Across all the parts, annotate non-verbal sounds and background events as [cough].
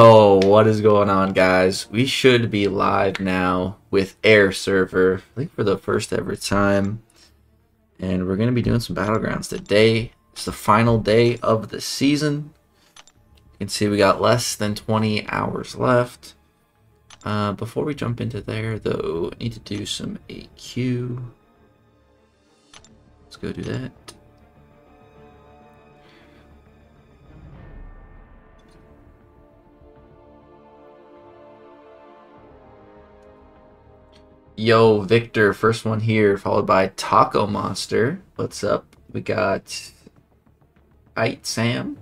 Oh, what is going on, guys? We should be live now with Air Server, I think for the first ever time. And we're going to be doing some Battlegrounds today. It's the final day of the season. You can see we got less than 20 hours left. Uh, before we jump into there, though, I need to do some AQ. Let's go do that. Yo, Victor, first one here, followed by Taco Monster. What's up? We got Ite Sam,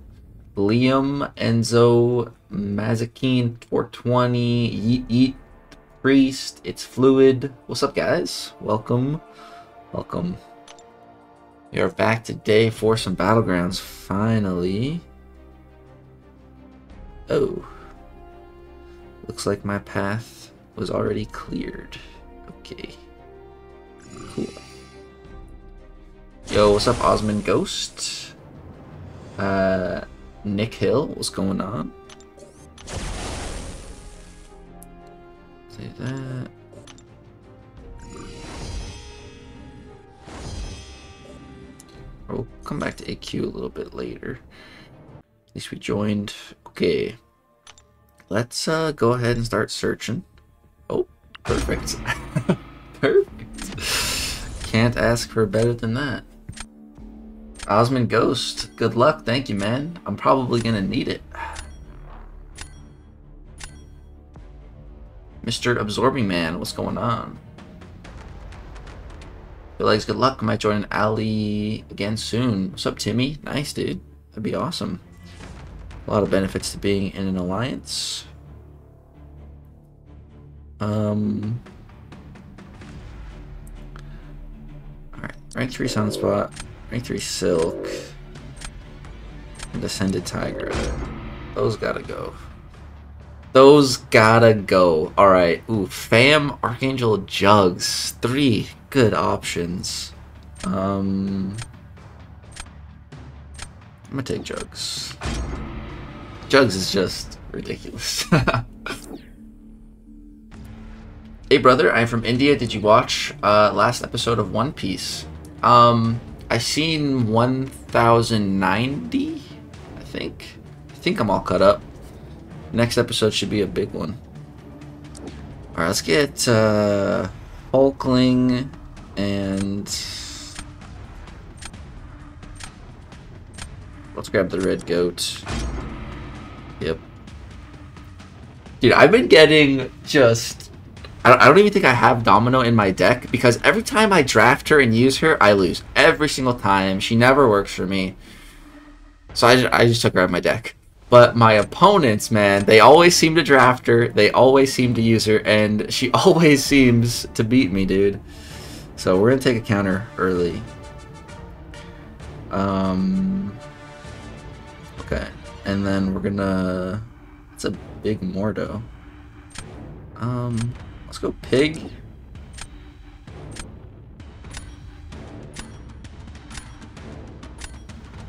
Liam, Enzo, Mazakine, 420, Yeet Yeet, Priest, It's Fluid. What's up, guys? Welcome. Welcome. We are back today for some Battlegrounds, finally. Oh. Looks like my path was already cleared. Okay. Cool. Yo, what's up, Osmond Ghost? Uh, Nick Hill, what's going on? Say that. We'll come back to AQ a little bit later. At least we joined. Okay. Let's uh, go ahead and start searching. Perfect. [laughs] perfect. Can't ask for better than that. Osmond Ghost, good luck. Thank you, man. I'm probably going to need it. Mr. Absorbing Man, what's going on? Feel like good luck. Might join an alley again soon. What's up, Timmy? Nice, dude. That'd be awesome. A lot of benefits to being in an alliance. Um. Alright, rank 3 Sunspot, rank 3 Silk, and Descended Tiger. Those gotta go. Those gotta go. Alright, ooh, Fam, Archangel, Jugs. Three good options. Um. I'm gonna take Jugs. Jugs is just ridiculous. [laughs] hey brother, I'm from India. Did you watch uh, last episode of One Piece? Um, I seen 1090, I think. I think I'm all cut up. Next episode should be a big one. Alright, let's get uh, Hulkling and... Let's grab the red goat. Yep. Dude, I've been getting just... I don't, even think I have Domino in my deck because every time I draft her and use her, I lose. Every single time. She never works for me. So I just, I just took her out of my deck. But my opponents, man, they always seem to draft her. They always seem to use her. And she [laughs] always seems to beat me, dude. So we're going to take a counter early. Um... Okay. And then we're gonna... It's a big Mordo. Um, let's go Pig.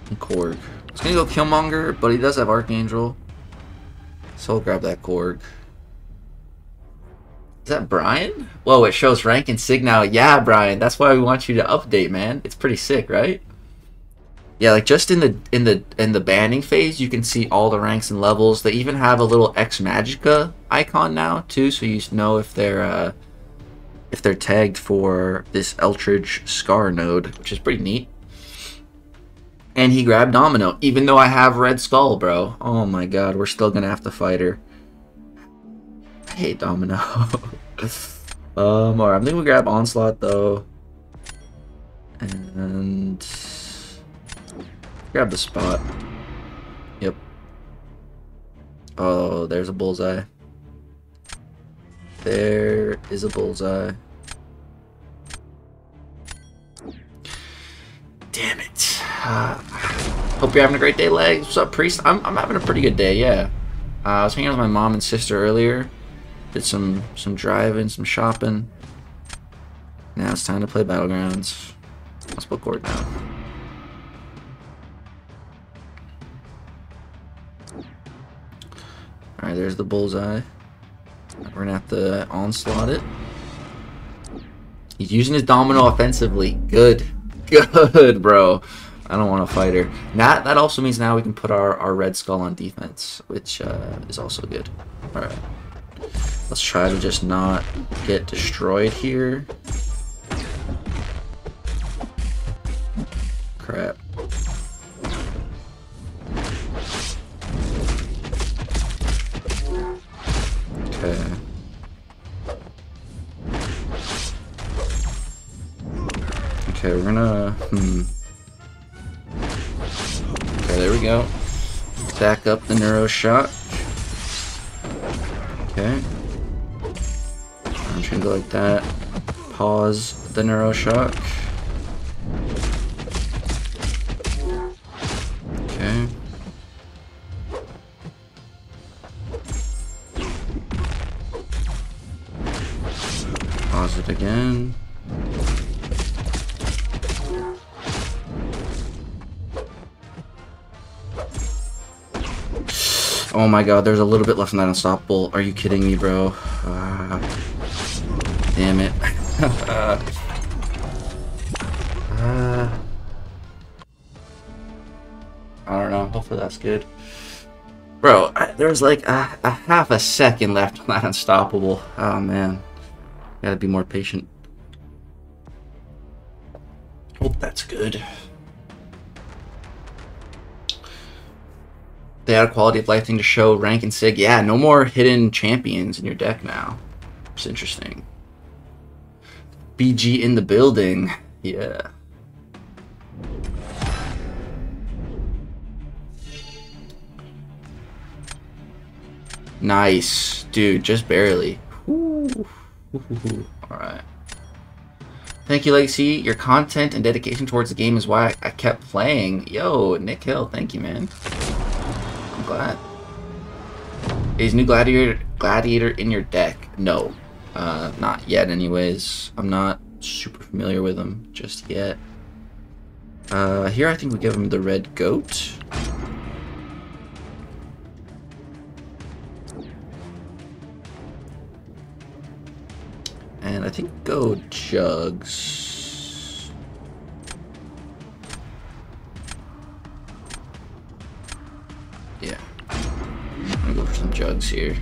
And Korg. I was gonna go Killmonger, but he does have Archangel. So I'll grab that Korg. Is that Brian? Whoa, it shows rank and sig now. Yeah, Brian, that's why we want you to update, man. It's pretty sick, right? Yeah, like just in the in the in the banning phase, you can see all the ranks and levels. They even have a little X Magica icon now too, so you know if they're uh, if they're tagged for this Eldritch Scar node, which is pretty neat. And he grabbed Domino, even though I have Red Skull, bro. Oh my god, we're still gonna have to fight her. I hate Domino. [laughs] um, alright, I'm gonna grab Onslaught though. And Grab the spot. Yep. Oh, there's a bullseye. There is a bullseye. Damn it. Uh, hope you're having a great day, Legs. What's up, Priest? I'm, I'm having a pretty good day, yeah. Uh, I was hanging out with my mom and sister earlier. Did some, some driving, some shopping. Now it's time to play Battlegrounds. Let's put Korg now. Alright, there's the bullseye. We're gonna have to onslaught it. He's using his domino offensively. Good. [laughs] Good, bro. I don't want a fighter. That that also means now we can put our, our red skull on defense, which uh, is also good. Alright. Let's try to just not get destroyed here. Crap. Okay. Okay, we're gonna... Hmm. Okay, there we go. Back up the Neuro Shock. Okay. I'm just gonna go like that. Pause the Neuro Shock. Okay. Pause it again. Oh my god, there's a little bit left in that unstoppable. Are you kidding me, bro? Uh, damn it. uh, [laughs] I don't know. Hopefully that's good. Bro, I, there was like a, a half a second left on that unstoppable. Oh man. Gotta be more patient. Hope that's good. They had a quality of life thing to show rank and sig. Yeah, no more hidden champions in your deck now. It's interesting. BG in the building. [laughs] Yeah. Nice. Dude, just barely. Alright. Thank you, Legacy. Your content and dedication towards the game is why I kept playing. Yo, Nick Hill, thank you, man. I'm glad. Is new gladiator gladiator in your deck? No. Uh, not yet anyways. I'm not super familiar with him just yet. Uh, here I think we give him the red goat. And I think go jugs. Yeah. I'm go for some jugs here.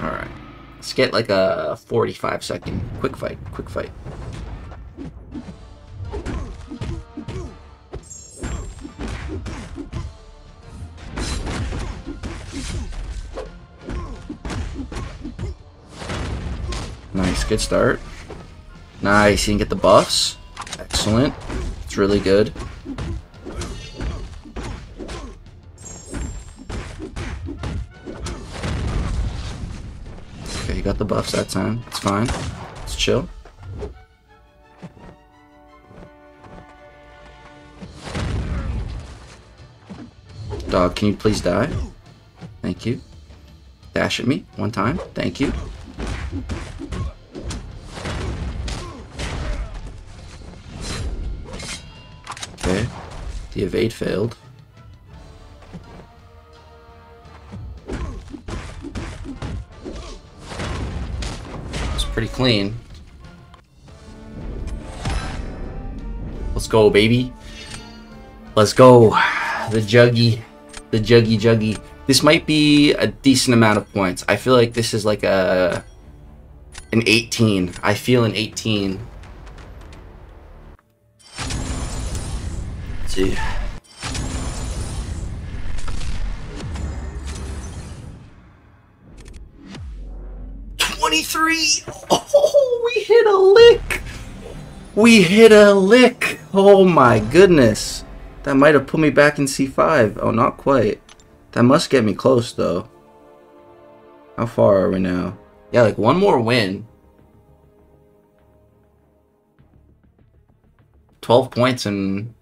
Alright. Let's get like a 45 second quick fight. Quick fight. Good start. Nice, you can get the buffs. Excellent. It's really good. Okay, you got the buffs that time. It's fine. It's chill. Dog, can you please die? Thank you. Dash at me one time. Thank you. Evade failed. It's pretty clean. Let's go, baby. Let's go. The juggy. The juggy juggy. This might be a decent amount of points. I feel like this is like a an 18. I feel an 18. Let's see. Twenty-three. Oh, we hit a lick. We hit a lick. Oh my goodness. That might have put me back in C5. Oh, not quite. That must get me close, though. How far are we now? Yeah, like one more win. 12 points and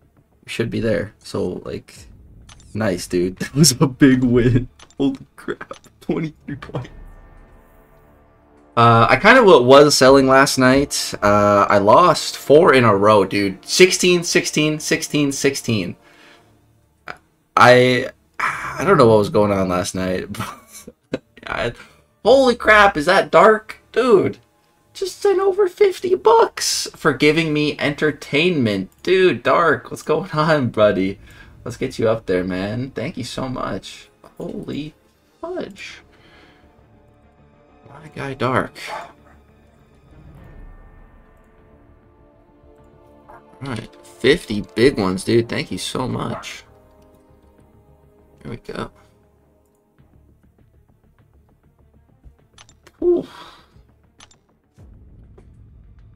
should be there. So, like, nice, dude. [laughs] That was a big win. Holy crap. 23 points. Uh, I kind of was selling last night. Uh, I lost four in a row, dude. 16, 16, 16, 16. I I don't know what was going on last night. [laughs] Holy crap, is that dark? Dude, just sent over 50 bucks for giving me entertainment. Dude, dark, what's going [laughs] on, buddy? Let's get you up there, man. Thank you so much. Holy fudge. My guy, dark. Alright, 50 big ones, dude. Thank you so much. Here we go. Ooh.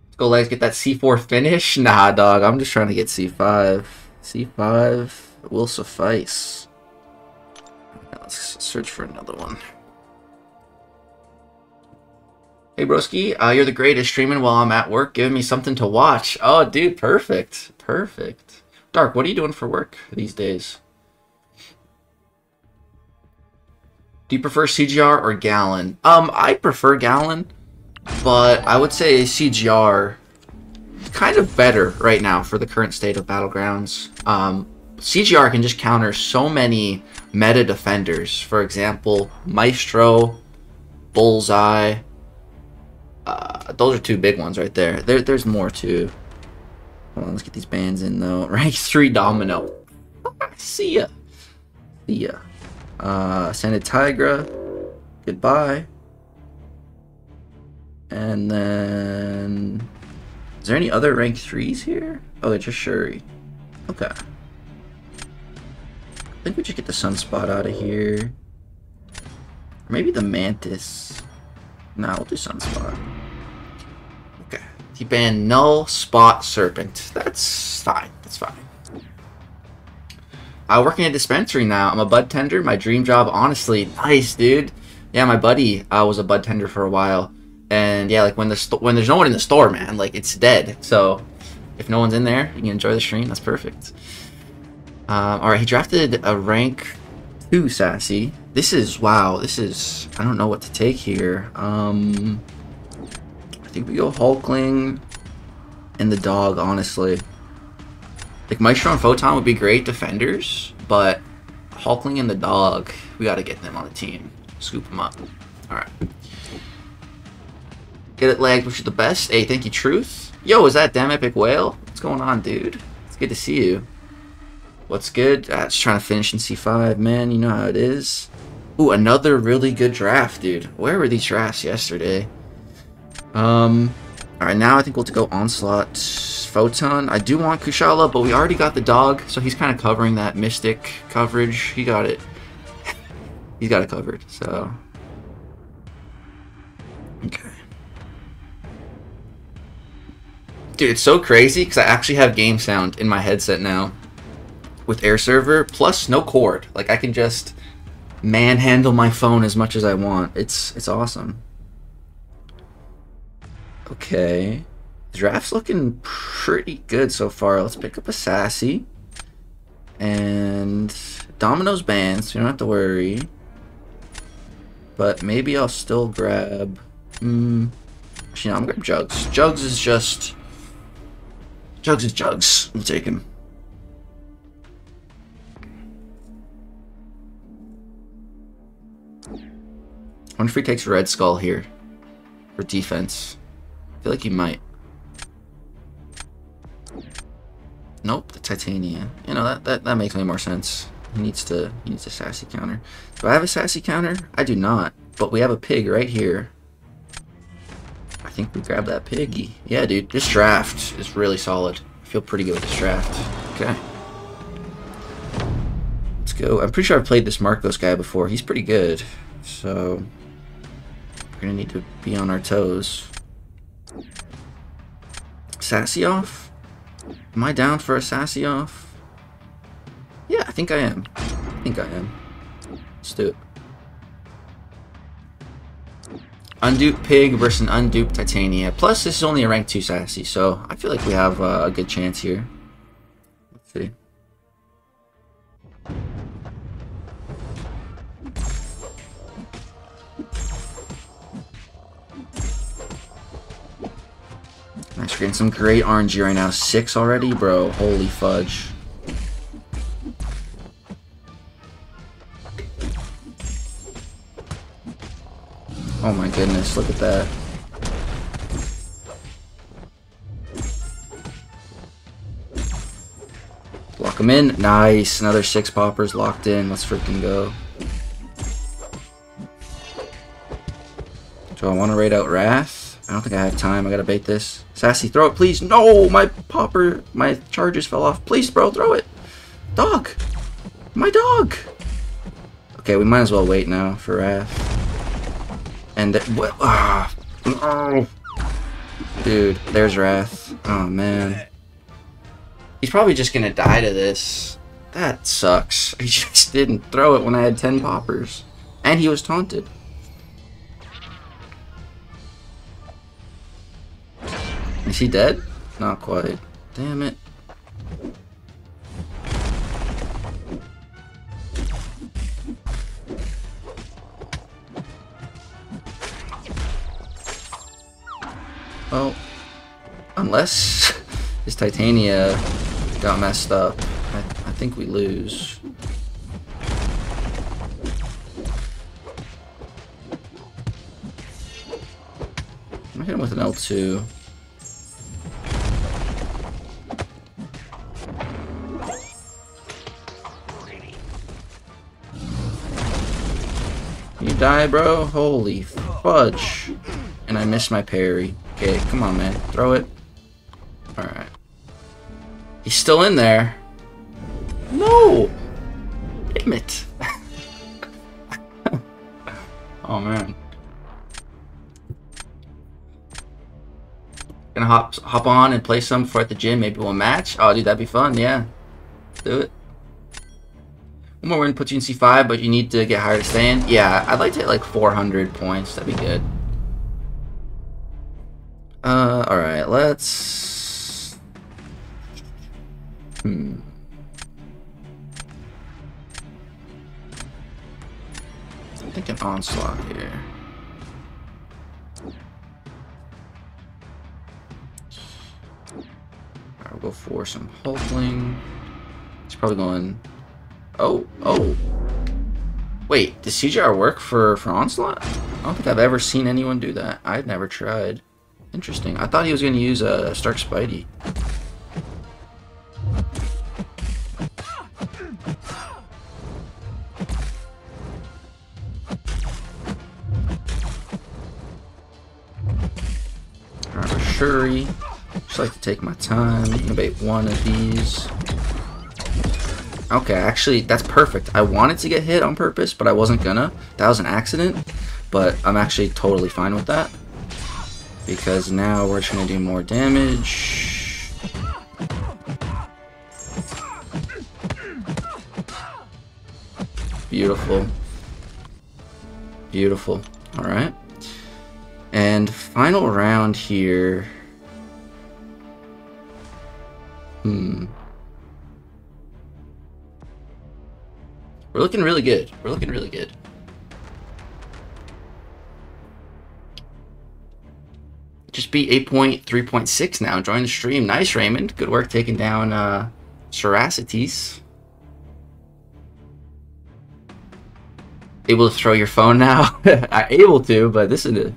Let's go, legs. Get that C4 finish? [laughs] Nah, dog. I'm just trying to get C5. C5 will suffice. Let's search for another one. Hey, broski. Uh, you're the greatest. Streaming while I'm at work, giving me something to watch. Oh, dude, perfect. Perfect. Dark, what are you doing for work these days? Do you prefer CGR or Galan? Um, I prefer Galan, but I would say CGR is kind of better right now for the current state of Battlegrounds. Um, CGR can just counter so many meta defenders. For example, Maestro, Bullseye. Uh, those are two big ones right there. there there's more too. On, let's get these bands in though. [laughs] Rank 3 Domino. [laughs] See ya. See ya. Uh, Santa Tigra. Goodbye. And then... Is there any other rank 3s here? Oh, they're just Shuri. Okay. I think we should get the Sunspot out of here. maybe the Mantis. Nah, we'll do Sunspot. Okay. He banned Null Spot Serpent. That's fine. That's fine. I work in a dispensary now. I'm a bud tender. My dream job, honestly, nice, dude. Yeah, my buddy uh, was a bud tender for a while, and yeah, like when the when there's no one in the store, man, like it's dead. So if no one's in there, you can enjoy the stream. That's perfect. Um, all right, he drafted a rank two sassy. This is wow. This is I don't know what to take here. Um, I think we go Hulkling and the dog. Honestly. Like Maestro and Photon would be great defenders, but Hulkling and the dog, we got to get them on the team. Scoop them up. All right. Get it lagged, which is the best. Hey, thank you, Truth. Yo, is that damn epic whale? What's going on, dude? It's good to see you. What's good? Ah, just trying to finish in C5, man. You know how it is. Ooh, another really good draft, dude. Where were these drafts yesterday? Um, all right, now I think we'll go Onslaught Photon. I do want Kushala, but we already got the dog, so he's kind of covering that Mystic coverage. He got it. he's got it covered, so... Okay. Dude, it's so crazy, because I actually have game sound in my headset now. With Air Server, plus no cord. Like, I can just manhandle my phone as much as I want. It's, it's awesome. Okay. Draft's looking pretty good so far. Let's pick up a Sassy. And Domino's banned, so you don't have to worry. But maybe I'll still grab... Hmm. actually, no, I'm gonna grab Jugs. Jugs is just... Jugs is Jugs. We'll take him. I wonder if he takes Red Skull here for defense feel like he might. Nope, the Titania. You know, that, that, that makes me more sense. He needs to he needs a sassy counter. Do I have a sassy counter? I do not. But we have a pig right here. I think we grab that piggy. Yeah, dude, this draft is really solid. I feel pretty good with this draft. Okay. Let's go. I'm pretty sure I've played this Marcos guy before. He's pretty good. So, we're to need to be on our toes. Sassy off? Am I down for a sassy off? Yeah, I think I am. I think I am. Let's do it. Undupe Pig versus Undupe Titania. Plus, this is only a rank 2 sassy, so I feel like we have uh, a good chance here. Let's see. That's getting some great RNG right now. Six already, bro. Holy fudge. Oh my goodness, look at that. Lock him in. Nice. Another six poppers locked in. Let's freaking go. Do I want to raid out Wrath? I don't think I have time. I gotta bait this. Sassy, throw it, please. No! My popper, my charges fell off. Please, bro, throw it. Dog! My dog! Okay, we might as well wait now for Wrath. And what? Ah, oh. Dude, there's Wrath. Oh, man. He's probably just gonna die to this. That sucks. [laughs] He just didn't throw it when I had 10 poppers. And he was taunted. Is he dead? Not quite. Damn it. Well, unless [laughs] his Titania got messed up, I, I think we lose. I'm gonna hit him with an L2. Die, bro? Holy fudge. And I missed my parry. Okay, come on, man. Throw it. Alright. He's still in there. No! Damn it. [laughs] oh, man. Gonna hop hop on and play some for at the gym. Maybe we'll match. Oh, dude, that'd be fun. Yeah. do it. One more win puts you in C5, but you need to get higher to stay in. Yeah, I'd like to hit like 400 points. That'd be good. Uh, alright, let's... Hmm. I'm thinking Onslaught here. I'll go for some Hulkling. He's probably going... Oh, oh. Wait, does CGR work for, for Onslaught? I don't think I've ever seen anyone do that. I've never tried. Interesting. I thought he was going to use a uh, Stark Spidey. Alright, Shuri. Just like to take my time. Innovate one of these. Okay, actually, that's perfect. I wanted to get hit on purpose, but I wasn't gonna. That was an accident, but I'm actually totally fine with that because now we're just gonna do more damage. Beautiful. Beautiful. Alright. And final round here. Hmm. We're looking really good. We're looking really good. Just beat 8.3.6 now. Join the stream. Nice, Raymond. Good work taking down uh, Seracites. Able to throw your phone now? [laughs] I'm able to, but this is a...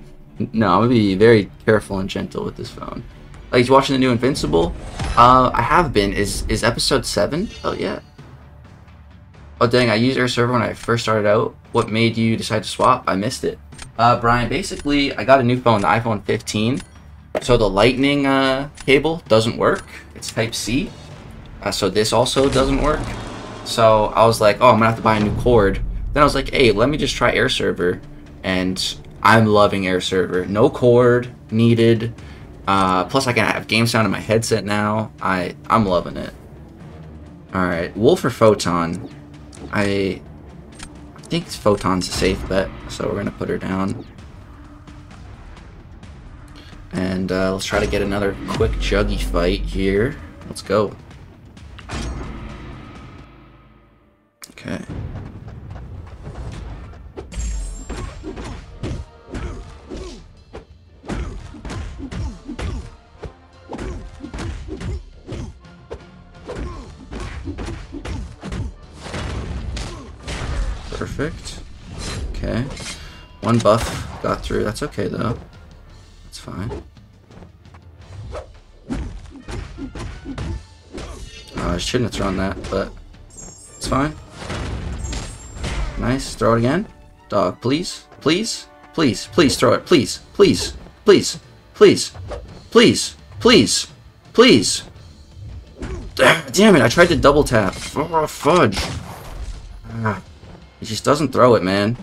No, I'm going to be very careful and gentle with this phone. Like, he's watching the new Invincible? Uh, I have been. Is is episode 7? Oh, yeah. Oh, dang, I used Air Server when I first started out. What made you decide to swap? I missed it. Uh, Brian, basically, I got a new phone, the iPhone 15. So the lightning uh, cable doesn't work. It's Type-C. Uh, so this also doesn't work. So I was like, oh, I'm to have to buy a new cord. Then I was like, hey, let me just try Air Server. And I'm loving Air Server. No cord needed. Uh, plus, I can have game sound in my headset now. I, I'm loving it. Alright, Wolf or Photon? I think Photon's a safe bet, so we're going to put her down. And uh, let's try to get another quick juggy fight here. Let's go. Okay. Perfect. Okay. One buff got through. That's okay, though. That's fine. Oh, I shouldn't have thrown that, but it's fine. Nice. Throw it again. Dog, please. Please. Please. Please throw it. Please. Please. Please. Please. Please. Please. Please. Damn it, I tried to double tap. Oh, fudge. Ah, he just doesn't throw it, man.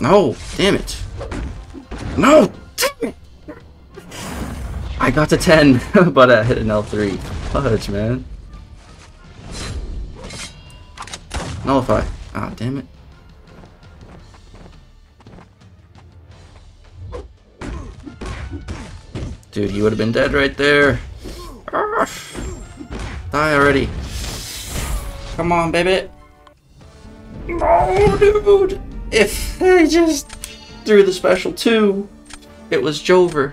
No, damn it. No, damn it. I got to 10, [laughs] but I hit an L3. Fudge, man. Nullify. Ah, damn it. Dude, he would have been dead right there. Die already. Come on, baby. No, dude. If I just threw the special two, it was Jover.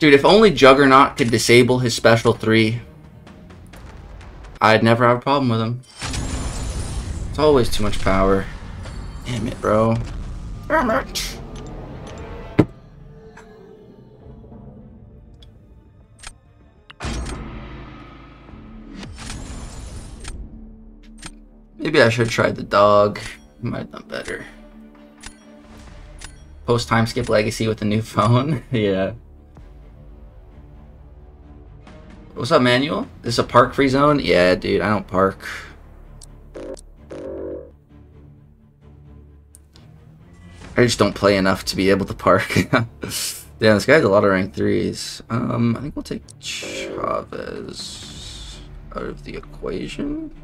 Dude, if only Juggernaut could disable his special three, I'd never have a problem with him. It's always too much power. Damn it, bro. Damn it. Maybe I should try the dog. Might have done better. Post time skip legacy with a new [laughs] phone. yeah. What's up, Manuel? This is a park free zone? Yeah, dude, I don't park. I just don't play enough to be able to park. [laughs] Damn, this guy has a lot of rank threes. Um, I think we'll take Chavez out of the equation.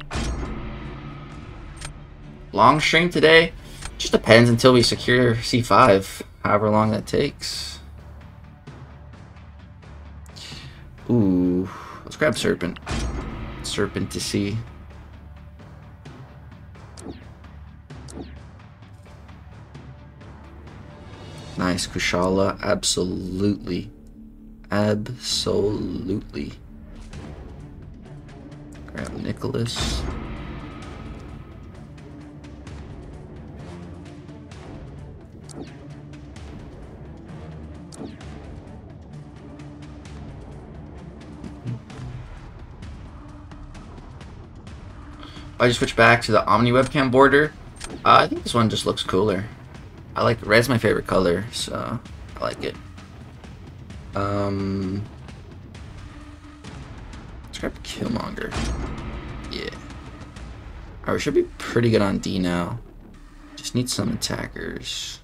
Long stream today? Just depends until we secure C5, however long that takes. Ooh, let's grab Serpent. Serpent to see. Nice, Kushala, absolutely. Absolutely. Grab Nicholas. I just switch back to the Omni webcam border. Uh, I think this one just looks cooler. I like red's my favorite color, so I like it. Um, let's grab Killmonger. Yeah. Alright, we should be pretty good on D now. Just need some attackers.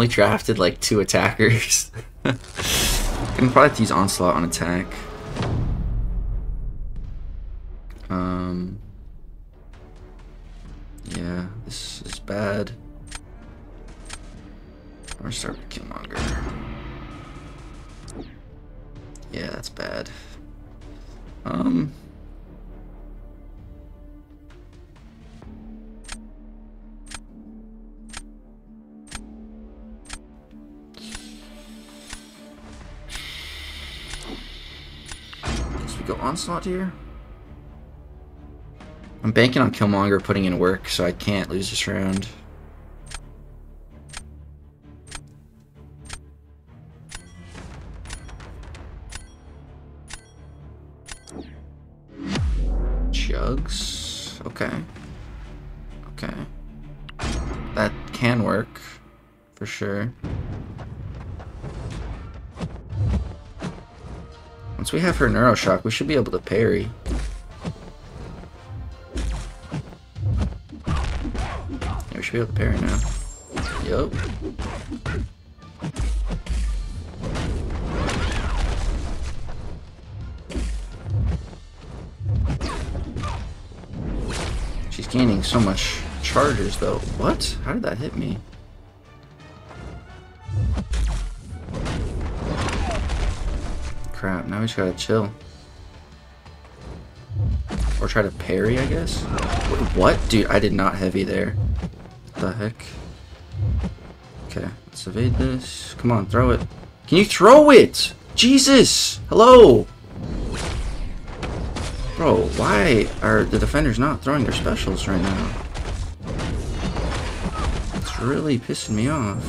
Only drafted like two attackers. [laughs] Can probably use Onslaught on attack. I'm banking on Killmonger putting in work, so I can't lose this round. for Neuroshock, we should be able to parry. Yeah, we should be able to parry now. Yup. She's gaining so much charges though. What? How did that hit me? Now we just gotta chill. Or try to parry, I guess? Wait, what? Dude, I did not heavy there. What the heck? Okay, let's evade this. Come on, throw it. Can you throw it? Jesus! Hello! Bro, why are the defenders not throwing their specials right now? It's really pissing me off.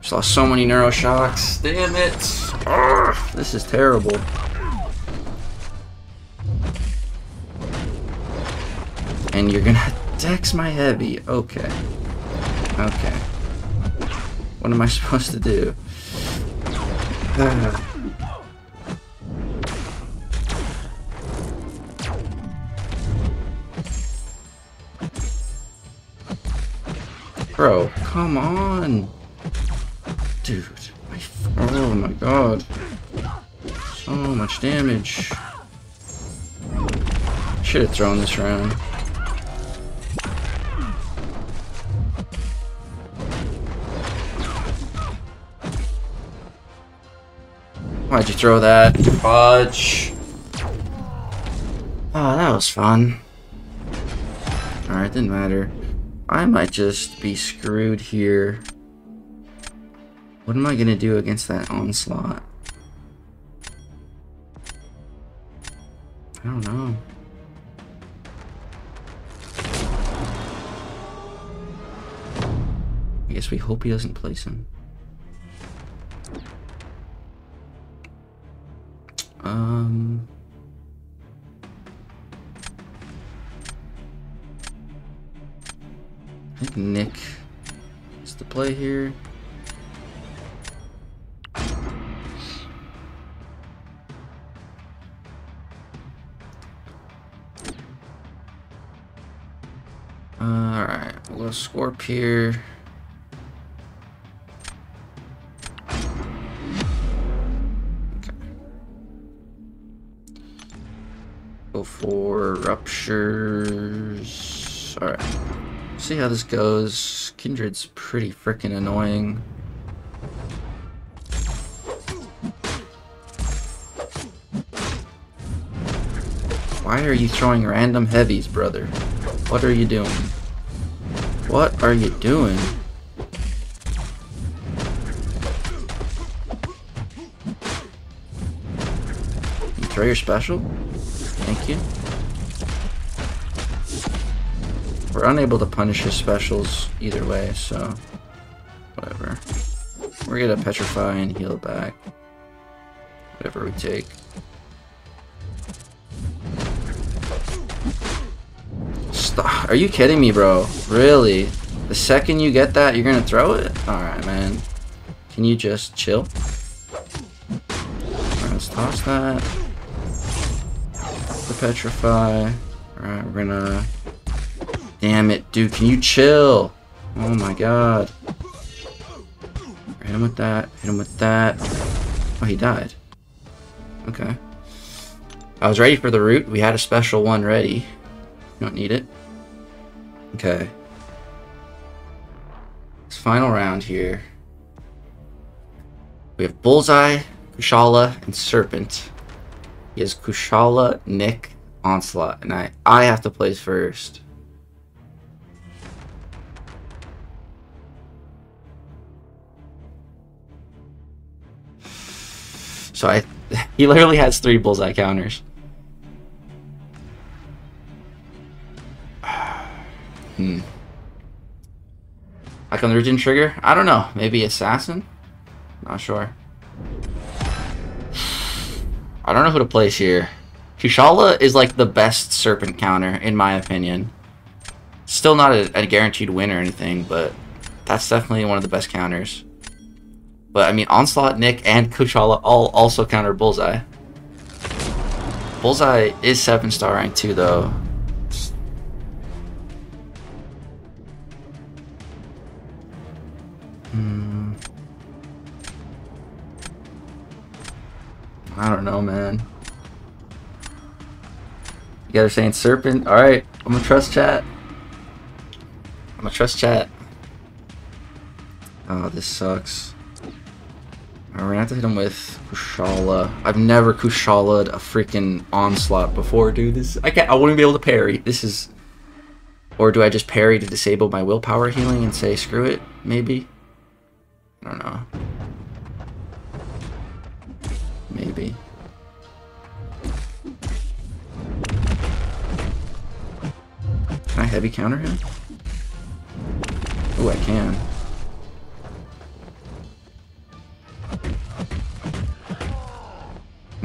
Just lost so many neuroshocks. Damn it! This is terrible. And you're gonna [laughs] dex my heavy. Okay. Okay. What am I [laughs] supposed to do? [sighs] Bro, come on. Dude. My oh my god. So much damage. Should have thrown this around. Why'd you throw that? Fudge. Oh, that was fun. Alright, didn't matter. I might just be screwed here. What am I gonna do against that onslaught? Hope he doesn't place him. Um... I think Nick is the play here. Alright, we'll go Scorp here. For ruptures. Alright. See how this goes. Kindred's pretty freaking annoying. Why are you throwing random heavies, brother? What are you doing? What are you doing? You throw your special? Thank you. We're unable to punish his specials either way, so whatever. We're gonna petrify and heal back. Whatever we take. Stop. Are you kidding me, bro? Really? The second you get that, you're gonna throw it? Alright, man. Can you just chill? Let's toss that. The petrify. Alright, we're gonna Damn it, dude, can you chill? Oh my god. Hit him with that, hit him with that. Oh, he died. Okay. I was ready for the root. We had a special one ready. Don't need it. Okay. This final round here. We have Bullseye, Kushala, and Serpent. He has Kushala, Nick, Onslaught, and I, I have to place first. So I, [laughs] he literally has three bullseye counters. [sighs] hmm. Like on the Regen Trigger? I don't know. Maybe Assassin? Not sure. [sighs] I don't know who to place here. Kushala is like the best Serpent counter, in my opinion. Still not a, a guaranteed win or anything, but that's definitely one of the best counters. But I mean, Onslaught, Nick, and Kushala all also counter Bullseye. Bullseye is 7 star rank too, though. Hmm. I don't know, man. You guys are saying Serpent? Alright. I'm gonna trust chat. I'm gonna trust chat. Oh, this sucks. Alright, gonna have to hit him with Kushala. I've never Kushala'd a freaking onslaught before, dude. This I can't I wouldn't be able to parry. This is Or do I just parry to disable my willpower healing and say screw it, maybe? I don't know. Maybe. Can I heavy counter him? Oh, I can.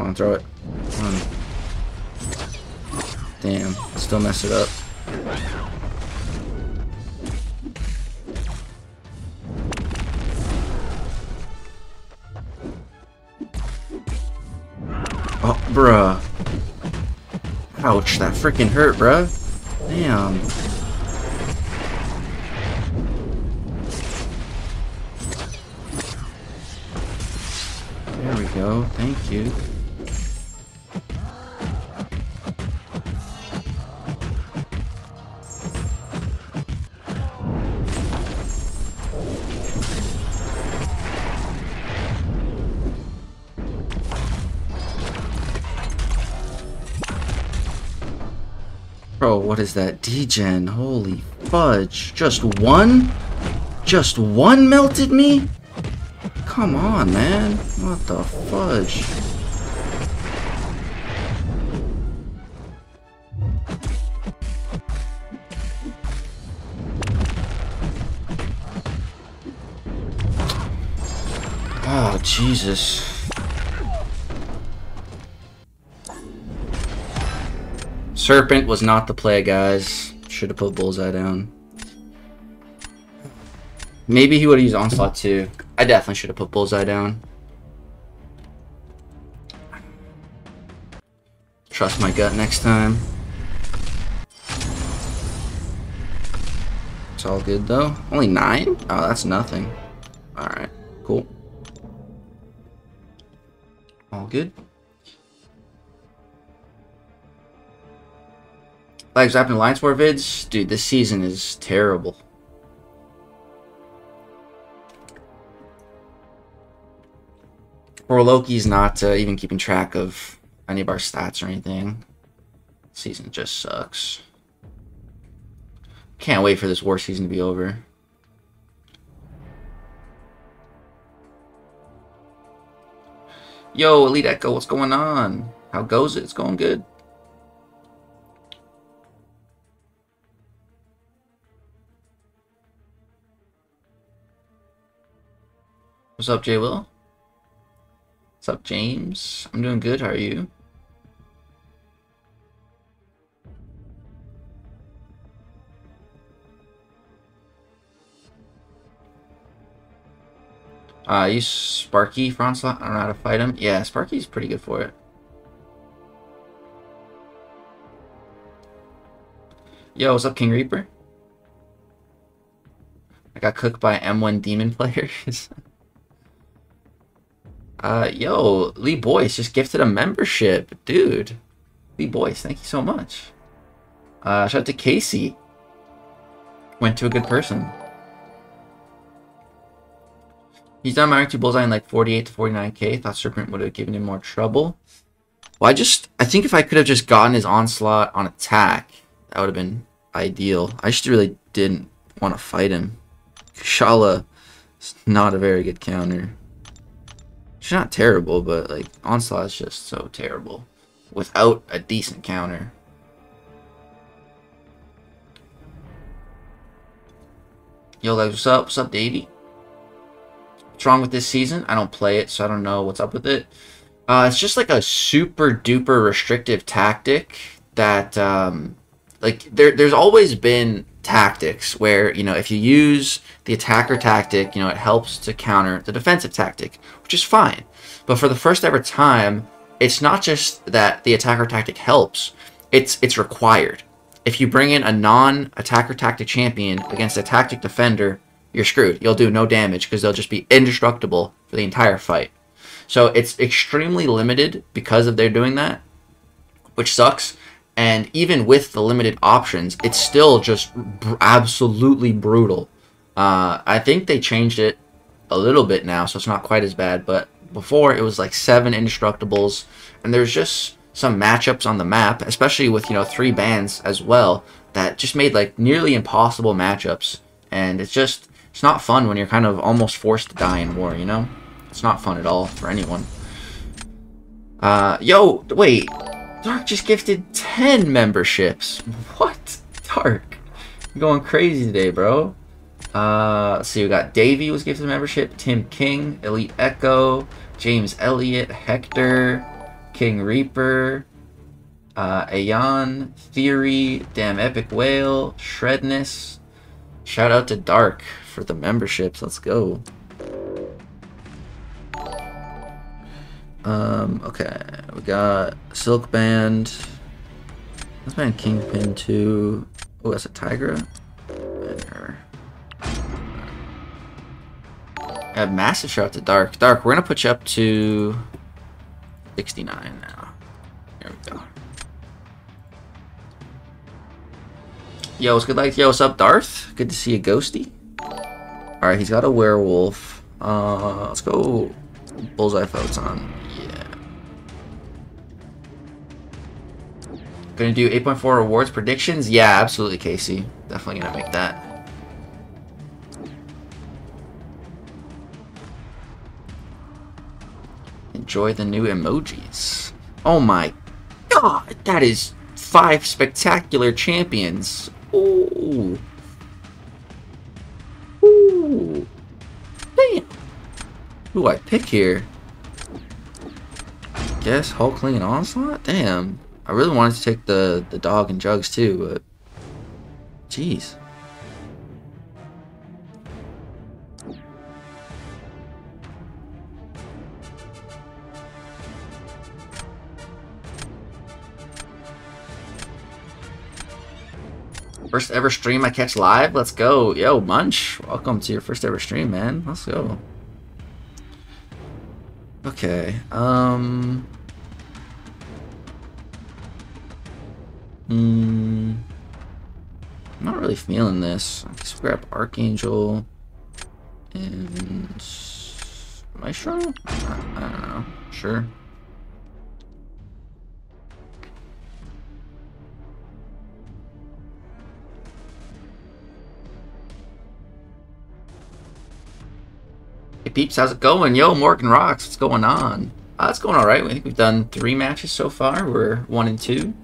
On, throw it. On. Damn, still mess it up. Oh, bruh. Ouch, that freaking hurt, bruh. Damn. There we go, thank you. What is that? Degen, holy fudge. Just one? Just one melted me? Come on, man. What the fudge? Oh, Jesus. Serpent was not the play, guys. Should have put Bullseye down. Maybe he would have used Onslaught too. I definitely should have put Bullseye down. Trust my gut next time. It's all good though. Only nine? Oh, that's nothing. Alright, cool. All good. Like Zapping Alliance War vids? Dude, this season is terrible. Poor Loki's not uh, even keeping track of any of our stats or anything. Season just sucks. Can't wait for this war season to be over. Yo, Elite Echo, what's going on? How goes it? It's going good. What's up, Jay Will? What's up, James? I'm doing good. How are you? Uh, use Sparky for. I don't know how to fight him. Yeah, Sparky's pretty good for it. Yo, what's up, King Reaper? I got cooked by M1 Demon [laughs] players. Uh, yo, Lee Boyce just gifted a membership. Dude. Lee Boyce, thank you so much. Uh, shout out to Casey. Went to a good person. He's done my 2 Bullseye in like 48 to 49k. Thought Serpent would have given him more trouble. Well, I just... I think if I could have just gotten his Onslaught on attack, that would have been ideal. I just really didn't want to fight him. Shala is not a very good counter. She's not terrible, but like Onslaught is just so terrible without a decent counter. Yo, like, what's up? What's up, Davey? What's wrong with this season? I don't play it, so I don't know what's up with it. Uh, it's just like a super duper restrictive tactic that, um, like, there, there's always been tactics where, you know, if you use the attacker tactic, you know, it helps to counter the defensive tactic, which is fine. But for the first ever time, it's not just that the attacker tactic helps, it's it's required. If you bring in a non-attacker tactic champion against a tactic defender, you're screwed. You'll do no damage because they'll just be indestructible for the entire fight. So it's extremely limited because of their doing that, which sucks. And even with the limited options, it's still just br- absolutely brutal. Uh, I think they changed it a little bit now, so it's not quite as bad. But before, it was like seven indestructibles, and there's just some matchups on the map, especially with you know three bands as well, that just made like nearly impossible matchups. And it's just it's not fun when you're kind of almost forced to die in war. You know, it's not fun at all for anyone. Uh, yo, wait. Dark just gifted 10 memberships. What? Dark. You're going crazy today, bro. Uh, see, we got Davey was gifted a membership, Tim King, Elite Echo, James Elliott, Hector, King Reaper, uh, Aeon, Theory, Damn Epic Whale, Shredness. Shout out to Dark for the memberships. Let's go. Um, okay, we got Silk Band. Let's band Kingpin too. Oh, that's a Tigra. And her. A massive shout out to Dark. Dark, we're gonna put you up to 69 now. There we go. Yo, what's good like? Yo, what's up, Darth? Good to see you, Ghosty. Alright, he's got a werewolf. Uh, let's go Bullseye Photon. Gonna do 8.4 rewards predictions? Yeah, absolutely, Casey. Definitely gonna make that. Enjoy the new emojis. Oh my god, that is five spectacular champions. Ooh. Ooh. Damn. Who I pick here? Guess Hulkling and Onslaught? Damn. I really wanted to take the, the dog and jugs too, but... Jeez. First ever stream I catch live? Let's go. Yo, Munch. Welcome to your first ever stream, man. Let's go. Okay. Um... Hmm. I'm not really feeling this. I guess grab Archangel and Maestro? I, don't know. Sure. Hey peeps, how's it going? Yo, Morgan Rocks, what's going on? Uh, it's going alright. I think we've done three matches so far. We're one and two.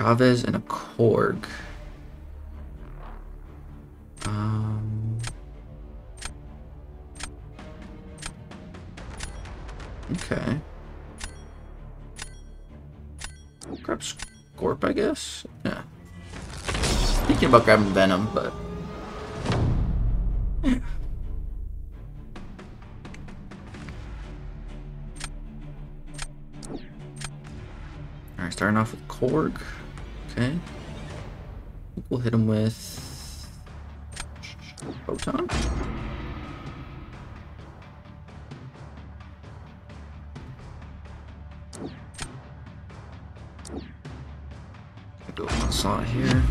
Chavez and a Korg. Um, okay. Grab Scorp, I guess? Yeah. Thinking about grabbing Venom, but... Alright, starting off with Korg. Okay. We'll hit him with... Photon? Go one slot here.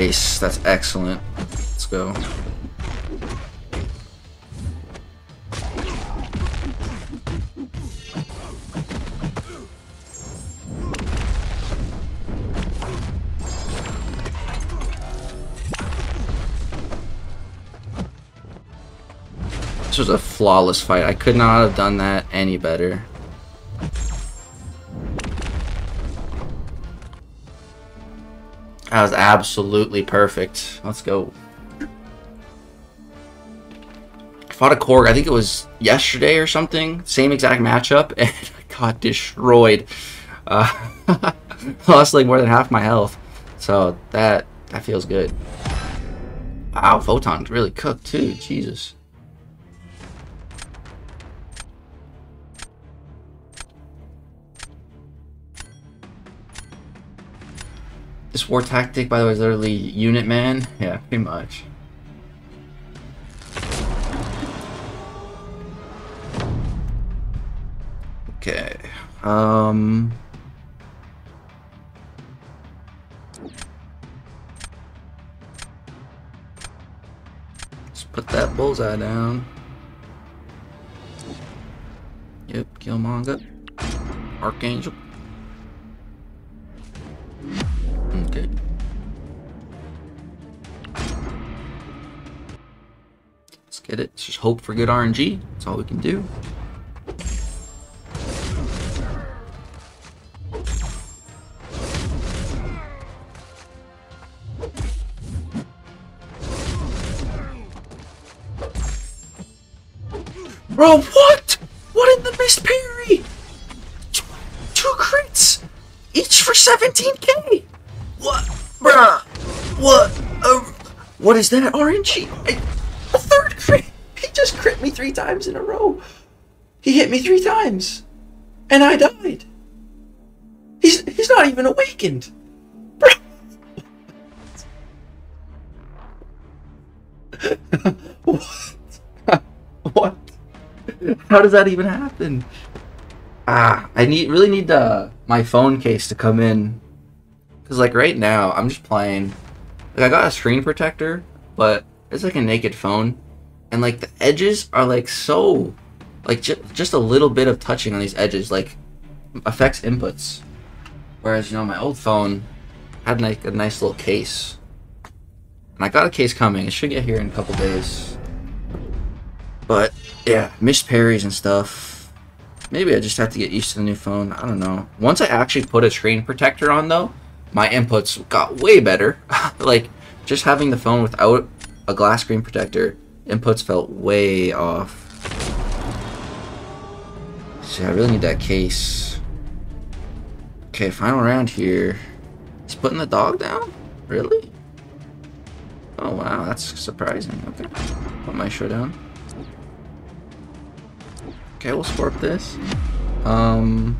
Nice. That's excellent. Let's go. This was a flawless fight. I could not have done that any better. That was absolutely perfect. Let's go. fought a Korg, I think it was yesterday or something. Same exact matchup, [laughs] and I got destroyed. Uh, [laughs] lost like more than half my health. So that that feels good. Wow, Photon really cooked too. Jesus. This war tactic, by the way, is literally unit man. [laughs] Yeah, pretty much. Okay. Um. Let's put that bullseye down. Yep, Killmonger. Archangel. Get it. Let's just hope for good RNG. That's all we can do. Bro, what? What in the missed parry? Two, crits, each for 17k. What, bruh? What? Uh, what is that? RNG? He me three times in a row. He hit me three times, and I died. He's he's not even awakened. [laughs] What? [laughs] what? How does that even happen? Ah, I need really need the my phone case to come in, cause like right now I'm just playing. Like I got a screen protector, but it's like a naked phone, and like the edges are like so, like ju just a little bit of touching on these edges like affects inputs. Whereas you know my old phone had like a nice little case, and I got a case coming. It should get here in a couple days. But yeah, missed parries and stuff. Maybe I just have to get used to the new phone. I don't know. Once I actually put a screen protector on though, my inputs got way better. [laughs] like just having the phone without a glass screen protector, inputs felt way off. See, I really need that case. Okay, final round here. He's putting the dog down? Really? Oh wow, that's surprising. Okay. Put my show down. Okay, we'll scorp this. Um,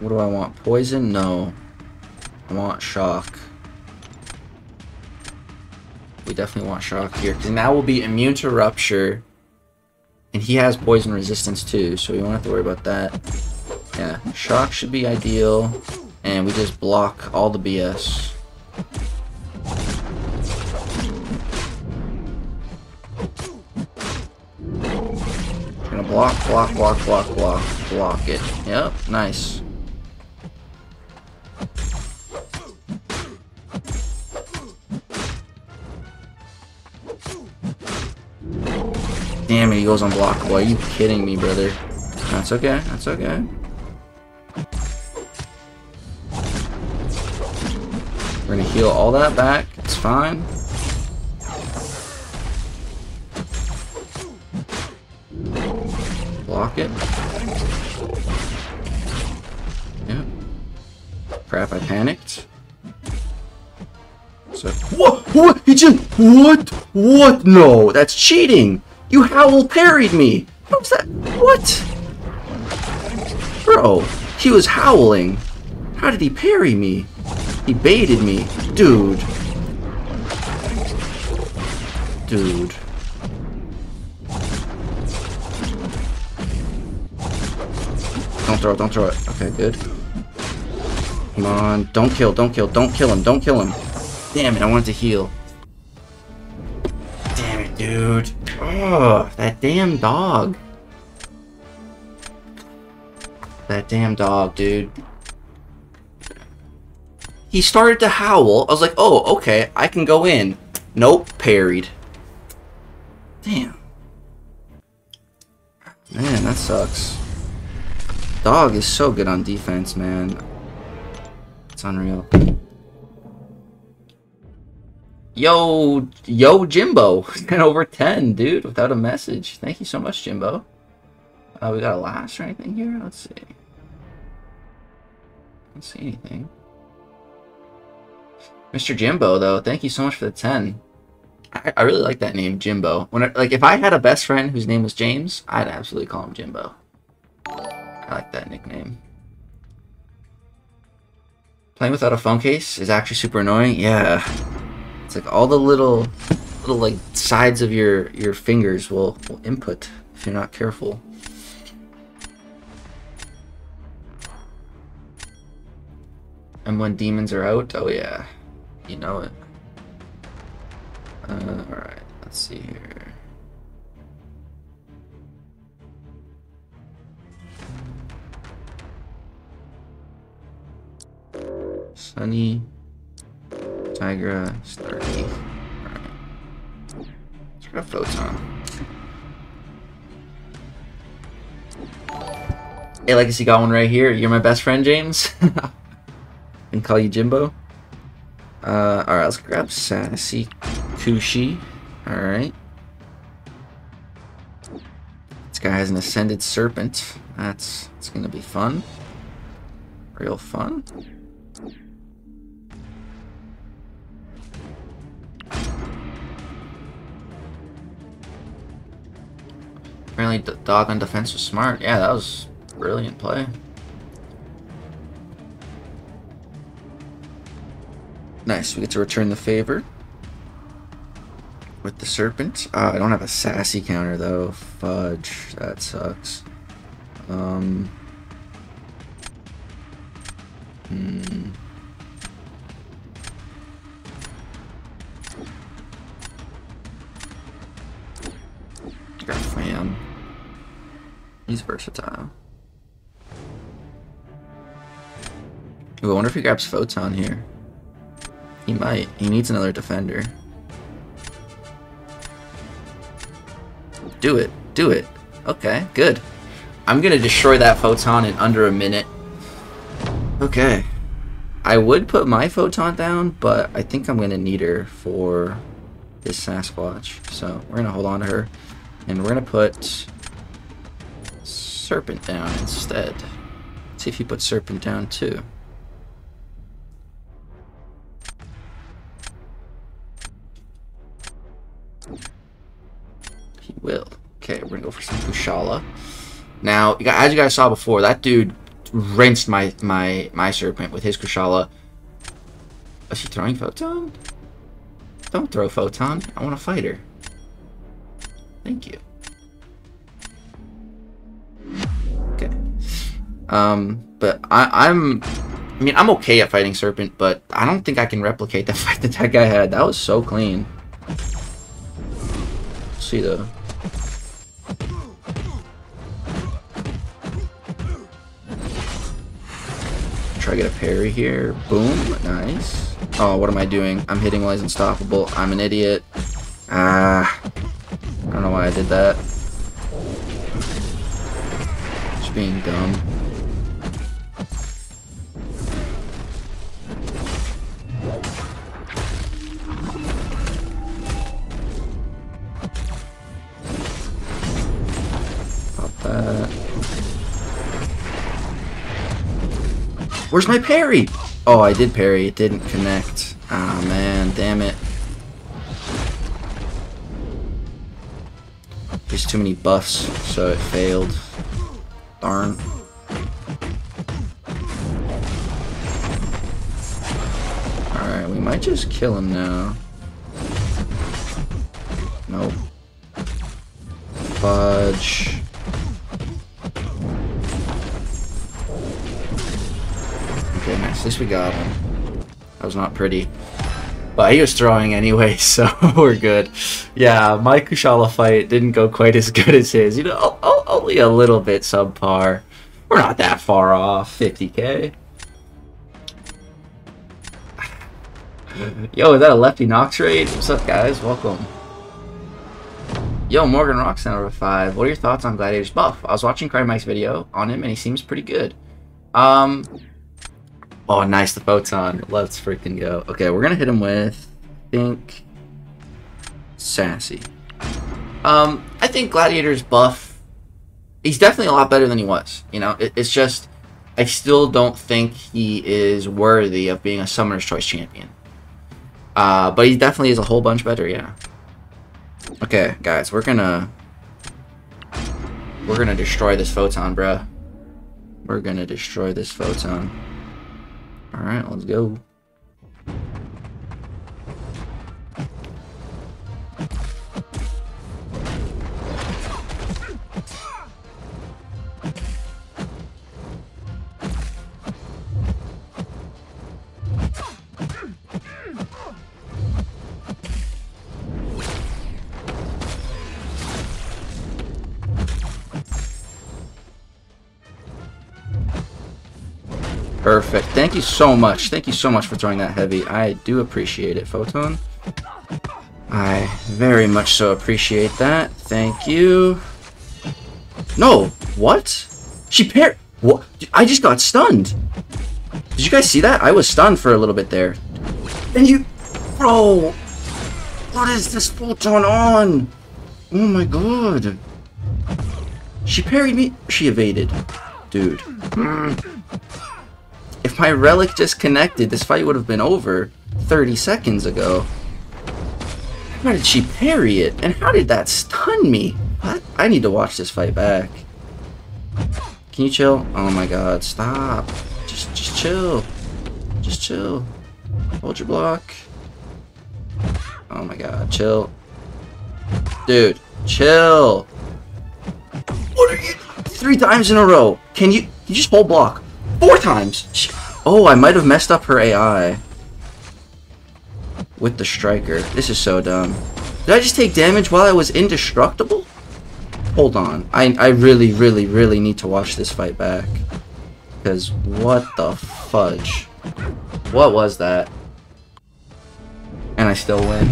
what do I want? Poison? No. I want shock. We definitely want shock here. Because now we'll be immune to rupture. And he has poison resistance too, so we won't have to worry about that. Yeah, shock should be ideal. And we just block all the BS. Gonna block, block, block, block, block, block it. Yep, nice. Damn it, he goes unblockable. Are you kidding me, brother? That's okay, that's okay. We're gonna heal all that back. It's fine. Block it. Yep. Crap, I panicked. So what? What? He just what? What? No, that's cheating. You howl parried me. How's that? What? Bro, he was howling. How did he parry me? He baited me. Dude. Dude. Don't throw it, don't throw it. Okay, good. Come on. Don't kill, don't kill, don't kill him, don't kill him. Damn it, I wanted to heal. Dude. Oh, that damn dog. That damn dog, dude. He started to howl. I was like, oh, okay, I can go in. Nope, parried. Damn. Man, that sucks. Dog is so good on defense, man. It's unreal. Yo, yo, Jimbo, [laughs] 10 over 10, dude, without a message. Thank you so much, Jimbo. Uh, we got a last or anything here? Let's see. I don't see anything. Mr. Jimbo, though, thank you so much for the 10. I, I really like that name, Jimbo. When I, like, if I had a best friend whose name was James, I'd absolutely call him Jimbo. I like that nickname. Playing without a phone case is actually super annoying. Yeah. It's like all the little, little like sides of your your fingers will, will input if you're not careful. And when demons are out, oh yeah, you know it. Uh, all right, let's see here. Sunny, Tigra, Starkey. Alright. Let's grab Photon. Hey, Lagacy got one right here. You're my best friend, James. [laughs] and call you Jimbo. Uh, alright, let's grab Sassy Kushi. Alright. This guy has an Ascended Serpent. That's, that's gonna be fun. Real fun. Apparently, the dog on defense was smart. Yeah, that was brilliant play. Nice, we get to return the favor. With the serpent. Uh, I don't have a sassy counter though. Fudge. That sucks. Um. Hmm. Fam. He's versatile. Ooh, I wonder if he grabs Photon here. He might. He needs another defender. Do it. Do it. Okay, good. I'm gonna destroy that Photon in under a minute. Okay. I would put my Photon down, but I think I'm gonna need her for this Sasquatch. So we're gonna hold on to her. And we're gonna put Serpent down instead. Let's see if he puts Serpent down too. He will. Okay, we're gonna go for some Kushala. Now, as you guys saw before, that dude rinsed my my my Serpent with his Kushala. Is she throwing Photon? Don't throw Photon. I want to fight her. Thank you. Um, but I, I'm, I mean, I'm okay at fighting Serpent, but I don't think I can replicate [laughs] the fight that that guy had. That was so clean. Let's see though. Try to get a parry here. Boom. Nice. Oh, what am I doing? I'm hitting while he's unstoppable. I'm an idiot. Ah. I don't know why I did that. Just being dumb. That. Where's my parry? Oh, I did parry. It didn't connect. Ah, oh, man. Damn it. There's too many buffs, so it failed. Darn. Alright, we might just kill him now. Nope. Fudge. Nice. At least we got him. That was not pretty. But he was throwing anyway, [laughs] so [laughs] we're good. Yeah, my Kushala fight didn't go quite as good as his. You know, only a little bit subpar. We're not that far off. 50k. [sighs] Yo, is that a Lefty Nox raid? What's up, guys? Welcome. Yo, Morgan Rocks number 5. What are your thoughts on Gladiator's buff? I was watching Cry Mike's video on him, and he seems pretty good. Um, Oh, nice, the photon. Let's freaking go. Okay, we're gonna hit him with, I think, sassy. Um, I think Gladiator's buff. He's definitely a lot better than he was. You know, it, it's just I still don't think he is worthy of being a Summoner's Choice champion. Uh, but he definitely is a whole bunch better. Yeah. Okay, guys, we're gonna we're gonna destroy this photon, bruh. We're gonna destroy this photon. Alright, let's go. Thank you so much. Thank you so much for throwing that heavy. I do appreciate it, Photon. I very much so appreciate that. Thank you. No! What? She par- What? I just got stunned. Did you guys see that? I was stunned for a little bit there. And you... Bro! What is this Photon on? Oh my god. She parried me. She evaded. Dude. Mm. My relic just connected, this fight would have been over 30 seconds ago. How did she parry it? And how did that stun me? What? I need to watch this fight back. Can you chill? Oh my god, stop. Just just chill. Just chill. Hold your block. Oh my god, chill. Dude, chill. What are you? Three times in a row. Can you, you just hold block? Four times! Oh, I might have messed up her AI. With the striker. This is so dumb. Did I just take damage while I was indestructible? Hold on. I, I really, really, really need to watch this fight back. Because what the fudge? What was that? And I still win.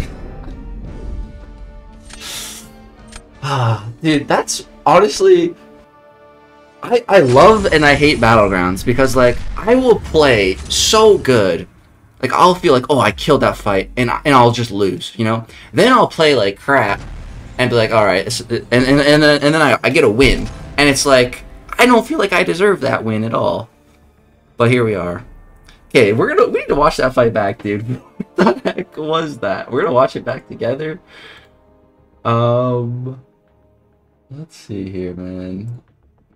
Ah, [sighs] dude, that's honestly I, I love and I hate Battlegrounds because, like, I will play so good. Like, I'll feel like, oh, I killed that fight, and, and I'll just lose, you know? Then I'll play like crap and be like, alright, and, and, and, then, and then I, I get a win. And it's like, I don't feel like I deserve that win at all. But here we are. Okay, we're gonna we need to watch that fight back, dude. [laughs] what the heck was that? We're gonna watch it back together. Um let's see here, man.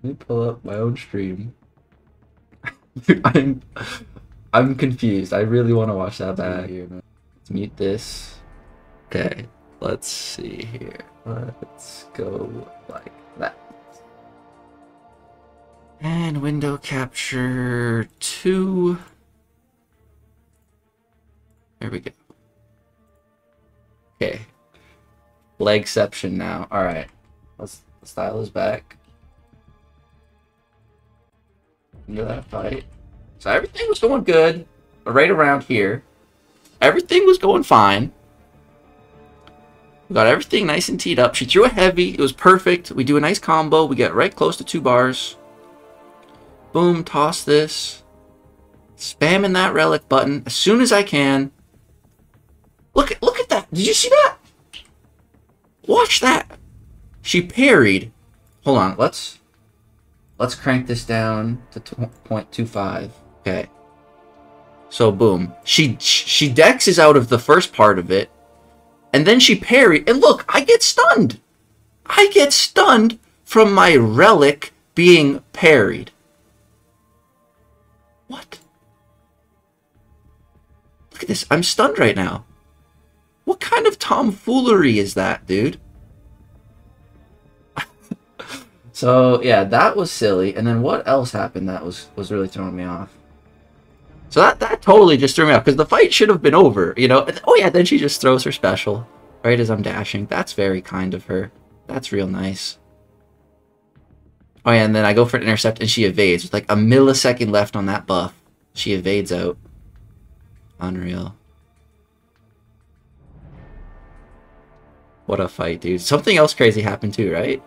Let me pull up my own stream. [laughs] I'm I'm confused. I really want to watch that back. Here, let's mute this. Okay, let's see here. Let's go like that. And window capture two. There we go. Okay. Legception now. Alright. Let's style is back into that fight. So everything was going good right around here. Everything was going fine. We got everything nice and teed up. She threw a heavy. It was perfect. We do a nice combo. We get right close to two bars. Boom, toss this. Spamming that relic button as soon as I can. Look at look at that. Did you see that? Watch that. She parried. Hold on, let's Let's crank this down to 0.25. Okay. So boom. She she dexes out of the first part of it. And then she parry. And look, I get stunned. I get stunned from my relic being parried. What? Look at this. I'm stunned right now. What kind of tomfoolery is that, dude? So yeah, that was silly. And then what else happened that was was really throwing me off? So that that totally just threw me off because the fight should have been over, you know. Oh yeah, then she just throws her special right as I'm dashing. That's very kind of her. That's real nice. Oh yeah, and then I go for an intercept and she evades with like a millisecond left on that buff. She evades out. Unreal. What a fight, dude. Something else crazy happened too, right?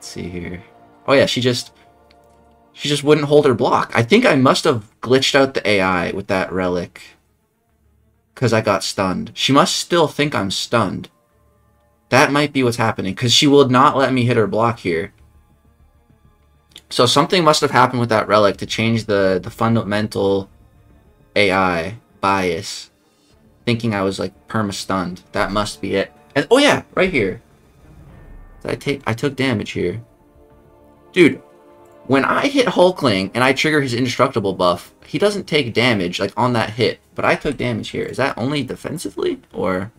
Let's see here. Oh yeah, she just She just wouldn't hold her block. I think I must have glitched out the AI with that relic. Because I got stunned. She must still think I'm stunned. That might be what's happening. Because she will not let me hit her block here. So something must have happened with that relic to change the, the fundamental AI bias. Thinking I was like perma-stunned. That must be it. And oh yeah, right here. I take I took damage here. Dude, when I hit Hulkling and I trigger his indestructible buff, he doesn't take damage like on that hit, but I took damage here. Is that only defensively or?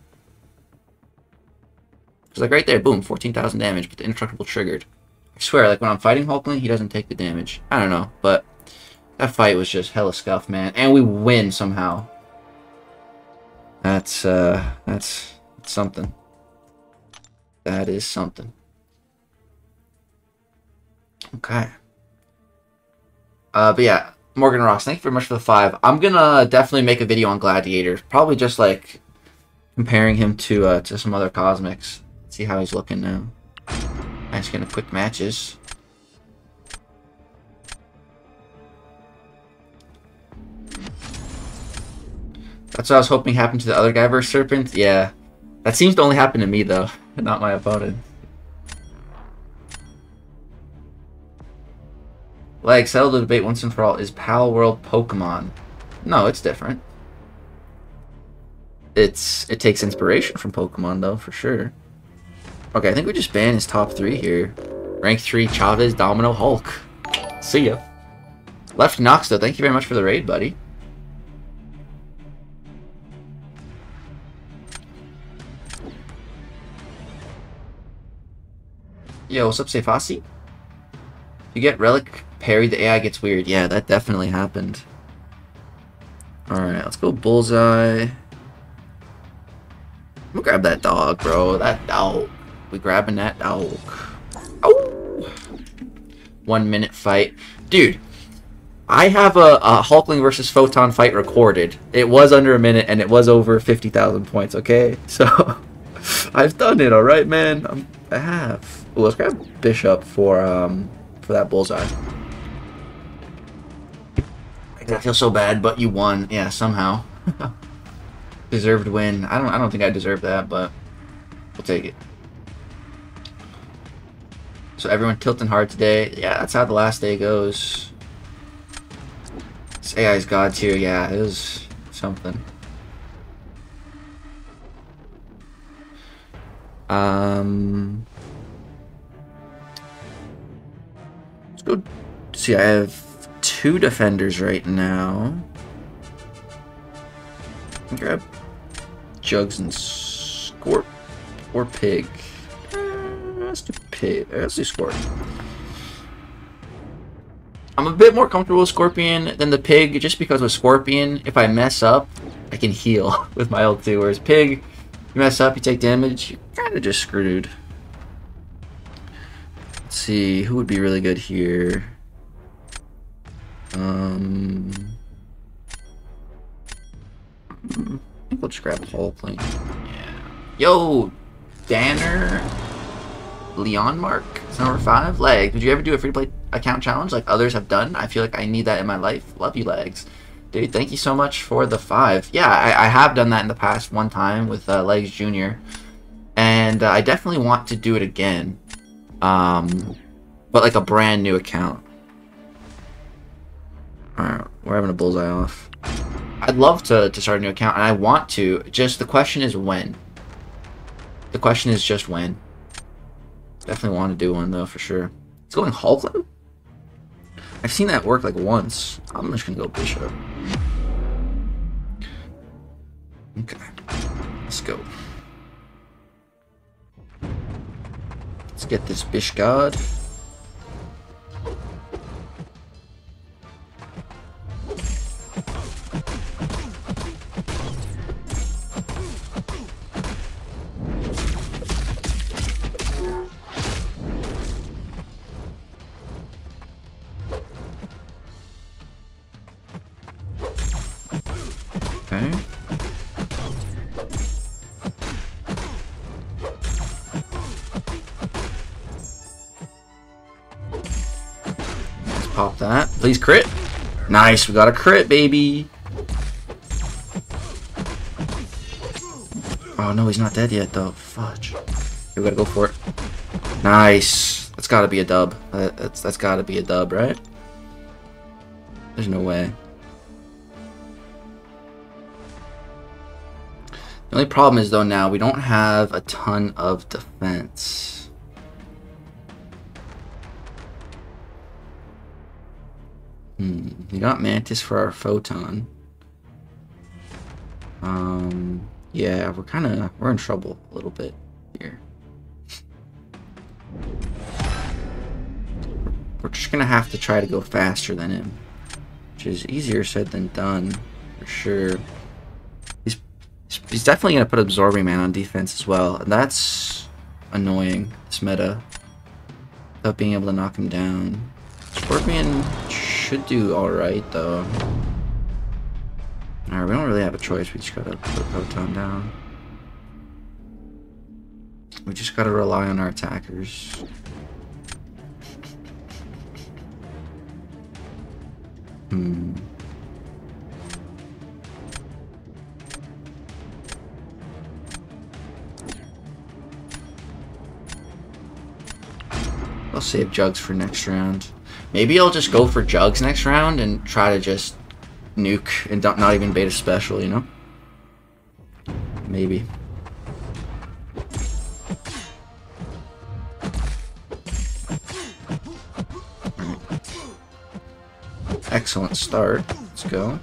Because like right there, boom, 14,000 damage, but the indestructible triggered. I swear, like when I'm fighting Hulkling, he doesn't take the damage. I don't know, but that fight was just hella scuff, man, and we win somehow. That's uh, that's, that's something. That is something. Okay. Uh, but yeah, Morgan Rocks, thank you very much for the five. I'm gonna definitely make a video on Gladiator. Probably just like comparing him to uh, to some other cosmics. See how he's looking now. I'm just gonna quick matches. That's what I was hoping happened to the other guy versus Serpent. Yeah. That seems to only happen to me though, not my opponent. Like, settle the debate once and for all. Is Palworld Pokemon? No, it's different. It's It takes inspiration from Pokemon, though, for sure. Okay, I think we just ban his top three here. Rank 3, Chavez, Domino, Hulk. See ya. Left Knox, though, thank you very much for the raid, buddy. Yo, what's up, Sefasi? You get Relic parry, the AI gets weird. Yeah, that definitely happened. Alright, let's go Bullseye. I'm gonna grab that dog, bro. That dog. We grabbing that dog. Oh! One minute fight. Dude, I have a, a Hulkling versus Photon fight recorded. It was under a minute and it was over 50,000 points, okay? [laughs] So, I've done it, alright, man? I'm, I have. Ooh, let's grab Bishop for, um, for that Bullseye. I feel so bad, but you won. Yeah, somehow. [laughs] Deserved win. I don't I don't think I deserve that, but we'll take it. So everyone tilting hard today. Yeah, that's how the last day goes. This AI's god tier, yeah, it was something. Um Let's go see I have two defenders right now. Grab Jugs and Scorp or Pig. Do Pig. Uh, let's do Scorp. I'm a bit more comfortable with Scorpion than the Pig, just because with Scorpion, if I mess up, I can heal [laughs] with my L2, whereas Pig, you mess up, you take damage, you're kind of just screwed. Let's see, who would be really good here? Um, I think we'll just grab the whole plane. Yeah. Yo, Danner, Leon Mark, it's number five. Leg, did you ever do a free-to-play account challenge like others have done? I feel like I need that in my life. Love you, Legs. Dude, thank you so much for the five. Yeah, I, I have done that in the past one time with uh, Legs Jr. And uh, I definitely want to do it again. Um, but like a brand new account. Alright, we're having a bullseye off. I'd love to, to start a new account, and I want to. Just the question is when. The question is just when. Definitely want to do one, though, for sure. It's going Hulkling? I've seen that work, like, once. I'm just gonna go Bishop. Okay. Let's go. Let's get this Bish God. Please crit. Nice, we got a crit, baby. Oh no, he's not dead yet though. Fudge. We gotta go for it. Nice. That's gotta be a dub. Uh, that's that's gotta be a dub, right? There's no way. The only problem is though now we don't have a ton of defense. Hmm. We got Mantis for our photon. Um. Yeah, we're kind of we're in trouble a little bit here. We're just gonna have to try to go faster than him, which is easier said than done, for sure. He's he's definitely gonna put absorbing man on defense as well, and that's annoying. This meta, without being able to knock him down. Scorpion should do all right though. Alright, we don't really have a choice. We just gotta put Photon down. We just gotta rely on our attackers. Hmm. I'll save Jugs for next round. Maybe I'll just go for Jugs next round and try to just nuke and not even beta special, you know? Maybe. Excellent start. Let's go.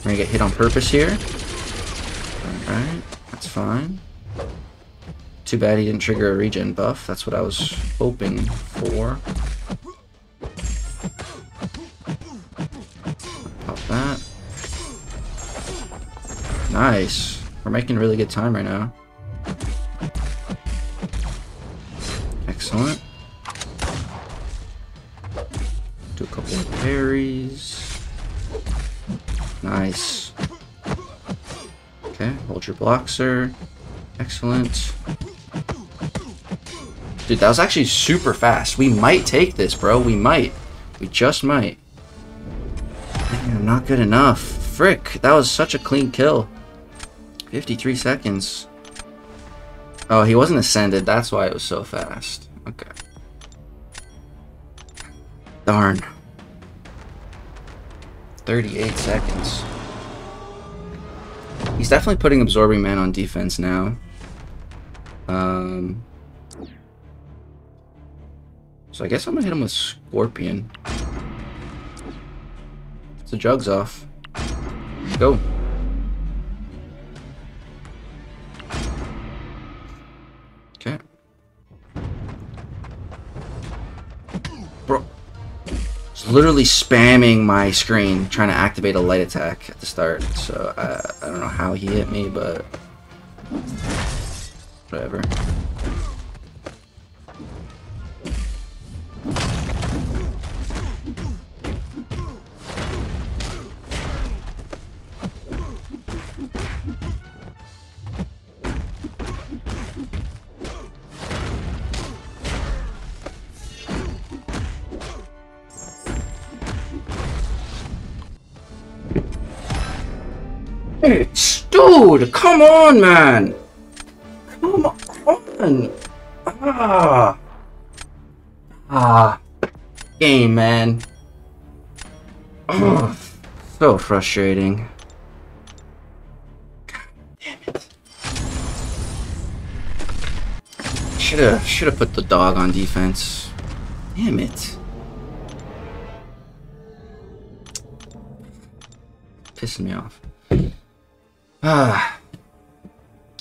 We're gonna get hit on purpose here. Alright, that's fine. Too bad he didn't trigger a regen buff. That's what I was hoping for. Pop that. Nice. We're making really good time right now. Excellent. Do a couple of parries. Nice. Okay, hold your block, sir. Excellent. Dude, that was actually super fast. We might take this, bro. We might. We just might. Man, not good enough. Frick, that was such a clean kill. 53 seconds. Oh, he wasn't ascended. That's why it was so fast. Okay. Darn. 38 seconds. He's definitely putting Absorbing Man on defense now. Um, so I guess I'm gonna hit him with Scorpion. The jug's off. Go. Okay. Bro. It's literally spamming my screen trying to activate a light attack at the start. So I, I don't know how he hit me, but whatever. Dude, come on, man. Come on. Ah. Ah. Game, man. So frustrating. God damn it. Should've, should've put the dog on defense. Damn it. Pissing me off. Ah.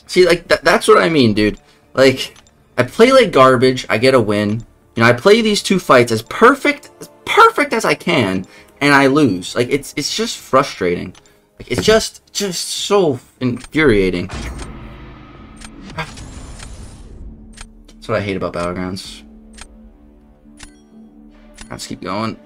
See, like, th that's what I mean, dude. Like, I play like garbage, I get a win. You know, I play these two fights as perfect, as perfect as I can, and I lose. Like, it's it's just frustrating. Like, it's just, just so infuriating. That's what I hate about Battlegrounds. Let's keep going.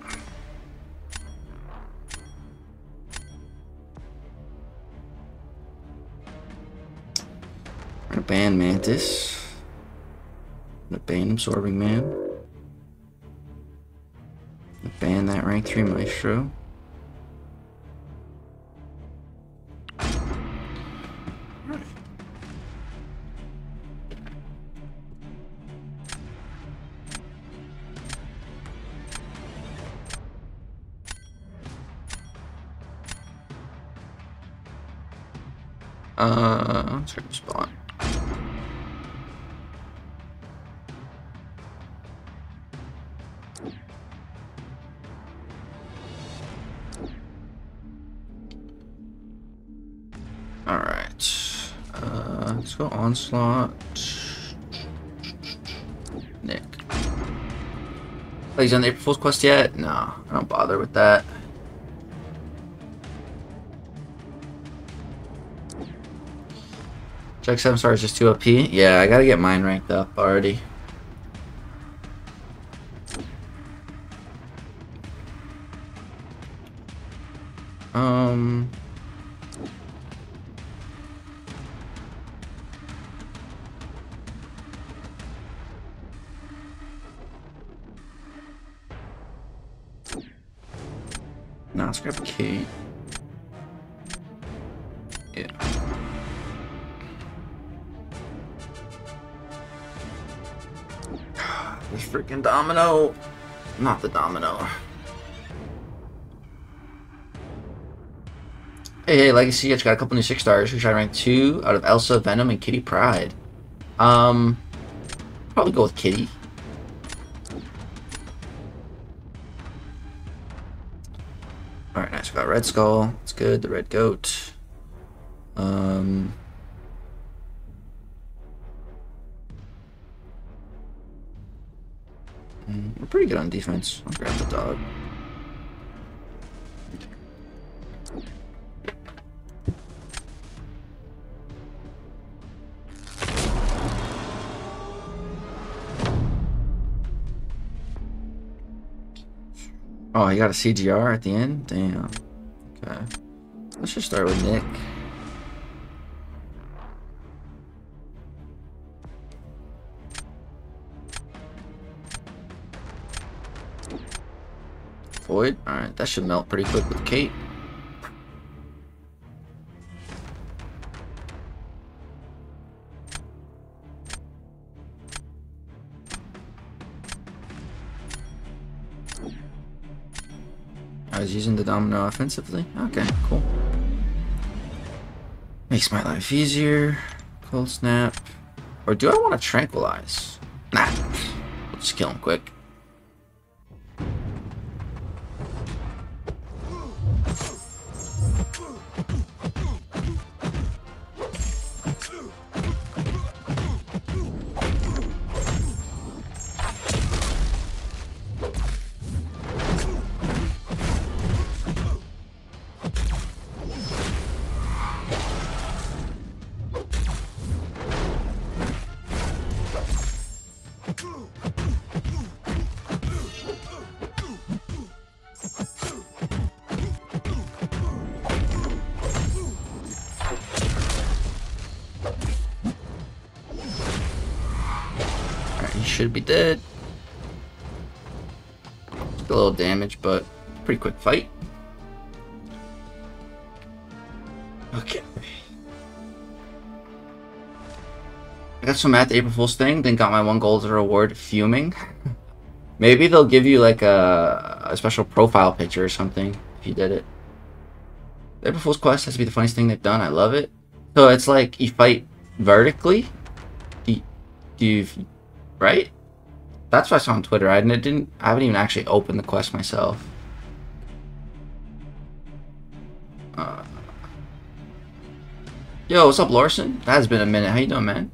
We're gonna ban Mantis. I'm gonna ban Absorbing Man. Ban that rank 3 Maestro. Uh, let's spawn. Alright. Uh, let's go Onslaught. Nick. Oh, he's on the April Fool's quest yet? No, I don't bother with that. Check 7 stars just 2 OP? Yeah, I gotta get mine ranked up already. Um... Nah, let's grab Kate. Yeah. [sighs] This freaking domino. Not the domino. Hey, hey, Lagacy, I just got a couple new six stars. Who should I rank two out of Elsa, Venom, and Kitty Pryde? Um, probably go with Kitty. Alright, nice. We got Red Skull. It's good. The Red Goat. Um, Mm, we're pretty good on defense. I'll grab the dog. Oh, he got a CGR at the end? Damn. Okay. Let's just start with Nick. Void? Alright, that should melt pretty quick with Kate. I was using the domino offensively? Okay, cool. Makes my life easier. Cold snap. Or do I want to tranquilize? Nah. Let's kill him quick. Got some at the April Fool's thing, then got my one gold as a reward, fuming. Maybe they'll give you like a, a special profile picture or something if you did it. The April Fool's quest has to be the funniest thing they've done. I love it. So it's like you fight vertically. Do you, you right? That's what I saw on Twitter. I didn't. I haven't even actually opened the quest myself. Uh, yo, what's up, Larson? That has been a minute. How you doing, man?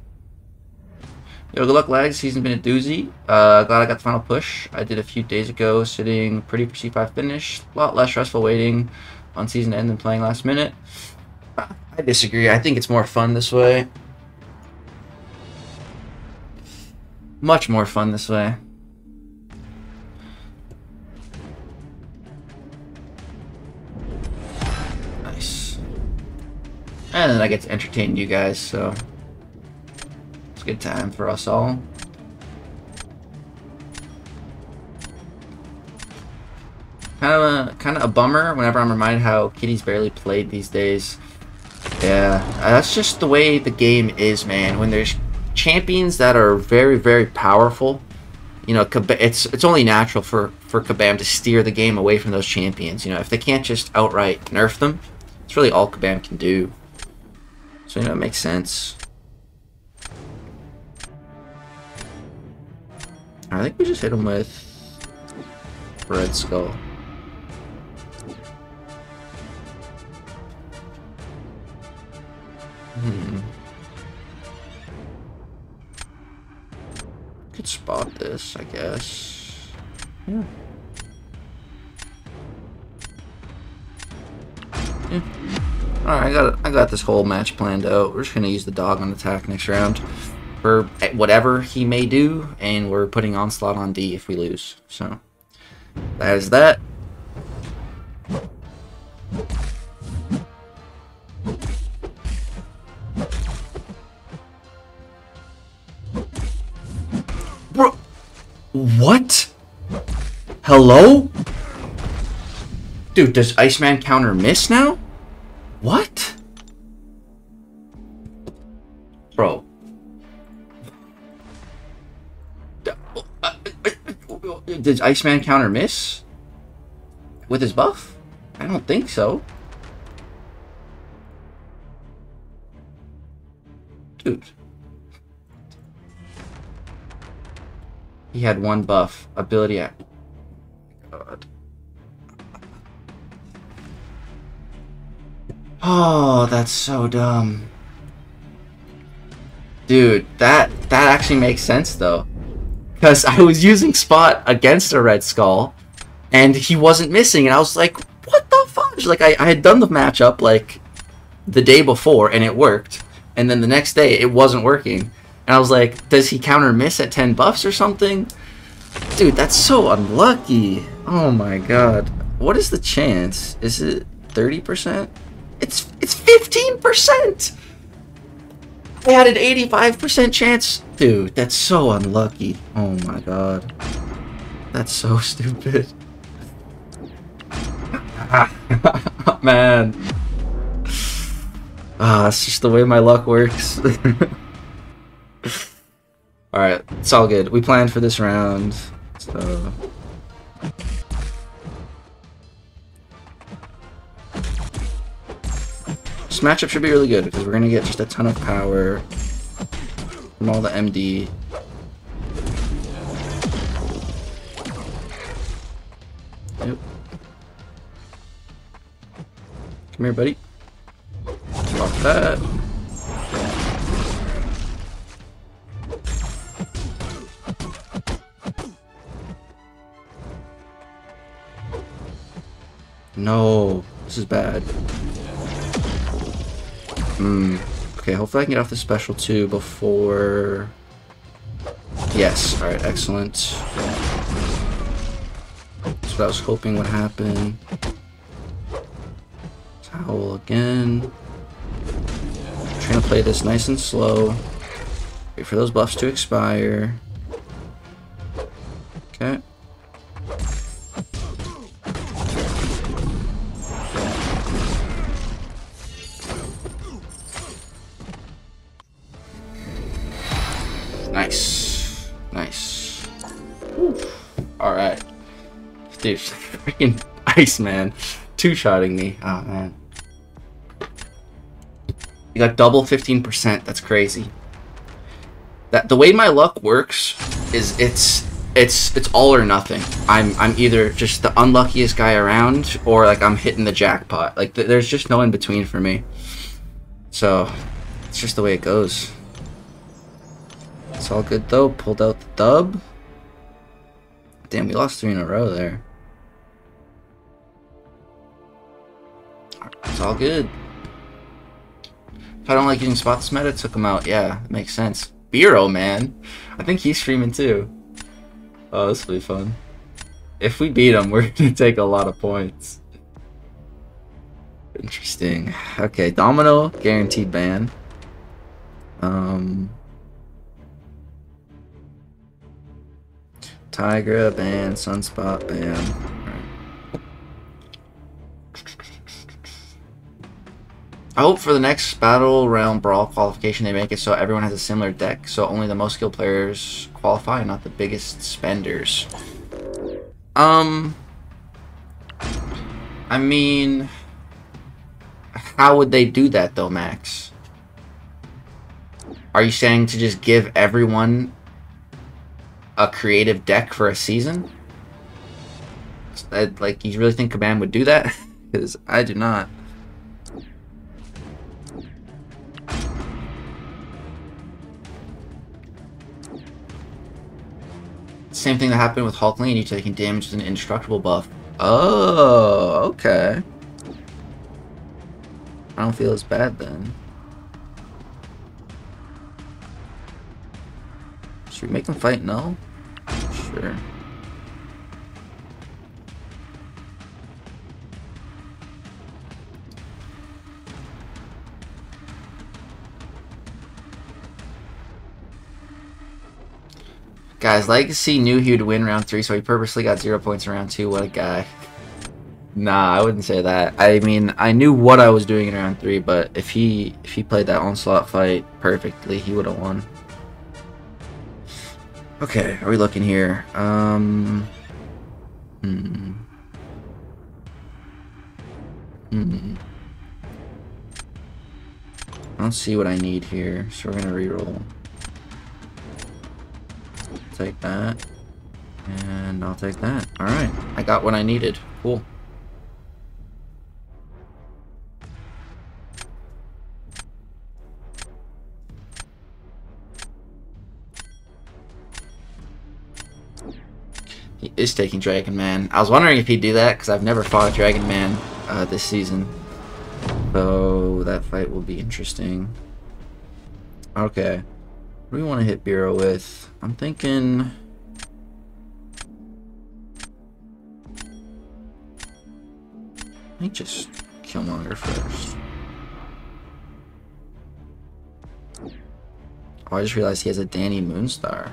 Yo, good luck, lags. Season's been a doozy. Uh, glad I got the final push. I did a few days ago, sitting pretty for C5 finish. A lot less stressful waiting on season end than playing last minute. I disagree. I think it's more fun this way. Much more fun this way. Nice. And then I get to entertain you guys, so... It's a good time for us all. Kind of a kind of a bummer whenever I'm reminded how Kitty's barely played these days. Yeah, uh, that's just the way the game is, man. When there's champions that are very, very powerful, you know, it's it's only natural for for Kabam to steer the game away from those champions. You know, if they can't just outright nerf them, it's really all Kabam can do. So you know, it makes sense. I think we just hit him with Red Skull. Hmm. Could spot this, I guess. Yeah. Yeah. Alright, I got I got this whole match planned out. We're just gonna use the dog on attack next round. For eh, whatever he may do, and we're putting Onslaught on D if we lose. So that is that. Bro, what? Hello? Dude, does Iceman counter miss now? What? Bro. Did Iceman counter miss? With his buff? I don't think so. Dude. He had one buff. Ability at... God. Oh, that's so dumb. Dude, that that actually makes sense though. Because I was using Spot against a Red Skull, and he wasn't missing, and I was like, what the fudge? Like, I, I had done the matchup, like, the day before, and it worked. And then the next day, it wasn't working. And I was like, does he counter miss at 10 buffs or something? Dude, that's so unlucky. Oh my god. What is the chance? Is it 30%? It's it's 15%! I had an 85% chance. Dude, that's so unlucky. Oh my god. That's so [laughs] stupid. [laughs] Man. Ah, it's just the way my luck works. [laughs] Alright, it's all good. We planned for this round, so... This matchup should be really good because we're going to get just a ton of power from all the MD. Yep. Come here, buddy. Lock that. No, this is bad. Hmm. Okay, hopefully I can get off the special too before... Yes, alright, excellent. That's what I was hoping would happen. Towel again. trying to play this nice and slow. Wait for those buffs to expire. Okay. Dude, [laughs] freaking Iceman. Two-shotting me. Oh, man. You got double 15%. That's crazy. That The way my luck works is it's it's it's all or nothing. I'm I'm either just the unluckiest guy around or like I'm hitting the jackpot. Like th there's just no in between for me. So it's just the way it goes. It's all good though. Pulled out the dub. Damn, we lost three in a row there. It's all good. If I don't like using spots meta, took him out. Yeah, makes sense. Biro, man. I think he's streaming too. Oh, this will be fun. If we beat him, [laughs] we're gonna take a lot of points. Interesting. Okay, Domino, guaranteed ban. Um... Tigra, ban. Sunspot, ban. I hope for the next Battle Round Brawl qualification they make it so everyone has a similar deck, so only the most skilled players qualify, not the biggest spenders. Um... I mean... How would they do that, though, Max? Are you saying to just give everyone a creative deck for a season? Like, you really think Command would do that? [laughs] Because I do not. Same thing that happened with Hulkling, you taking damage with an indestructible buff. Oh, okay. I don't feel as bad then. Should we make him fight no? Sure. Guys, Lagacy knew he would win round 3, so he purposely got 0 points in round 2. What a guy. Nah, I wouldn't say that. I mean, I knew what I was doing in round 3, but if he if he played that onslaught fight perfectly, he would have won. Okay, are we looking here? Um... Hmm... Hmm... I don't see what I need here, so we're gonna reroll take that. And I'll take that. Alright, I got what I needed. Cool. He is taking Dragon Man. I was wondering if he'd do that, because I've never fought Dragon Man uh, this season. So that fight will be interesting. Okay. What do we want to hit Bureau with? I'm thinking... Let me just Killmonger first. Oh, I just realized he has a Dani Moonstar.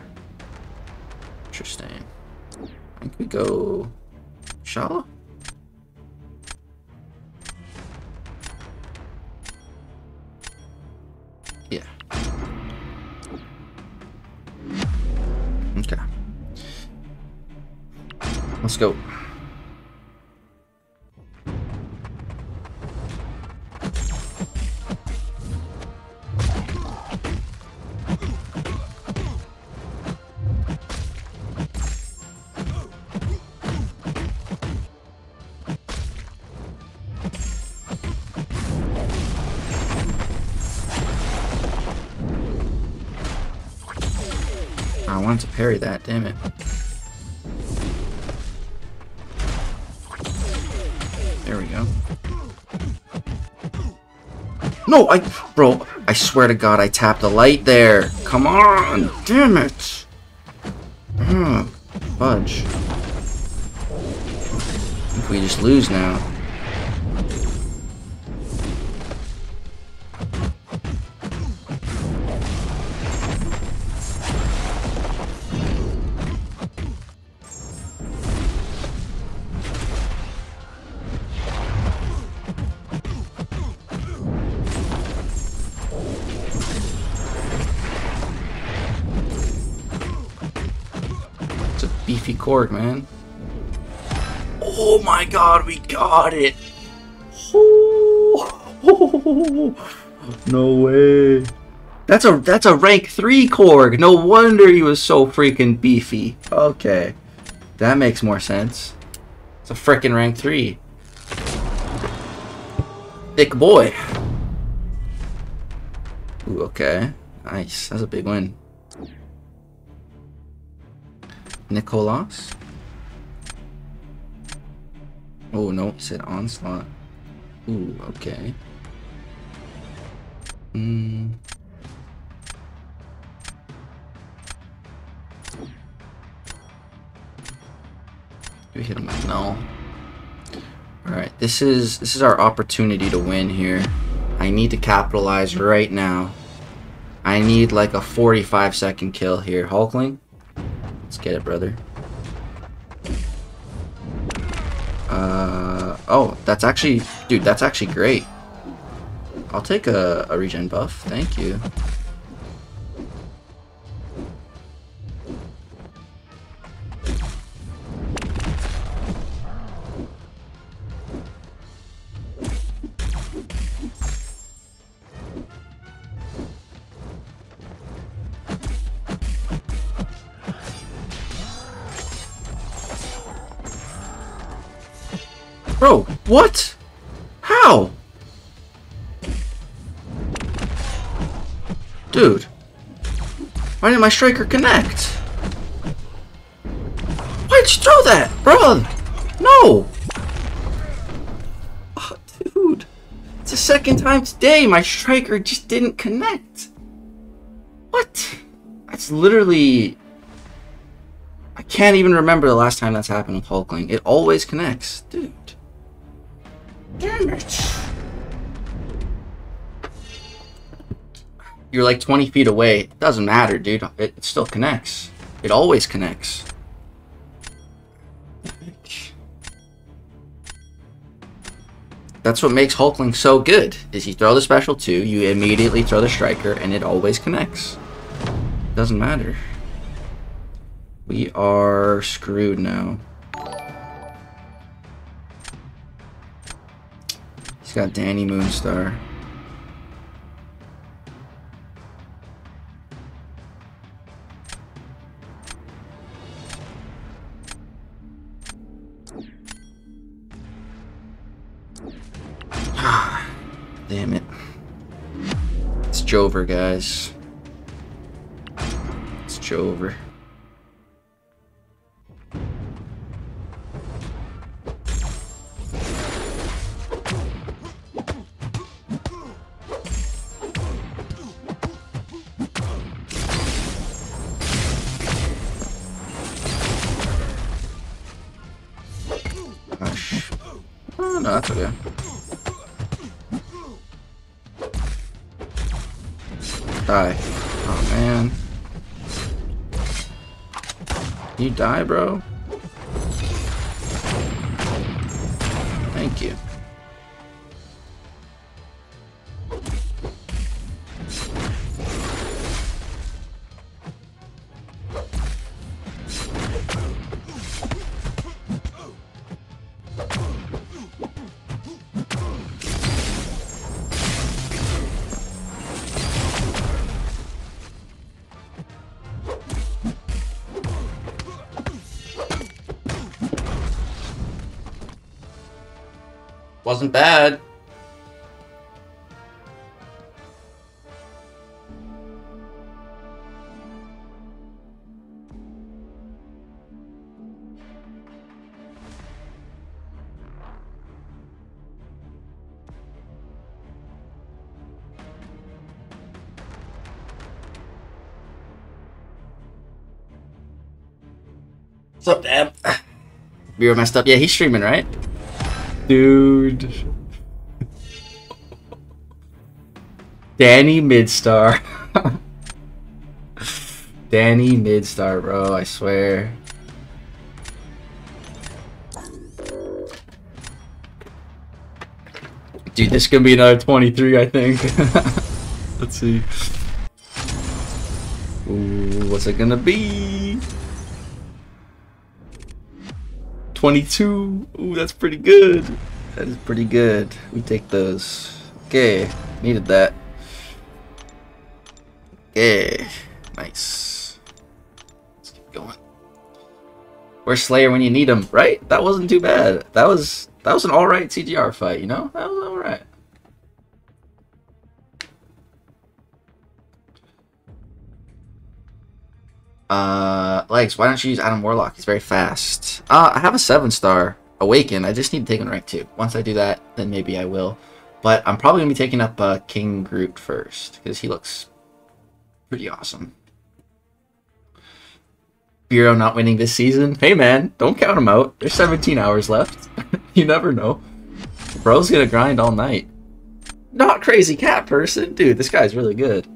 Interesting. Think we go... Shala? Yeah. Okay. Let's go. Parry that, damn it. There we go. No, I... Bro, I swear to God, I tapped the light there. Come on. Damn it. Ugh, fudge. If we just lose now. Korg, man. Oh my god, we got it! Oh. [laughs] no way. That's a that's a rank 3 Korg. No wonder he was so freaking beefy. Okay. That makes more sense. It's a freaking rank 3. Thick boy. Ooh, okay. Nice. That's a big win. Nicholas? Oh, no, it said Onslaught. Ooh, okay. Hmm. We hit him no. Alright, this is this is our opportunity to win here. I need to capitalize right now. I need like a 45 second kill here. Hulkling? Let's get it, brother. Uh, oh, that's actually, dude, that's actually great. I'll take a, a regen buff. Thank you. Bro, what? How? Dude. Why didn't my striker connect? Why'd you throw that? Bro! No! Oh, dude. It's the second time today my striker just didn't connect. What? That's literally... I can't even remember the last time that's happened with Hulkling. It always connects. Dude. Damn it. You're like 20 feet away. It doesn't matter, dude. It, still connects. It always connects. That's what makes Hulkling so good, is you throw the special 2, you immediately throw the striker, and it always connects. Doesn't matter. We are screwed now. Got Dani Moonstar. [sighs] Damn it. It's Jover, guys. It's Jover. No, that's okay. Die. Oh, man. You die, bro? Thank you. Wasn't bad. What's up, Dab? [sighs] We were messed up. Yeah, he's streaming, right? Dude. Danny Midstar. [laughs] Danny Midstar, bro, I swear. Dude, this is gonna be another 23, I think. [laughs] Let's see. Ooh, what's it gonna be? 22. Ooh, that's pretty good. That is pretty good. We take those. Okay, needed that. Okay, nice. Let's keep going. Where's Slayer when you need him? Right? That wasn't too bad. That was that was an all right CGR fight. You know, Uh, legs. Why don't you use Adam Warlock? He's very fast. Uh, I have a seven star Awaken. I just need to take him rank two. Once I do that, then maybe I will. But I'm probably gonna be taking up uh, King Groot first because he looks pretty awesome. Bureau not winning this season. Hey man, don't count him out. There's 17 hours left. [laughs] you never know. Bro's gonna grind all night. Not crazy cat person, dude. This guy's really good.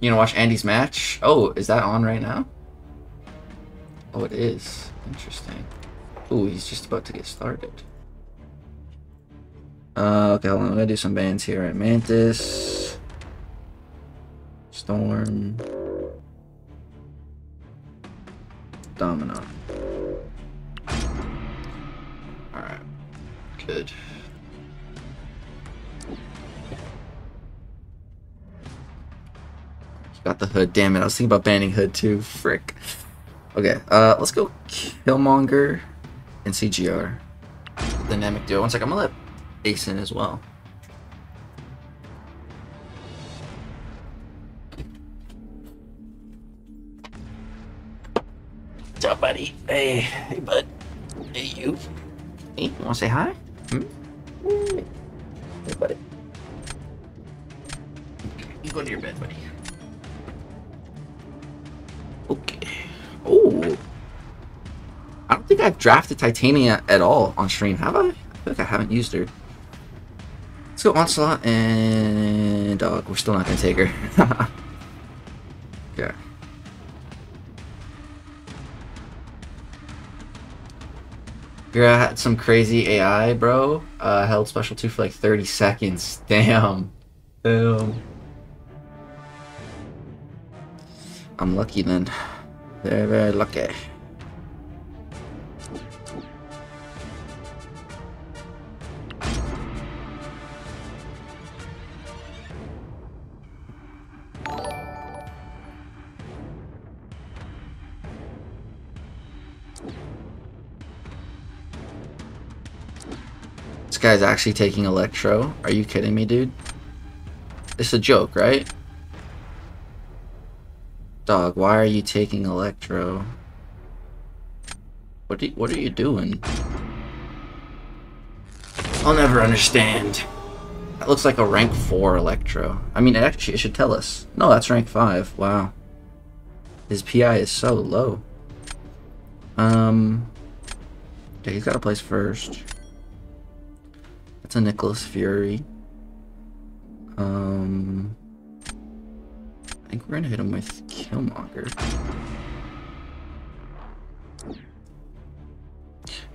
You gonna watch Andy's match? Oh, is that on right now? Oh, it is. Interesting. Oh, he's just about to get started. Uh, okay, hold on. I'm gonna do some bands here. Right, Mantis, Storm, Domino. All right, good. Got the hood. Damn it! I was thinking about banning hood too. Frick. Okay, uh, let's go Killmonger and CGR. Dynamic duo. One sec, I'm gonna let Ace in as well. What's up, buddy? Hey, hey, bud. Hey, you. Hey, you wanna say hi? Hmm? Hey, buddy. You go to your bed, buddy. Okay. Oh. I don't think I've drafted Titania at all on stream, have I? I feel like I haven't used her. Let's go Onslaught and Dog. We're still not gonna take her. [laughs] okay. Gra had some crazy AI, bro. Uh, held special 2 for like 30 seconds. [laughs] Damn. Damn. I'm lucky then. Very, very lucky. This guy's actually taking Electro. Are you kidding me, dude? It's a joke, right? Dog, why are you taking Electro? What, do, what are you doing? I'll never understand. That looks like a rank 4 Electro. I mean, it actually it should tell us. No, that's rank 5. Wow. His PI is so low. Um... Yeah, he's got to place first. That's a Nicholas Fury. Um... I think we're gonna hit him with Killmonger.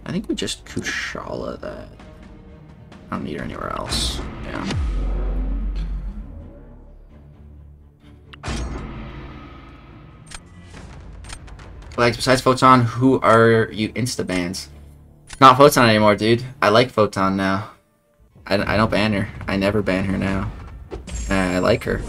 I think we just Kushala that. I don't need her anywhere else. Yeah. Like, besides Photon, who are you insta bans? Not Photon anymore, dude. I like Photon now. I, I don't ban her. I never ban her now. Uh, I like her.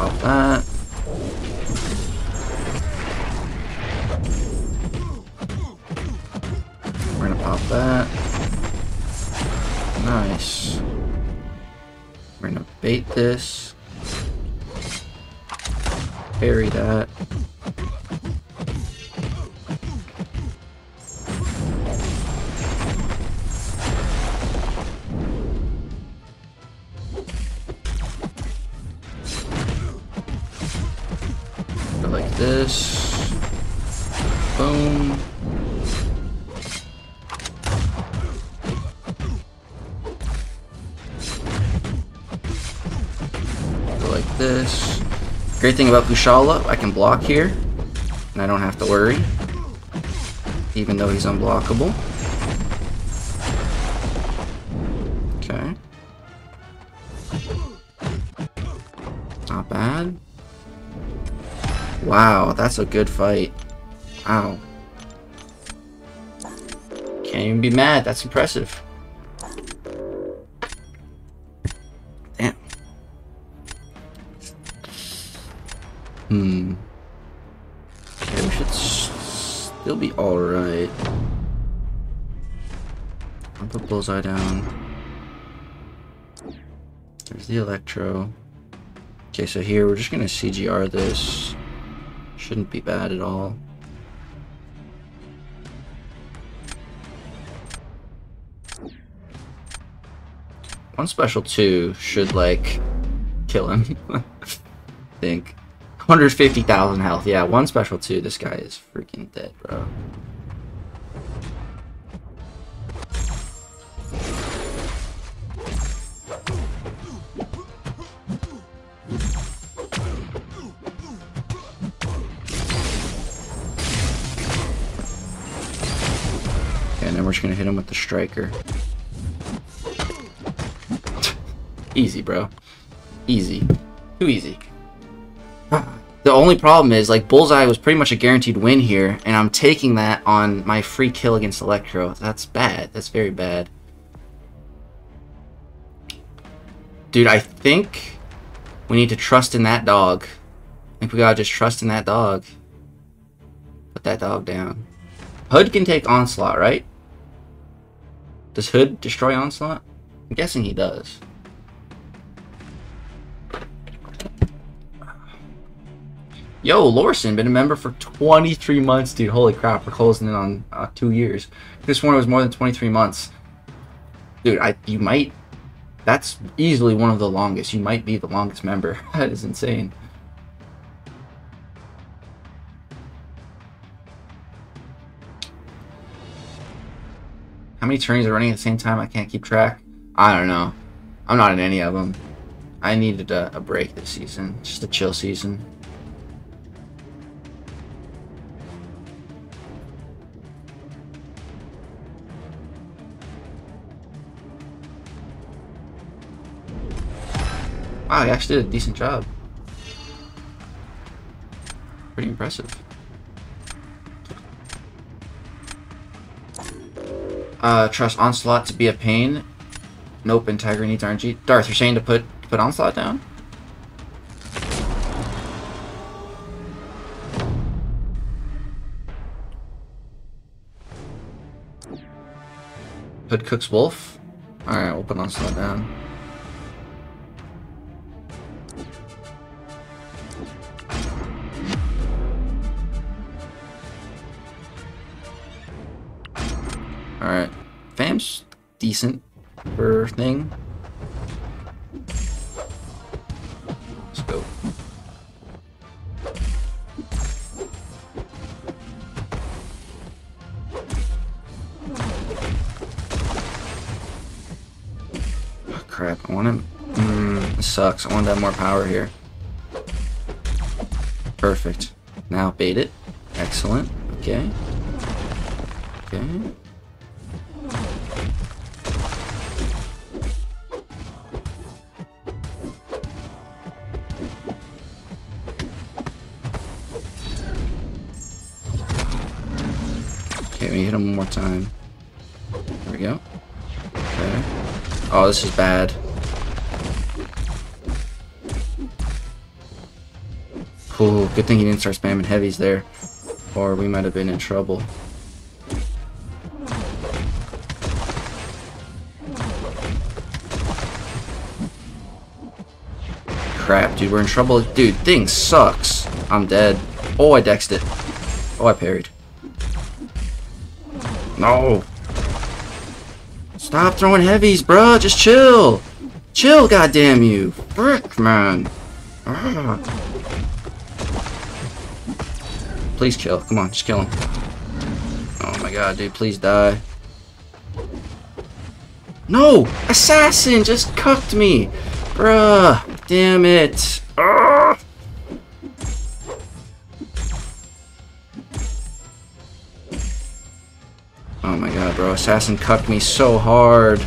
Pop that. We're gonna pop that. Nice. We're gonna bait this. Bury that. Thing about Kushala, I can block here, and I don't have to worry, even though he's unblockable. Okay. Not bad. Wow, that's a good fight. Wow. Can't even be mad, that's impressive. Bullseye down. There's the Electro. Okay, so here we're just gonna CGR this. Shouldn't be bad at all. One special two should like kill him. [laughs] I think. 150,000 health. Yeah, one special two. This guy is freaking dead, bro. We're just gonna hit him with the striker. [laughs] easy, bro. Easy. Too easy. [sighs] The only problem is, like, Bullseye was pretty much a guaranteed win here, and I'm taking that on my free kill against Electro. That's bad. That's very bad. Dude, I think we need to trust in that dog. I think we gotta just trust in that dog. Put that dog down. Hood can take Onslaught, right? Does Hood destroy Onslaught? I'm guessing he does. Yo, Lorson, been a member for 23 months, dude. Holy crap, we're closing in on uh, two years. This one was more than 23 months. Dude, I you might... That's easily one of the longest. You might be the longest member. [laughs] that is insane. How many tourneys are running at the same time? I can't keep track. I don't know. I'm not in any of them. I needed a, a break this season. Just a chill season. Wow, he actually did a decent job. Pretty impressive. Uh, trust Onslaught to be a pain. Nope, and Tiger needs RNG. Darth, you're saying to put put Onslaught down? Put Cook's Wolf? Alright, we'll put Onslaught down. Alright. Fam's decent for thing. Let's go. Oh, crap, I want him. Mm, sucks. I want to have more power here. Perfect. Now bait it. Excellent. Okay. Okay. We hit him one more time. There we go. Okay. Oh, this is bad. Cool. Good thing he didn't start spamming heavies there. Or we might have been in trouble. Crap, dude, we're in trouble. Dude, thing sucks. I'm dead. Oh, I dexed it. Oh, I parried. No. Stop throwing heavies, bruh. Just chill. Chill, goddamn you. Frick, man. Ah. Please kill. Come on, just kill him. Oh my god, dude. Please die. No! Assassin just cucked me! Bruh. Damn it. Ah. Oh my god, bro. Assassin cucked me so hard.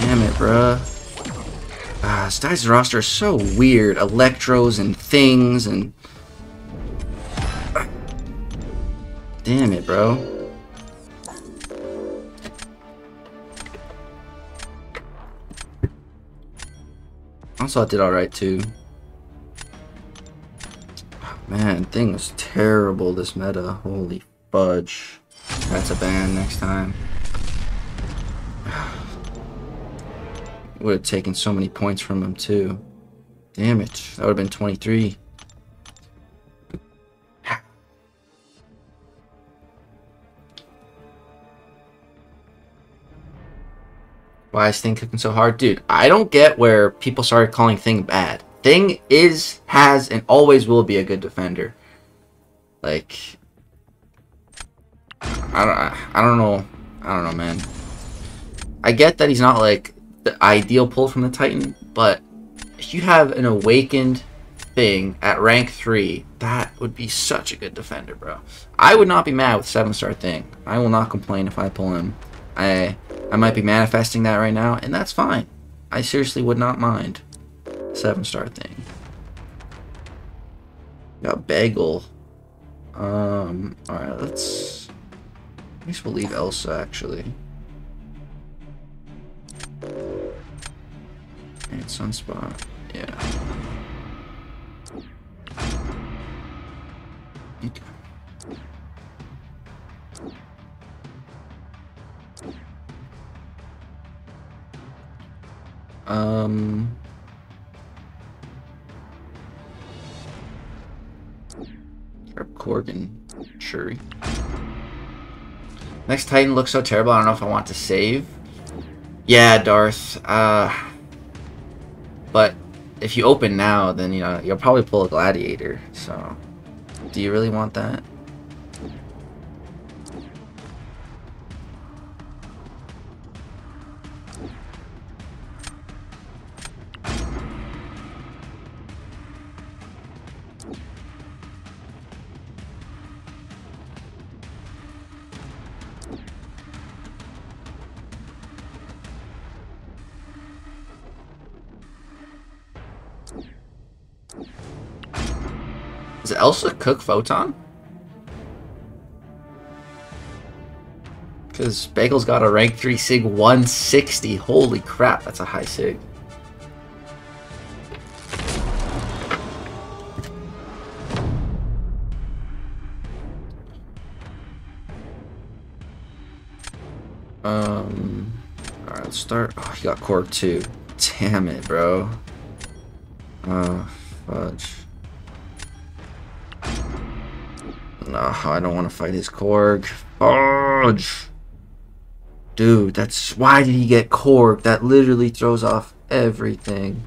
Damn it, bruh. Ah, this guy's roster is so weird. Electros and things and... Damn it, bro. Also, I did alright too. Man, thing was terrible this meta. Holy fudge. That's a ban next time. [sighs] Would have taken so many points from him too. Damn it. That would have been 23. [sighs] Why is Thing cooking so hard? Dude, I don't get where people started calling Thing bad. Thing is, has, and always will be a good defender. Like, I don't, I don't know, I don't know, man. I get that he's not like the ideal pull from the Titan, but if you have an awakened thing at rank 3, that would be such a good defender, bro. I would not be mad with 7-star thing. I will not complain if I pull him. I I might be manifesting that right now, and that's fine. I seriously would not mind. 7-star thing. Got Bagel. Um, alright, let's... I guess we'll leave Elsa, actually. And Sunspot. Yeah. Okay. Um... Grab Corgan. Shuri. Next Titan looks so terrible, I don't know if I want to save. Yeah, Darth. Uh, but if you open now, then you know you'll probably pull a Gladiator. So, do you really want that? Elsa cook Photon? Because Bagel's got a rank 3 Sig 160. Holy crap, that's a high Sig. Um, alright, let's start. Oh, he got Korg too. Damn it, bro. Oh, fudge. No, I don't want to fight his Korg. Fudge! Dude, that's... Why did he get Korg? That literally throws off everything.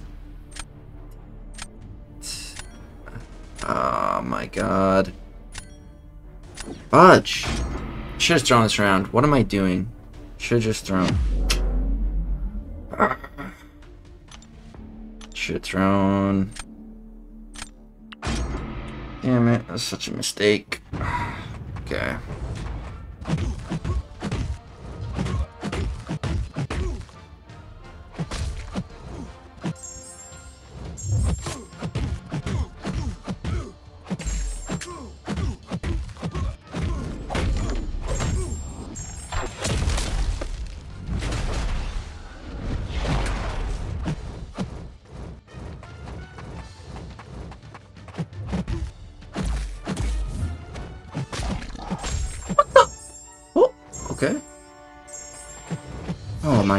Oh my god. Fudge! Should have thrown this round. What am I doing? Should have just thrown. Should have thrown. Damn it, that's such a mistake. [sighs] Okay.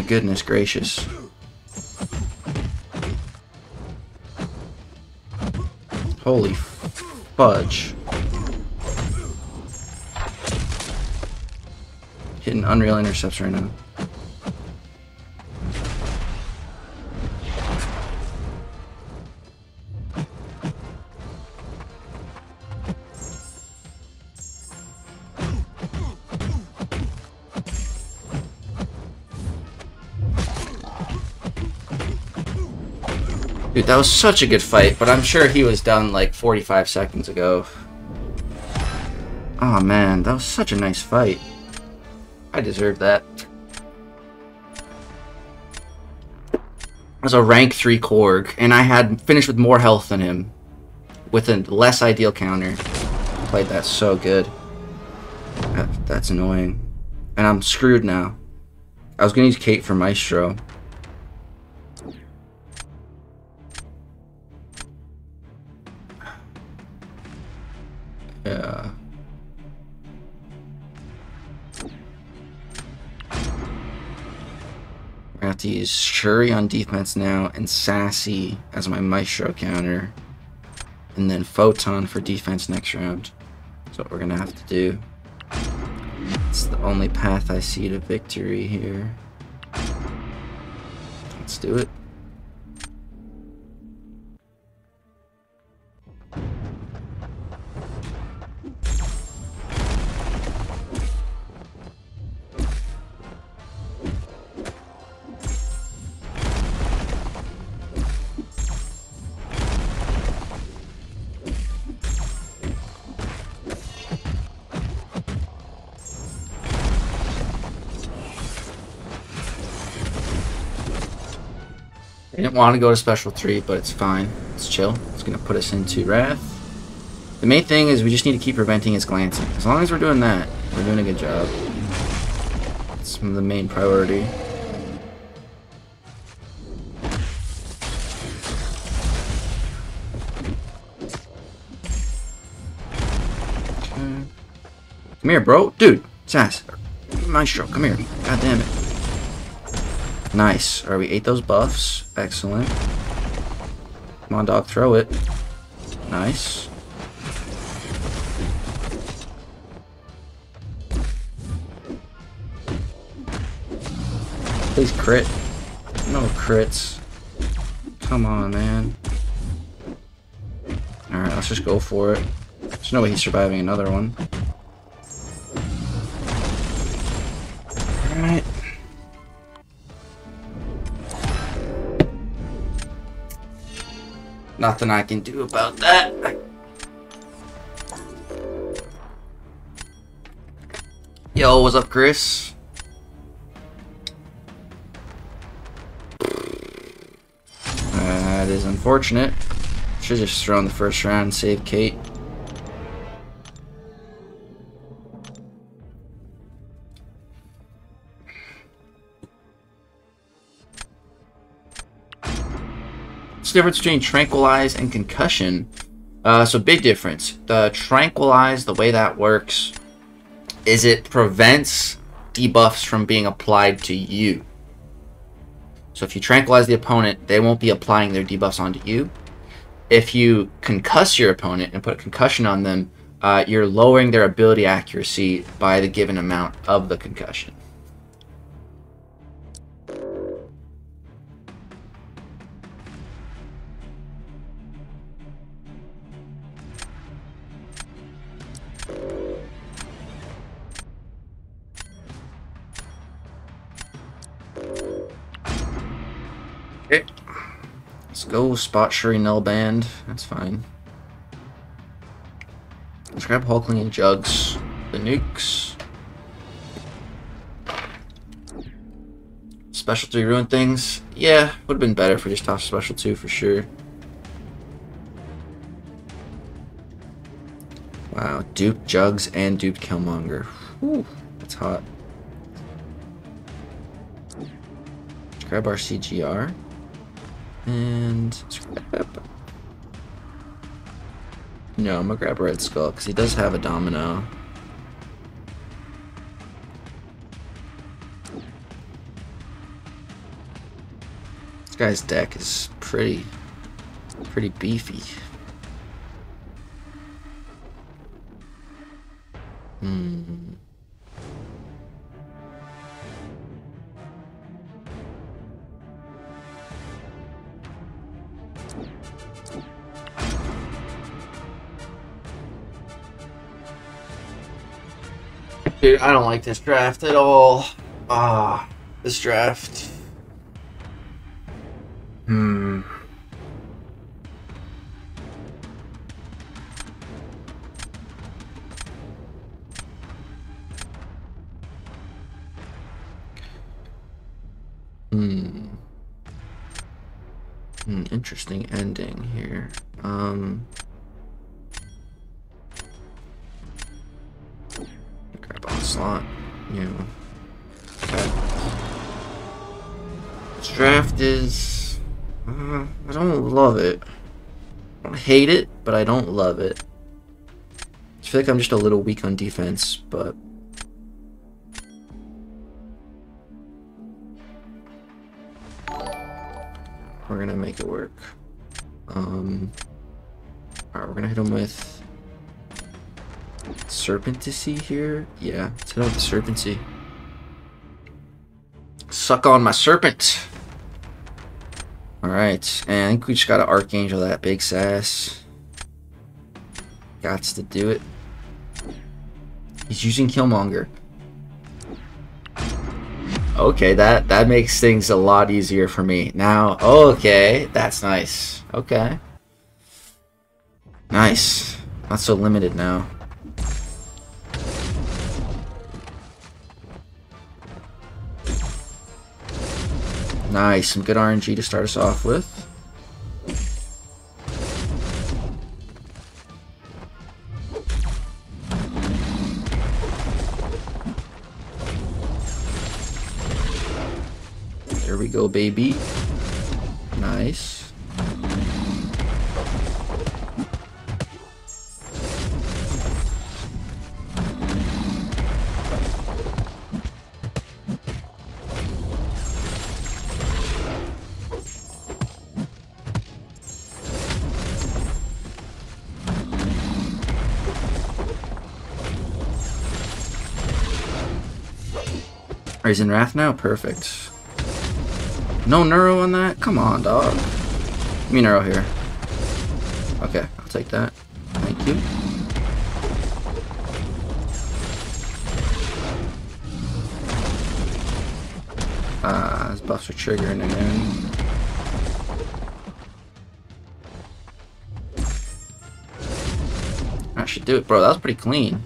Goodness gracious. Holy fudge. Hitting Unreal Intercepts right now. Dude, that was such a good fight, but I'm sure he was done like 45 seconds ago. Oh man, that was such a nice fight. I deserve that. Was a rank 3 Korg, and I had finished with more health than him. With a less ideal counter. Played that so good. That, that's annoying. And I'm screwed now. I was gonna use Kate for Maestro. Shuri on defense now and Sassy as my Maestro counter. And then Photon for defense next round. That's what we're gonna have to do. It's the only path I see to victory here. Let's do it. Want to go to special 3, but it's fine. It's chill. It's going to put us into Wrath. The main thing is we just need to keep preventing his glancing. As long as we're doing that, we're doing a good job. It's the main priority. Come here, bro. Dude, Sass. Maestro, come here. God damn it. Nice. Alright, we ate those buffs. Excellent. Come on, dog, throw it. Nice. Please crit. No crits. Come on, man. Alright, let's just go for it. There's no way he's surviving another one. Nothing I can do about that. Yo, what's up, Chris? Uh, that is unfortunate. Should've just throw in the first round and save Kate. Difference between tranquilize and concussion? Uh, so big difference. The tranquilize, the way that works, is it prevents debuffs from being applied to you. So if you tranquilize the opponent, they won't be applying their debuffs onto you. If you concuss your opponent and put a concussion on them, uh, you're lowering their ability accuracy by the given amount of the concussion. Go spot Shuri Null Band. That's fine. Let's grab Hulkling and Jugs. The nukes. Special 3 ruin things. Yeah, would have been better if we just tossed Special 2 for sure. Wow, Dupe Jugs and Dupe Killmonger. Whew, that's hot. Let's grab our CGR. And scrap. No, I'm gonna grab Red Skull because he does have a domino. This guy's deck is pretty, pretty beefy. Hmm. Dude, I don't like this draft at all. Ah, this draft. Hmm. Hmm. Hmm, interesting ending here. Um. Onslaught. Yeah. Okay. This draft is. Uh, I don't love it. I don't hate it, but I don't love it. I feel like I'm just a little weak on defense, but. We're gonna make it work. Um. Alright, we're gonna hit him with. Serpency here? Yeah, let's him with the Serpency. Suck on my serpent! Alright, and I think we just got an Archangel that big sass. Gots to do it. He's using Killmonger. Okay, that that makes things a lot easier for me. Now, okay, that's nice. Okay. Nice. Not so limited now. Nice, some good RNG to start us off with. There we go, baby. Nice. Raising Wrath now? Perfect. No neuro on that? Come on, dog. Give me neuro here. Okay, I'll take that. Thank you. Ah, his buffs are triggering again. That should do it, bro. That was pretty clean.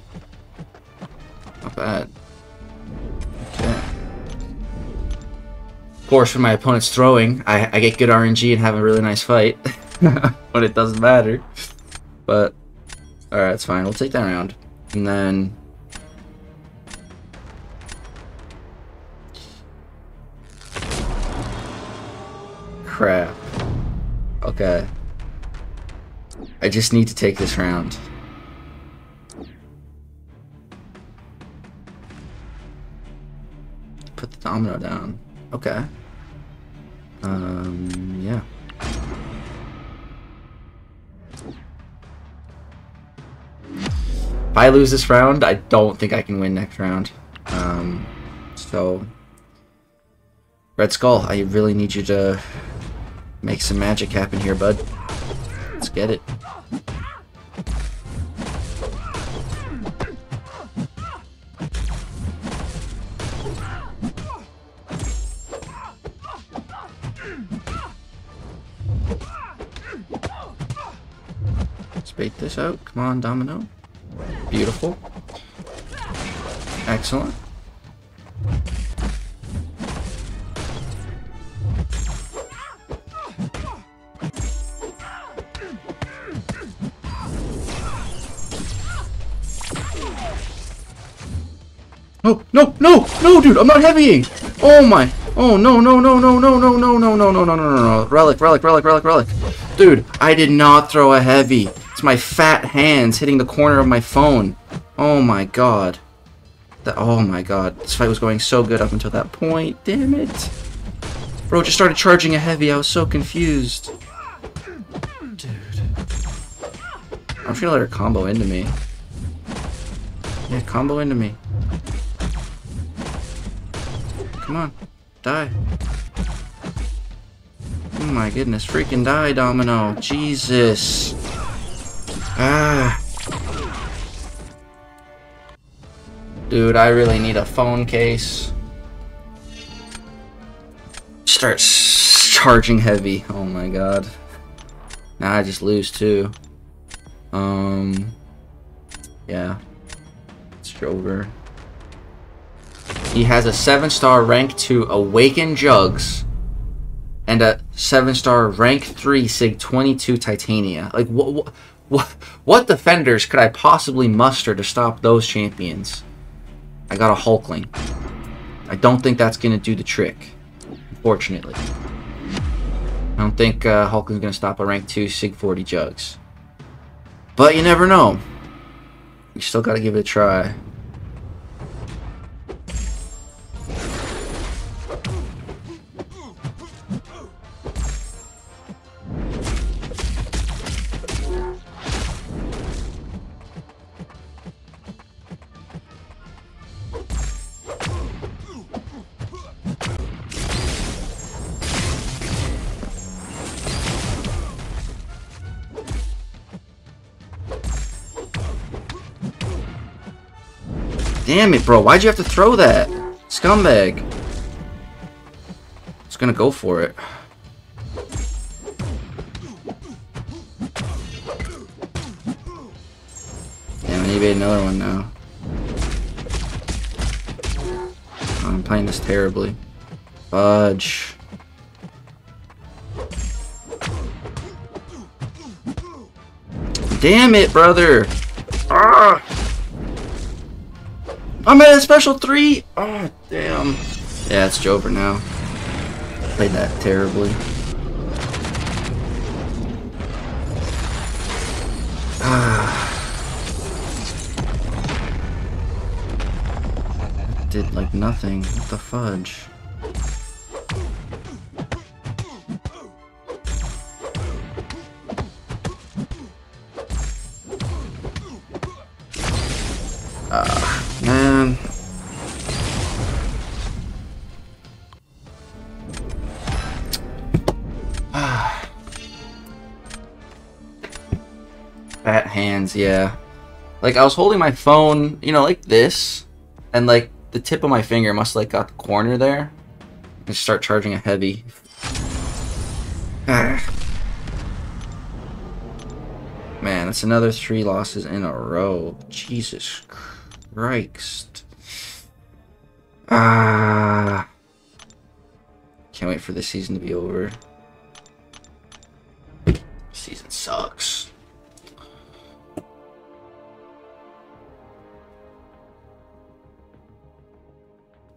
Course, when my opponent's throwing, I, I get good RNG and have a really nice fight. [laughs] but it doesn't matter. But, alright, it's fine. We'll take that round. And then... Crap. Okay. I just need to take this round. Put the domino down. Okay. Um, yeah. If I lose this round, I don't think I can win next round. Um, so... Red Skull, I really need you to make some magic happen here, bud. Let's get it. Let's this out. Come on, Domino. Beautiful. Excellent. No, no, no, no, dude, I'm not heavying. Oh my. Oh no, no, no, no, no, no, no, no, no, no, no, no, no. Relic, relic, relic, relic, relic. Dude, I did not throw a heavy. It's my fat hands hitting the corner of my phone. Oh my god. Oh my god. This fight was going so good up until that point. Damn it. Bro just started charging a heavy. I was so confused. Dude. I'm just gonna let her combo into me. Yeah, combo into me. Come on. Die. Oh my goodness. Freaking die, Domino. Jesus. Ah. Dude, I really need a phone case. Start charging heavy. Oh my god. Now I just lose too. Um. Yeah. It's over. He has a 7-star rank 2 Awaken Jugs and a 7-star rank 3 Sig 22 Titania. Like, what, what, what defenders could I possibly muster to stop those champions? I got a Hulkling. I don't think that's going to do the trick, unfortunately. I don't think uh, Hulkling's going to stop a rank 2 Sig 40 Jugs. But you never know. You still got to give it a try. Damn it, bro. Why'd you have to throw that? Scumbag. It's gonna go for it. Damn, I need another one now. Oh, I'm playing this terribly. Fudge. Damn it, brother! Ah! I'm at a special three. Oh, damn. Yeah, it's Jover now. Played that terribly. Ah. Did like nothing. What the fudge? Ah, [sighs] man. Ah. Fat hands, yeah. Like, I was holding my phone, you know, like this, and, like, the tip of my finger must, like, got the corner there, and start charging a heavy. Ah. [sighs] Man, that's another three losses in a row. Jesus Christ. Ah. Can't wait for this season to be over. Season sucks.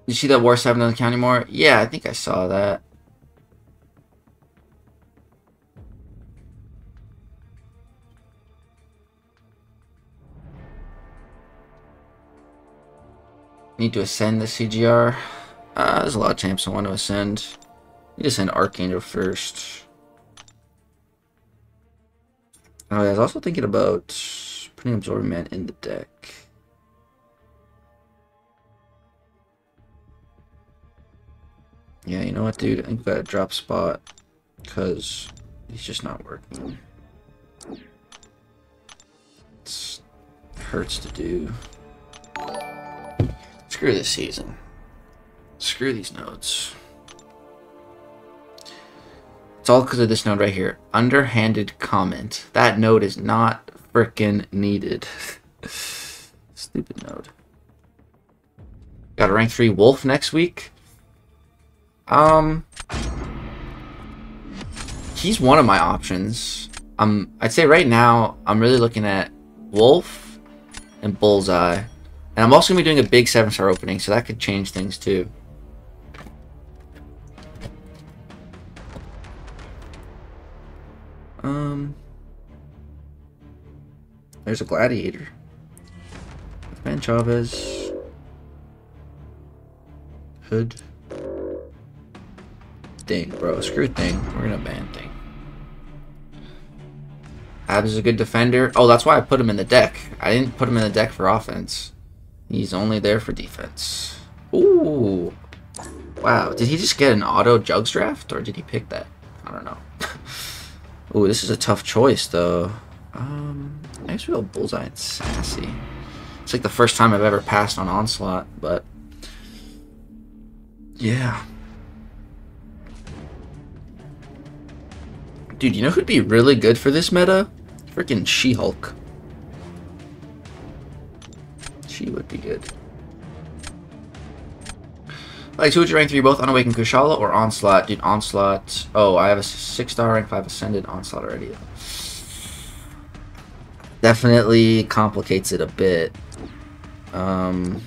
You see that War 7 doesn't count anymore? Yeah, I think I saw that. Need to ascend the CGR. Uh, there's a lot of champs I want to ascend. Need to send Archangel first. Oh, yeah, I was also thinking about putting Absorbing Man in the deck. Yeah, you know what, dude? I think we gotta drop spot. Because he's just not working. It hurts to do. Screw this season. Screw these nodes. It's all because of this node right here. Underhanded comment. That node is not freaking needed. [laughs] Stupid node. Got a rank 3 Wolf next week. Um, he's one of my options. Um, I'd say right now I'm really looking at Wolf and Bullseye. And I'm also going to be doing a big 7-star opening, so that could change things too. Um, there's a Gladiator. Ben Chavez. Hood. Thing, bro. Screw Thing. We're going to ban Thing. Abs is a good defender. Oh, that's why I put him in the deck. I didn't put him in the deck for offense. He's only there for defense. Ooh. Wow. Did he just get an auto jugs draft? Or did he pick that? I don't know. [laughs] Ooh, this is a tough choice, though. Um, I guess we'll Bullseye and Sassy. It's like the first time I've ever passed on Onslaught, but... Yeah. Dude, you know who'd be really good for this meta? Freaking She-Hulk. She would be good. Like, who would you rank 3 both Unawakened Kushala or Onslaught? Dude, Onslaught... Oh, I have a 6-star rank 5 Ascended Onslaught already. Definitely complicates it a bit. Um...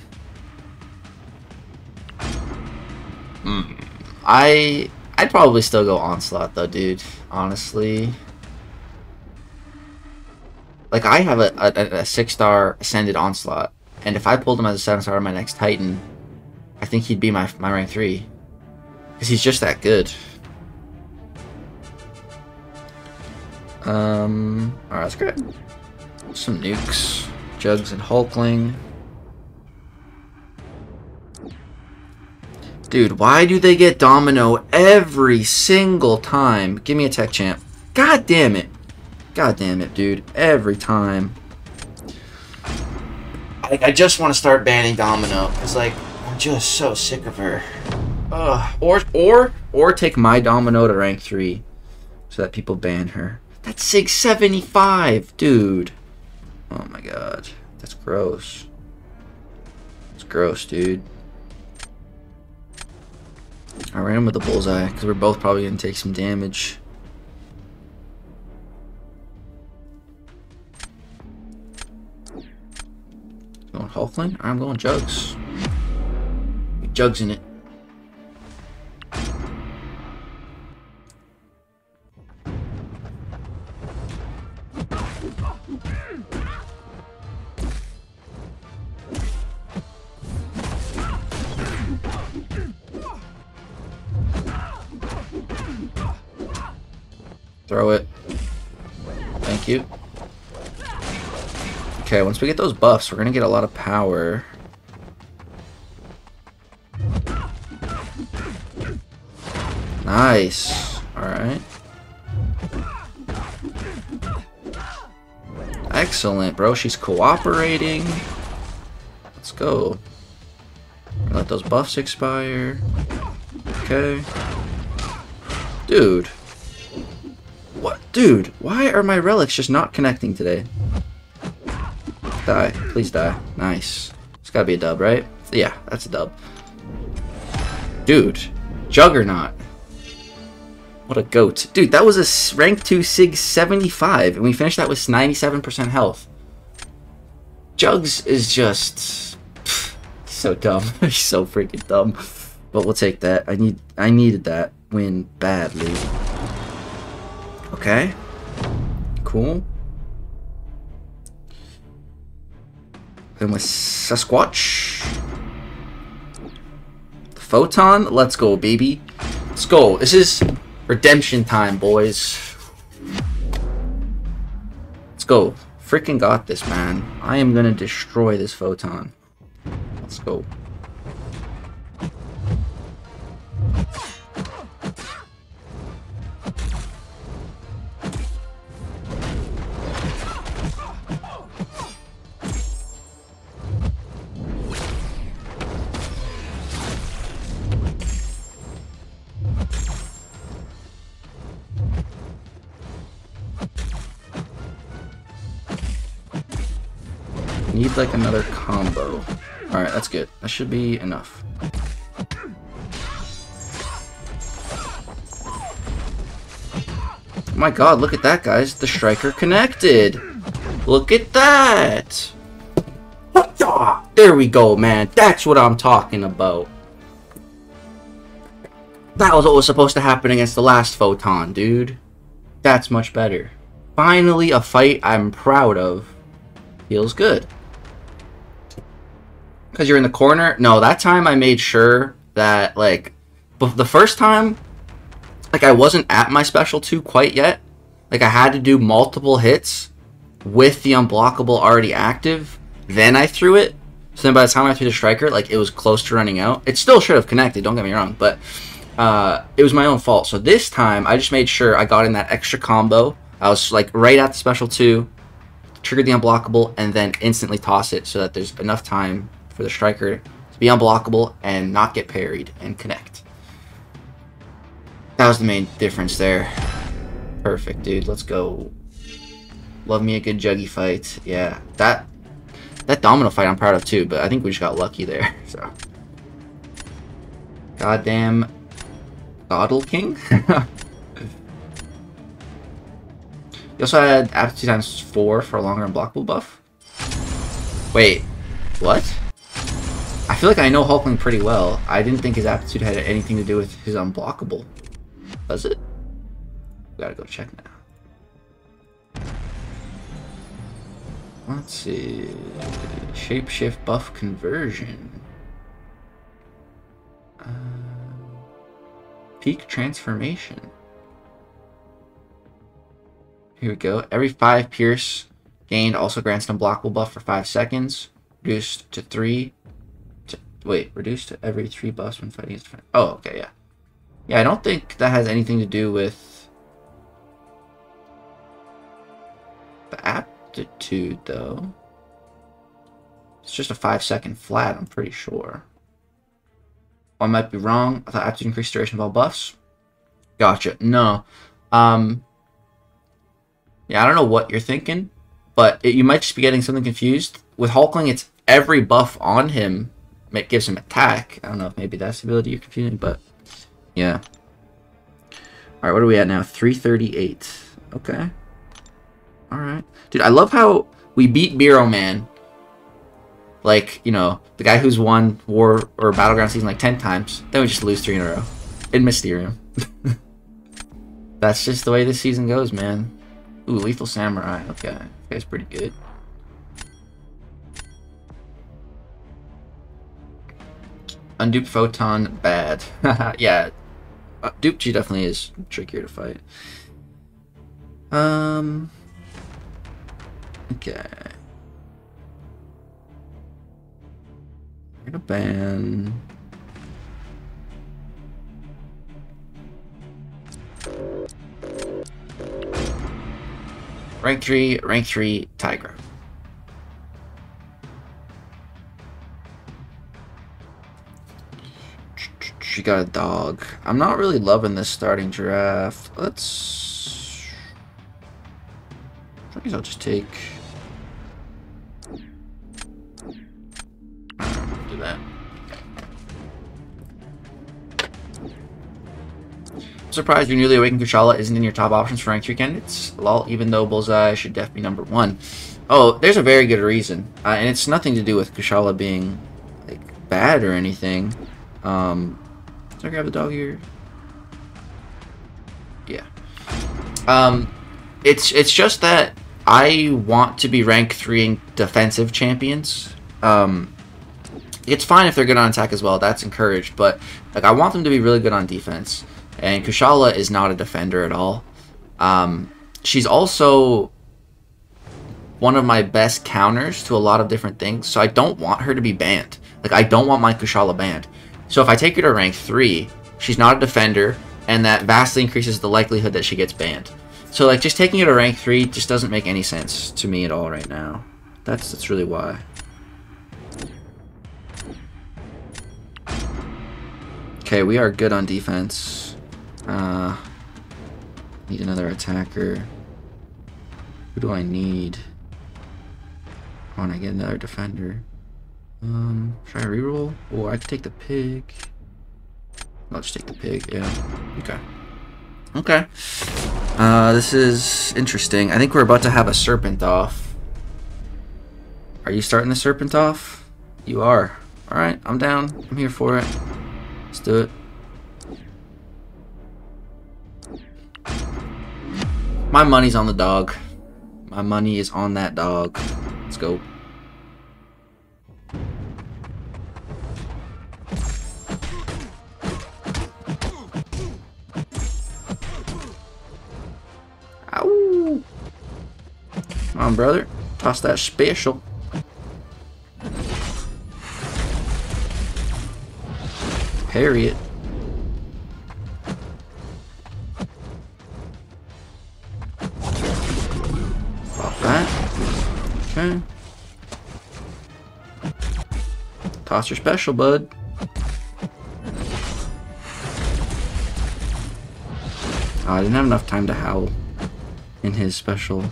Mm, I... I'd probably still go Onslaught, though, dude. Honestly. Like, I have a, a, a six-star Ascended Onslaught. And if I pulled him as a seven-star on my next Titan, I think he'd be my, my rank 3. Because he's just that good. Um, alright, that's great. Some nukes. Jugs and Hulkling. Dude, why do they get Domino every single time? Give me a tech champ. God damn it. God damn it, dude. Every time. Like, I just want to start banning Domino. Because, like, I'm just so sick of her. Ugh. Or, or, or take my Domino to rank 3. So that people ban her. That's 675, dude. Oh my god. That's gross. It's gross, dude. I ran him with a bullseye because we're both probably going to take some damage. Hulkling? I'm going Jugs. Jugs in it. Throw it. Thank you. Okay, once we get those buffs, we're gonna get a lot of power. Nice. Alright. Excellent, bro. She's cooperating. Let's go. Let those buffs expire. Okay. Dude. What? Dude, why are my relics just not connecting today? Die. Please die. Nice. It's gotta be a dub, right? Yeah, that's a dub. Dude. Juggernaut. What a goat. Dude, that was a rank 2 Sig 75, and we finished that with 97% health. Jugs is just... Pff, so dumb. [laughs] He's so freaking dumb. But we'll take that. I need. I needed that win badly. Okay. Cool. Then with Sasquatch. Photon, let's go, baby. Let's go. This is redemption time, boys. Let's go. Freaking got this, man. I am gonna destroy this Photon. Let's go. Need like another combo. Alright, that's good. That should be enough. My god, look at that, guys. The striker connected. Look at that. There we go, man. That's what I'm talking about. That was what was supposed to happen against the last Photon, dude. That's much better. Finally, a fight I'm proud of. Feels good. Because you're in the corner? No, that time I made sure that, like, the first time, like, I wasn't at my special 2 quite yet. Like, I had to do multiple hits with the unblockable already active. Then I threw it. So then by the time I threw the striker, like, it was close to running out. It still should have connected, don't get me wrong. But uh, it was my own fault. So this time, I just made sure I got in that extra combo. I was, like, right at the special 2, triggered the unblockable, and then instantly toss it so that there's enough time for the striker to be unblockable and not get parried and connect. That was the main difference there. Perfect, dude. Let's go. Love me a good juggy fight. Yeah, that that domino fight I'm proud of too, but I think we just got lucky there. [laughs] So, goddamn, Goddle King. [laughs] you also had aptitude times four for a longer unblockable buff. Wait, what? I feel like I know Hulkling pretty well. I didn't think his aptitude had anything to do with his unblockable. Does it? We Gotta go check now. Let's see. Shapeshift buff conversion. Uh, peak transformation. Here we go. Every five pierce gained also grants an unblockable buff for five seconds. Reduced to three Wait, reduced to every three buffs when fighting against friend. Oh, okay, yeah. Yeah, I don't think that has anything to do with the aptitude, though. It's just a five second flat, I'm pretty sure. I might be wrong. I thought aptitude increased duration of all buffs. Gotcha. No. Um. Yeah, I don't know what you're thinking, but it, you might just be getting something confused. With Hulkling, it's every buff on him it gives him attack. I don't know if maybe that's the ability you're confusing, but yeah. All right, what are we at now? 338. Okay. All right. Dude, I love how we beat Bureau Man. like you know the guy who's won war or battleground season like 10 times then we just lose three in a row in mysterium [laughs] that's just the way this season goes man ooh lethal samurai okay that guy's pretty good unduped photon bad [laughs] yeah uh, dupe g definitely is trickier to fight um okay gonna ban. Rank 3, rank 3, Tigra. She got a dog. I'm not really loving this starting giraffe. Let's... I guess I'll just take... Do that. Okay. Surprised your newly awakened Kushala isn't in your top options for rank 3 candidates. Lol, even though Bullseye should definitely be number 1. Oh, there's a very good reason. Uh, and it's nothing to do with Kushala being like bad or anything. Um, did I grab the dog here? Yeah. Um, it's it's just that I want to be rank 3 in defensive champions. Um, it's fine if they're good on attack as well. That's encouraged. But like I want them to be really good on defense. And Kushala is not a defender at all. Um, she's also one of my best counters to a lot of different things. So I don't want her to be banned. Like, I don't want my Kushala banned. So if I take her to rank 3, she's not a defender, and that vastly increases the likelihood that she gets banned. So, like, just taking her to rank 3 just doesn't make any sense to me at all right now. That's, that's really why. Okay, we are good on defense. Uh, need another attacker. Who do I need? I want to get another defender. Um, I reroll? Or I could take the pig. I'll just take the pig, yeah. Okay. Okay. Uh, this is interesting. I think we're about to have a serpent off. Are you starting the serpent off? You are. Alright, I'm down. I'm here for it. Let's do it. My money's on the dog. My money is on that dog. Let's go. Come on, brother. Toss that special. Harriet. Okay. Toss your special, bud. Oh, I didn't have enough time to howl in his special.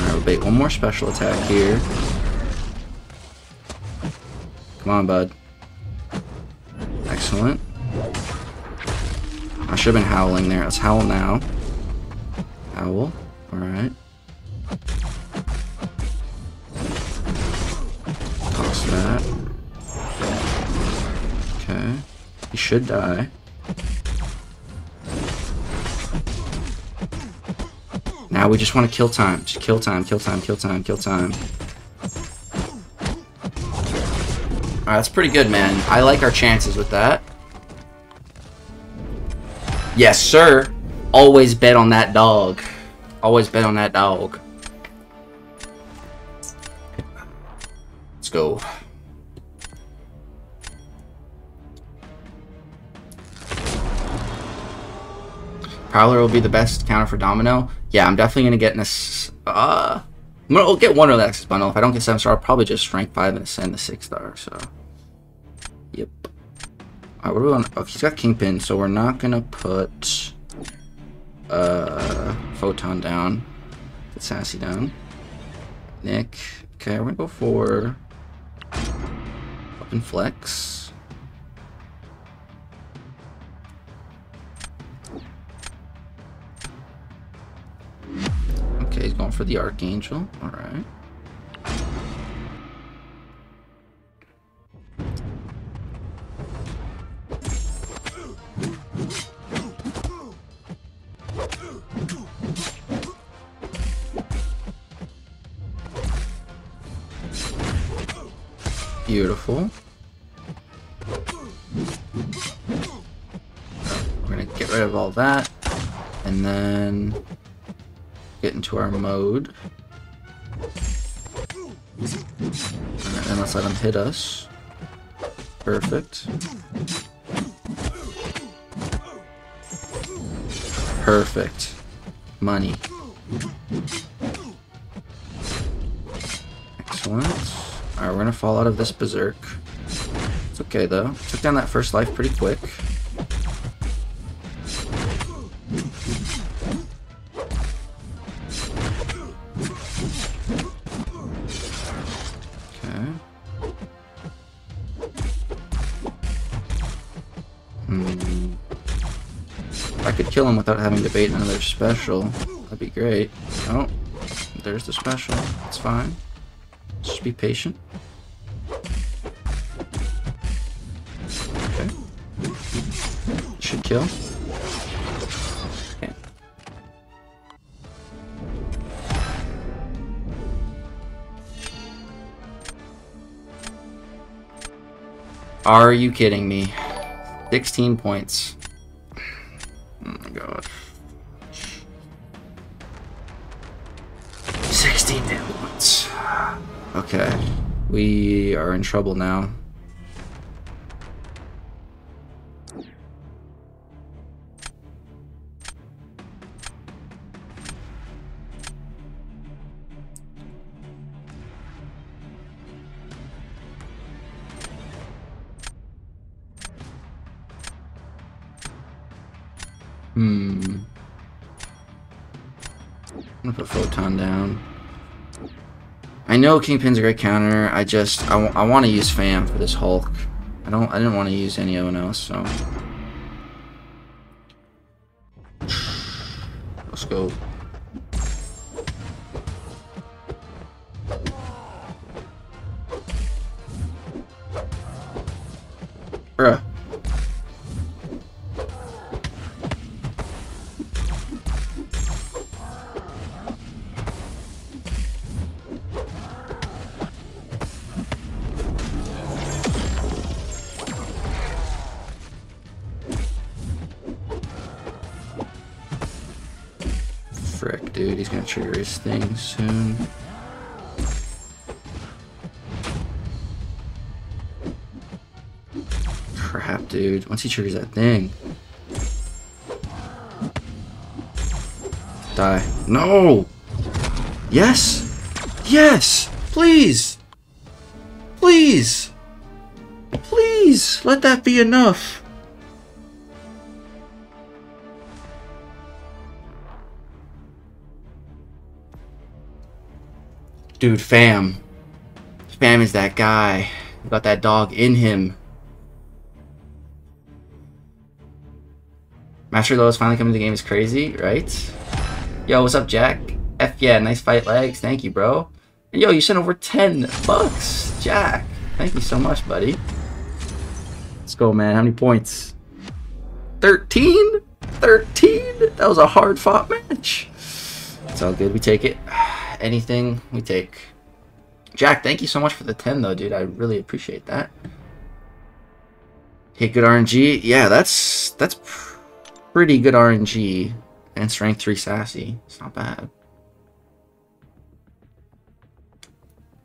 Alright, bait one more special attack here. Come on, bud. Excellent. I should have been howling there. Let's howl now. Owl. Alright. Toss that. Okay. He should die. Now we just want to kill time. Just kill time, kill time, kill time, kill time. Alright, that's pretty good, man. I like our chances with that. Yes, sir. Always bet on that dog. Always bet on that dog. Let's go. Prowler will be the best counter for Domino. Yeah, I'm definitely going to get in this... Uh, I'm going to get one Access Bundle. If I don't get 7 star, I'll probably just rank 5 and send the 6 star, so... Yep. Alright, what do we want? Oh, he's got Kingpin, so we're not going to put uh, Photon down. Get Sassy down. Nick. Okay, we're gonna go for Open Flex. Okay, he's going for the Archangel. Alright. Beautiful. We're gonna get rid of all that. And then get into our mode. And let's let him hit us. Perfect. Perfect. Money. Excellent. Alright, we're gonna fall out of this berserk. It's okay though. Took down that first life pretty quick. Hmm. If I could kill him without having to bait another special, that'd be great. Oh, there's the special. It's fine. Just be patient. Okay. Should kill. Okay. Are you kidding me? 16 points. Oh my god. 16 damn points. [sighs] Okay. We are in trouble now. Hmm. I'm gonna put Photon down. I know Kingpin's a great counter. I just I, I want to use Fam for this Hulk. I don't I didn't want to use anyone else, so let's go. His thing soon. Crap, dude. Once he triggers that thing. Die. No! Yes! Yes! Please! Please! Please! Let that be enough! Dude, fam. Fam is that guy. Got that dog in him. Master Low is finally coming to the game is crazy, right? Yo, what's up, Jack? F yeah, nice fight legs. Thank you, bro. And yo, you sent over 10 bucks, Jack. Thank you so much, buddy. Let's go, man. How many points? 13? 13? That was a hard fought match. It's all good. We take it. Anything we take. Jack, thank you so much for the 10, though, dude. I really appreciate that. Hit good RNG. Yeah, that's that's pretty good RNG. And strength 3 sassy. It's not bad.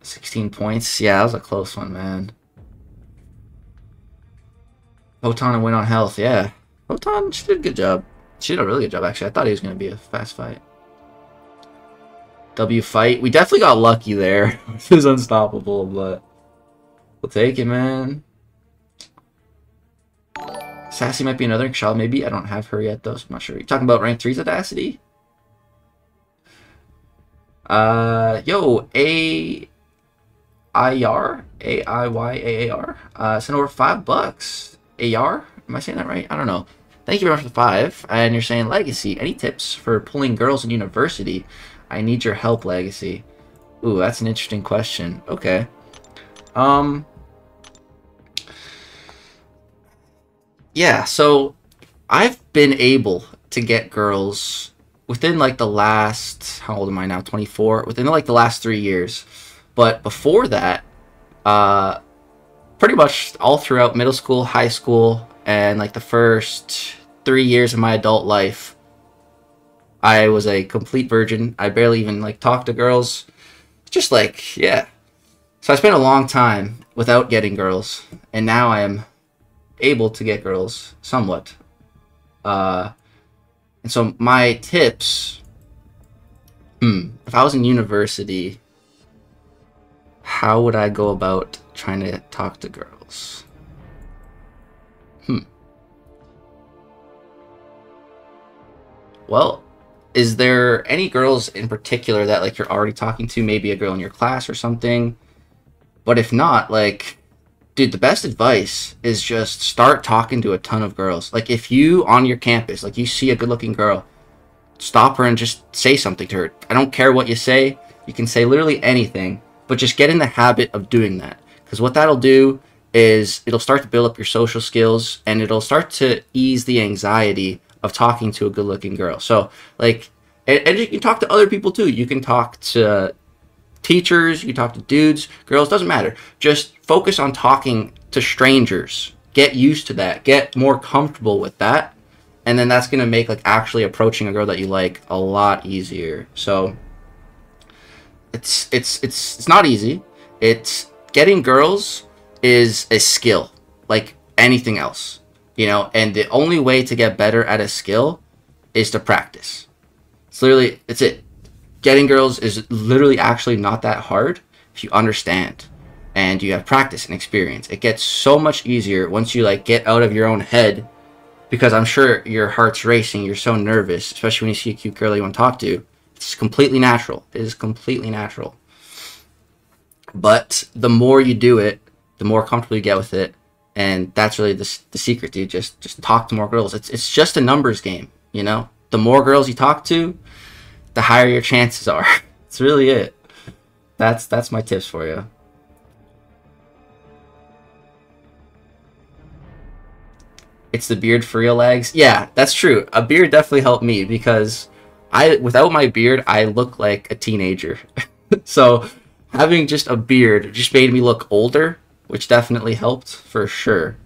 16 points. Yeah, that was a close one, man. Photon and win on health. Yeah. Photon, she did a good job. She did a really good job, actually. I thought he was going to be a fast fight. W fight. We definitely got lucky there. [laughs] was unstoppable, but we'll take it, man. Sassy might be another shot, maybe. I don't have her yet, though, so I'm not sure. You talking about rank 3's Audacity? Uh, yo, A... I-R? A-I-Y-A-A-R? Uh, sent over five bucks. A-R? Am I saying that right? I don't know. Thank you very much for the five. And you're saying Lagacy. Any tips for pulling girls in university? I need your help, Lagacy. Ooh, that's an interesting question. Okay. Um. Yeah, so I've been able to get girls within like the last how old am I now? 24. Within like the last 3 years. But before that, uh pretty much all throughout middle school, high school, and like the first 3 years of my adult life, I was a complete virgin. I barely even like talked to girls. Just like, yeah. So I spent a long time without getting girls, and now I am able to get girls somewhat. Uh, and so my tips. Hmm. If I was in university, how would I go about trying to talk to girls? Hmm. Well, is there any girls in particular that like you're already talking to? Maybe a girl in your class or something. But if not, like dude, the best advice is just start talking to a ton of girls. Like if you on your campus, like you see a good looking girl, stop her and just say something to her. I don't care what you say. You can say literally anything, but just get in the habit of doing that. Because what that'll do is it'll start to build up your social skills and it'll start to ease the anxiety of talking to a good looking girl. So like and, and you can talk to other people too. You can talk to teachers, you talk to dudes, girls, doesn't matter. Just focus on talking to strangers. Get used to that. Get more comfortable with that. And then that's going to make like actually approaching a girl that you like a lot easier. So it's it's it's it's not easy. It's getting girls is a skill like anything else. You know, and the only way to get better at a skill is to practice. It's literally it's it getting girls is literally actually not that hard if you understand and you have practice and experience. It gets so much easier once you like get out of your own head because I'm sure your heart's racing, you're so nervous, especially when you see a cute girl you want to talk to. It's completely natural. It is completely natural. But the more you do it, the more comfortable you get with it, and that's really the, the secret, dude. Just just talk to more girls. It's it's just a numbers game, you know. The more girls you talk to, the higher your chances are. [laughs] That's really it. That's that's my tips for you. It's the beard for real legs. Yeah, that's true. A beard definitely helped me because I without my beard I look like a teenager. [laughs] so having just a beard just made me look older, which definitely helped for sure.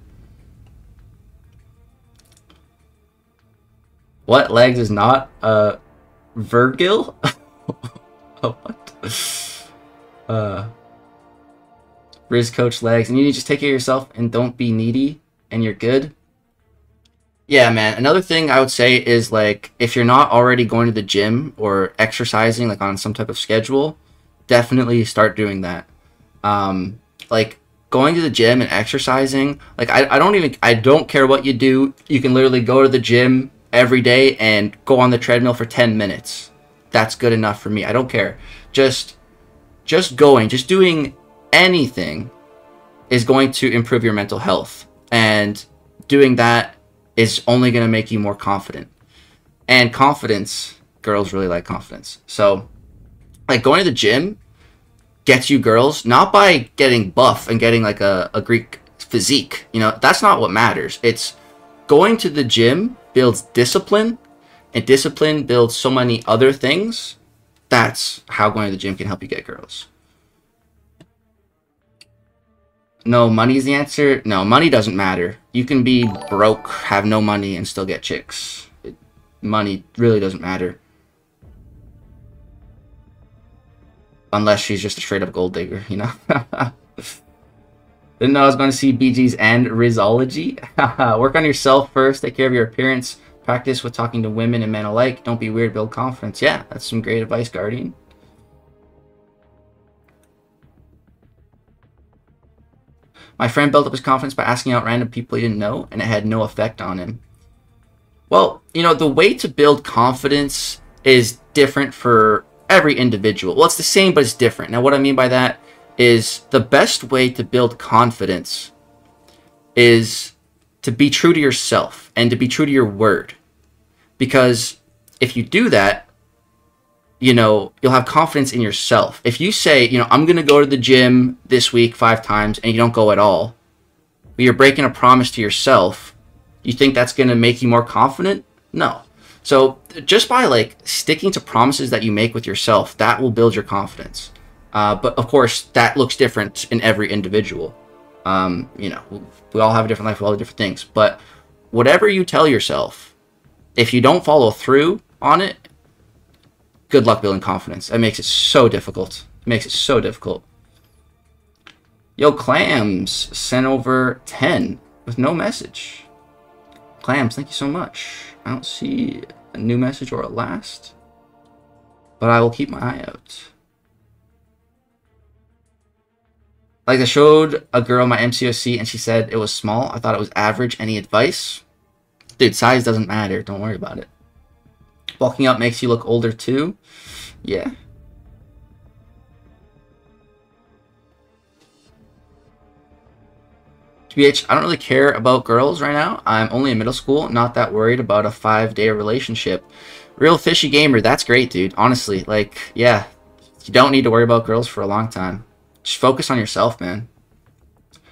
What legs is not uh Virgil? [laughs] what? Uh, Riz coach legs, and you need to just take care of yourself and don't be needy, and you're good. Yeah, man. Another thing I would say is like if you're not already going to the gym or exercising like on some type of schedule, definitely start doing that. Um, like going to the gym and exercising, like I, I don't even I don't care what you do. You can literally go to the gym every day and go on the treadmill for 10 minutes. That's good enough for me. I don't care. Just just going, just doing anything is going to improve your mental health. And doing that is only going to make you more confident. And confidence, girls really like confidence. So, like going to the gym gets you girls not by getting buff and getting like a, a Greek physique. You know, that's not what matters. It's going to the gym builds discipline, and discipline builds so many other things. That's how going to the gym can help you get girls. No, money's the answer. No, money doesn't matter. You can be broke, have no money, and still get chicks. It, money really doesn't matter. Unless she's just a straight up gold digger, you know? [laughs] Didn't know I was going to see BG's and Rizology. [laughs] Work on yourself first. Take care of your appearance. Practice with talking to women and men alike. Don't be weird. Build confidence. Yeah, that's some great advice, Guardian. My friend built up his confidence by asking out random people he didn't know, and it had no effect on him. Well, you know, the way to build confidence is different for every individual. Well, it's the same, but it's different. Now, what I mean by that is the best way to build confidence is to be true to yourself and to be true to your word. Because if you do that, you know, you'll have confidence in yourself. If you say, you know, I'm going to go to the gym this week five times and you don't go at all, but you're breaking a promise to yourself, you think that's going to make you more confident? No. So just by like sticking to promises that you make with yourself, that will build your confidence. Uh, but of course, that looks different in every individual. Um, you know, we all have a different life, we all have different things. But whatever you tell yourself, if you don't follow through on it, good luck building confidence. That makes it so difficult. It makes it so difficult. Yo, Clams sent over 10 with no message. Clams, thank you so much. I don't see a new message or a last, but I will keep my eye out. Like I showed a girl my MCOC and she said it was small. I thought it was average. Any advice? Dude, size doesn't matter. Don't worry about it. Bulking up makes you look older too. Yeah. TBH, I don't really care about girls right now. I'm only in middle school, not that worried about a five-day relationship. Real fishy gamer, that's great, dude. Honestly, like, yeah, you don't need to worry about girls for a long time. Just focus on yourself, man.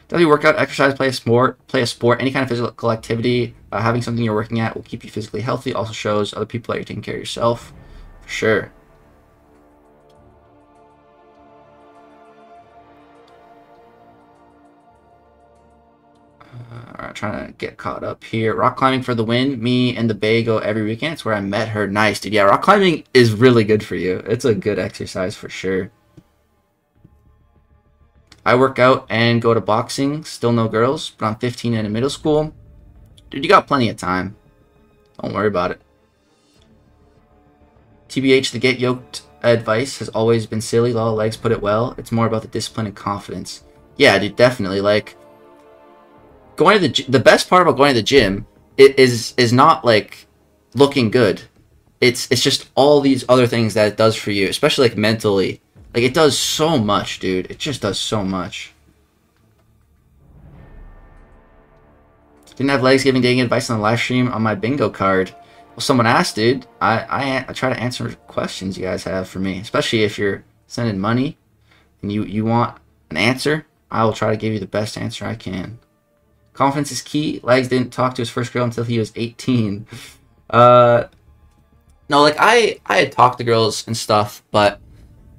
Daily workout, exercise, play a sport, play a sport, any kind of physical activity, uh, having something you're working at will keep you physically healthy. Also shows other people that you're taking care of yourself. For sure. Trying to get caught up here. Rock climbing for the win. Me and the Bay go every weekend. It's where I met her. Nice, dude. Yeah, rock climbing is really good for you. It's a good exercise for sure. I work out and go to boxing. Still no girls, but I'm 15 and in middle school. Dude, you got plenty of time. Don't worry about it. TBH, the get yoked advice has always been silly. Lol, legs put it well. It's more about the discipline and confidence. Yeah, dude, definitely. Like, going to the the best part about going to the gym is is not like looking good. It's it's just all these other things that it does for you, especially like mentally. Like it does so much, dude. It just does so much. Didn't have legs giving dating advice on the live stream on my bingo card. Well, someone asked, dude. I, I, I try to answer questions you guys have for me, especially if you're sending money and you, you want an answer. I will try to give you the best answer I can. Confidence is key. Legs didn't talk to his first girl until he was 18. Uh, no, like I, I had talked to girls and stuff, but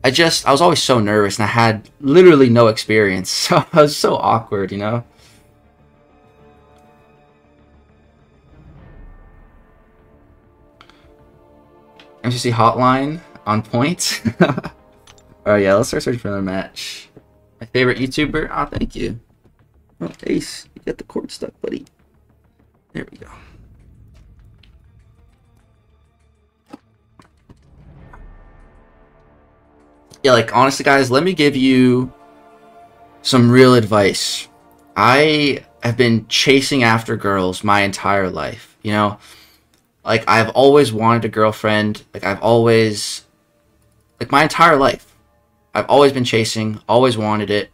I just, I was always so nervous and I had literally no experience. [laughs] So I was so awkward, you know? MCC hotline on point. [laughs] Alright, yeah, let's start searching for another match. My favorite YouTuber? Oh, thank you. Oh, Ace, you got the cord stuck, buddy. There we go. Yeah, like, honestly, guys, let me give you some real advice. I have been chasing after girls my entire life, you know? like I've always wanted a girlfriend. Like I've always like my entire life. I've always been chasing, always wanted it.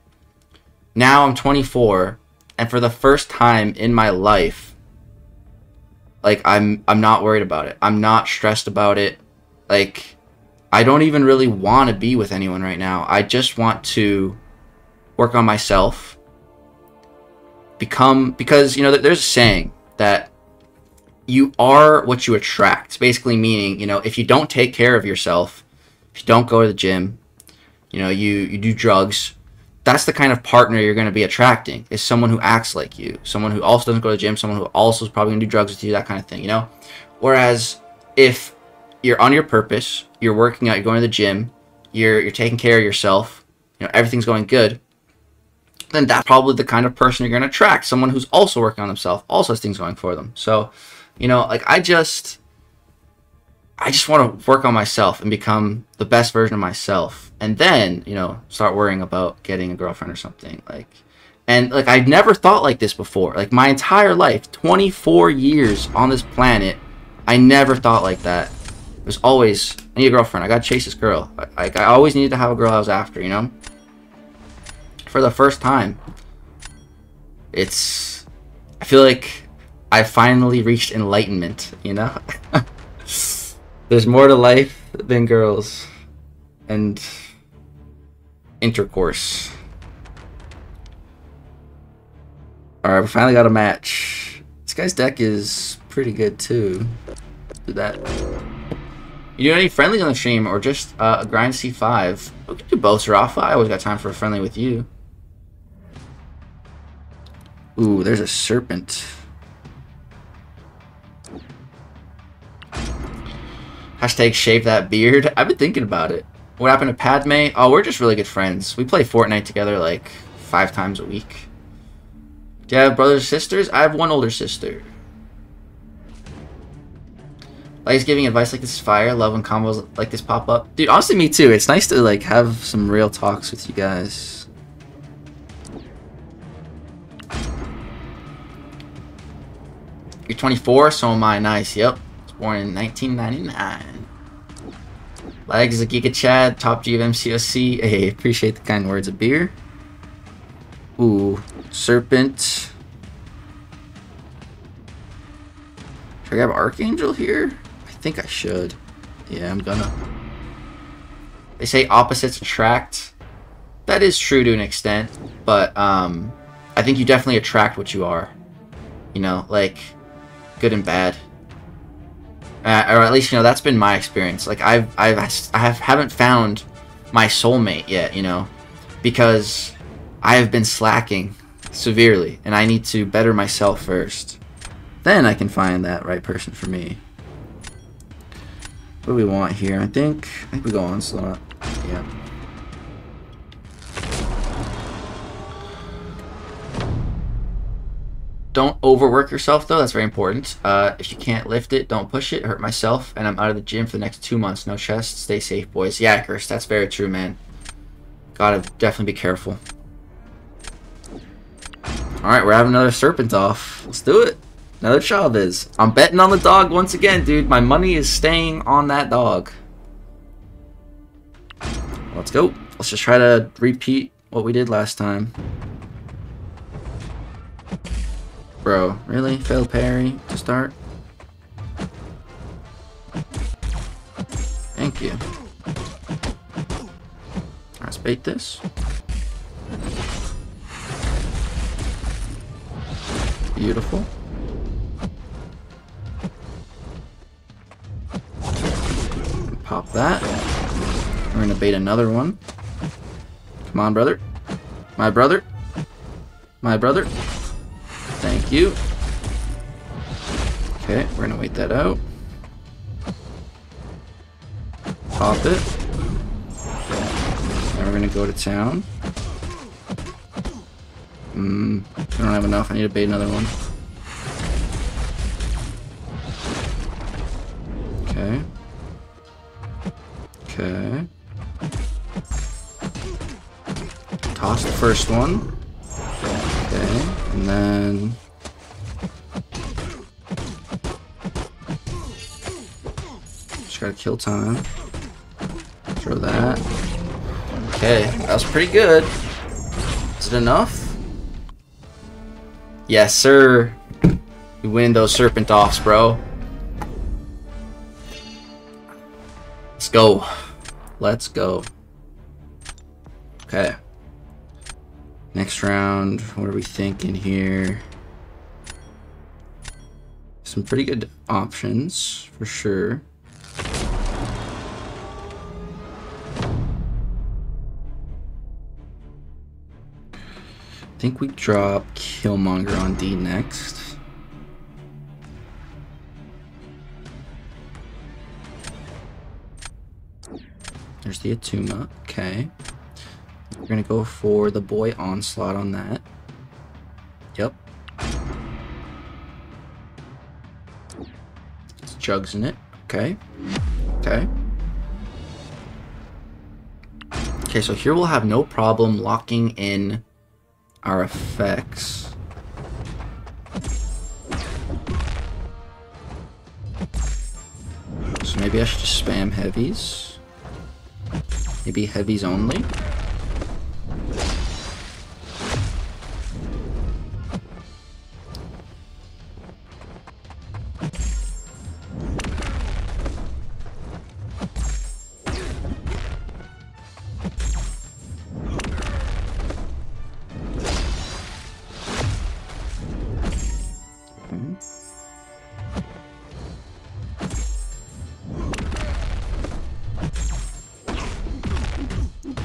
Now I'm 24 and for the first time in my life like I'm I'm not worried about it. I'm not stressed about it. Like I don't even really want to be with anyone right now. I just want to work on myself. Become because you know there's a saying that you are what you attract. Basically meaning, you know, if you don't take care of yourself, if you don't go to the gym, you know, you, you do drugs, that's the kind of partner you're going to be attracting is someone who acts like you, someone who also doesn't go to the gym, someone who also is probably going to do drugs with you, that kind of thing, you know? Whereas if you're on your purpose, you're working out, you're going to the gym, you're, you're taking care of yourself, you know, everything's going good, then that's probably the kind of person you're going to attract. Someone who's also working on themselves, also has things going for them. So, you know, like I just I just want to work on myself and become the best version of myself. And then, you know, start worrying about getting a girlfriend or something. Like and like I'd never thought like this before. Like my entire life, 24 years on this planet, I never thought like that. It was always I need a girlfriend. I gotta chase this girl. Like I always needed to have a girl I was after, you know? For the first time. It's I feel like I finally reached enlightenment, you know? [laughs] There's more to life than girls. And intercourse. Alright, we finally got a match. This guy's deck is pretty good too. Do that. You do any friendlies on the stream or just uh, a grind C5? We can do both, Rafa. I always got time for a friendly with you. Ooh, there's a serpent. Hashtag shave that beard. [laughs] I've been thinking about it. What happened to Padme? Oh, we're just really good friends. We play Fortnite together like five times a week. Do you have brothers sisters? I have one older sister. Like giving advice like this is fire. Love when combos like this pop up. Dude, honestly, me too. It's nice to like have some real talks with you guys. You're 24, so am I. Nice. Yep. I was born in 1999. Legs a Giga Chad, top G of MCOC. Hey, appreciate the kind words of beer. Ooh, Serpent. Should I grab Archangel here? I think I should. Yeah, I'm gonna. They say opposites attract. That is true to an extent, but um, I think you definitely attract what you are. You know, like good and bad. Uh, or at least you know that's been my experience. Like I've I've I have haven't found my soulmate yet. You know, because I have been slacking severely, and I need to better myself first. Then I can find that right person for me. What do we want here? I think I think we go Onslaught. Yeah. Don't overwork yourself though. That's very important. Uh, if you can't lift it, don't push it. Hurt myself, and I'm out of the gym for the next two months. No chest. Stay safe, boys. Yeah, Chris, that's very true, man. Gotta definitely be careful. All right, we're having another serpent off. Let's do it. Another Chavez. I'm betting on the dog once again, dude. My money is staying on that dog. Let's go. Let's just try to repeat what we did last time. Bro, really? Fail parry to start? Thank you. Let's bait this. Beautiful. Pop that. We're gonna bait another one. Come on, brother. My brother. My brother. You. Okay, we're gonna wait that out. Pop it. Now we're gonna go to town. Mmm, I don't have enough. I need to bait another one. Okay. Okay. Toss the first one. Okay, and then... Gotta kill time. Throw that. Okay, that was pretty good. Is it enough? Yes, sir. You win those serpent offs, bro. Let's go. Let's go. Okay. Next round, what are we thinking here? Some pretty good options, for sure. Think we drop Killmonger on D next. There's the Atuma. okay. We're gonna go for the boy onslaught on that. Yep. It's jugs in it. Okay. Okay. Okay, so here we'll have no problem locking in our effects. So maybe I should just spam heavies. Maybe heavies only.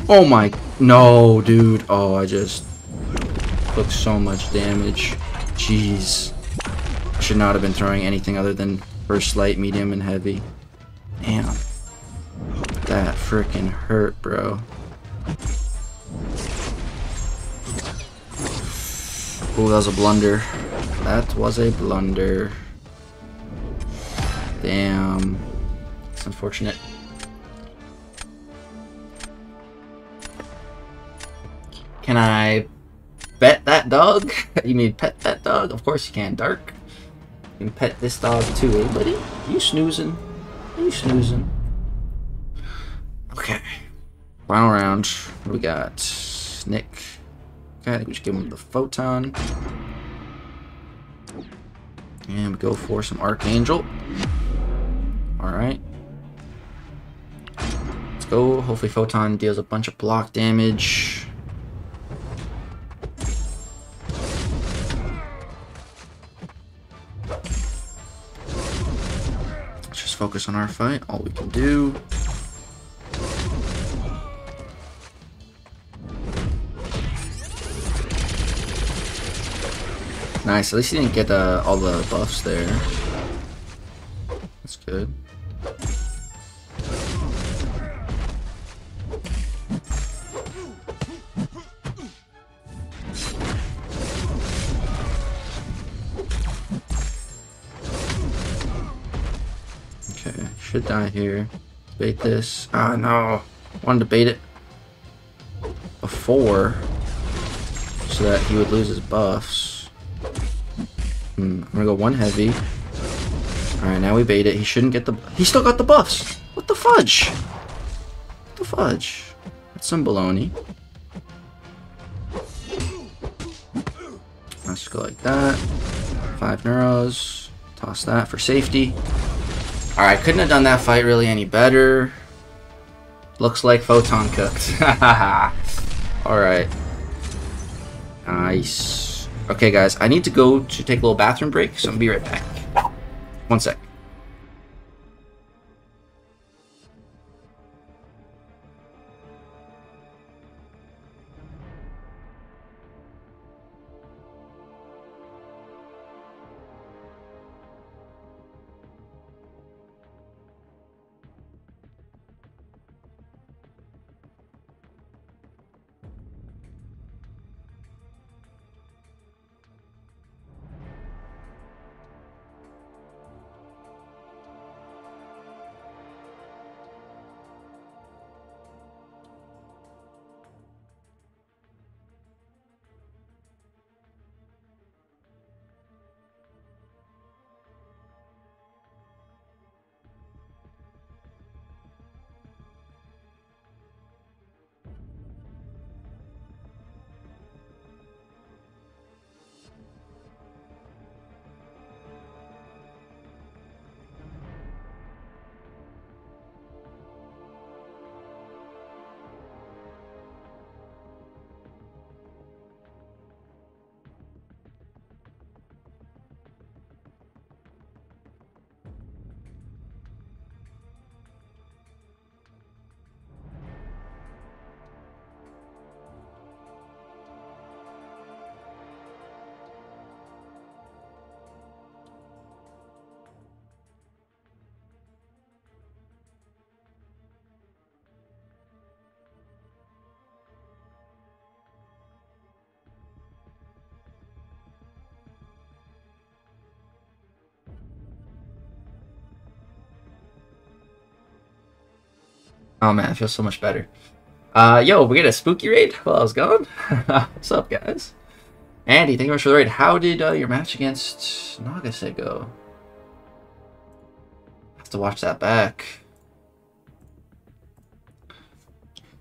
Oh my... No, dude. Oh, I just took so much damage. Jeez. Should not have been throwing anything other than first light, medium, and heavy. Damn. That freaking hurt, bro. Oh, that was a blunder. That was a blunder. Damn. It's unfortunate. Can I bet that dog? [laughs] you mean pet that dog? Of course you can, Dark. You can pet this dog too, eh, buddy? You snoozing? Are You snoozing? Okay. Final round. What we got? Nick. Okay, I think we should give him the photon. And we go for some Archangel. Alright. Let's go. Hopefully Photon deals a bunch of block damage. Focus on our fight. All we can do. Nice, at least he didn't get uh, all the buffs there. That's good. Die here. Bait this. Ah, no. Wanted to bait it before so that he would lose his buffs. Hmm, I'm gonna go one heavy. Alright, now we bait it. He shouldn't get the... He still got the buffs! What the fudge? What the fudge? That's some baloney. Let's go like that. Five neuros. Toss that for safety. Alright, couldn't have done that fight really any better. Looks like Photon cooked. [laughs] Alright. Nice. Okay, guys, I need to go to take a little bathroom break, so I'm gonna be right back. One sec. Oh man, I feel so much better. Uh, yo, we get a spooky raid while I was gone. [laughs] What's up, guys? Andy, thank you much for the raid. How did uh, your match against Nagase go? Have to watch that back.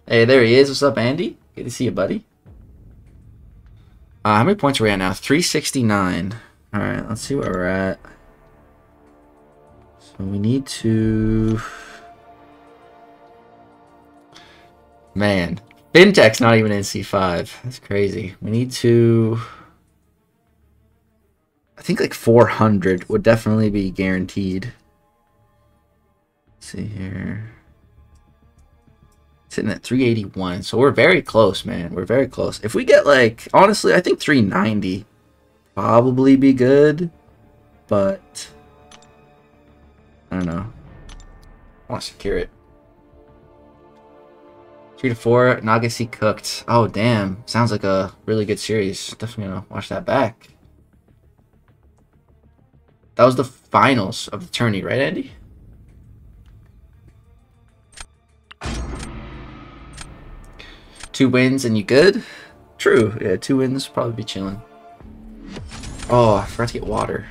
Hey, there he is. What's up, Andy? Good to see you, buddy. Uh, how many points are we at now? 369. Alright, let's see where we're at. So we need to... Man, FinTech's not even in C5. That's crazy. We need to... I think like 400 would definitely be guaranteed. Let's see here. Sitting at 381. So we're very close, man. We're very close. If we get like, honestly, I think 390 probably be good. But, I don't know. I want to secure it. Three to four, Nagase cooked. Oh, damn. Sounds like a really good series. Definitely gonna watch that back. That was the finals of the tourney, right, Andy? Two wins and you good? True. Yeah, two wins, probably be chilling. Oh, I forgot to get water.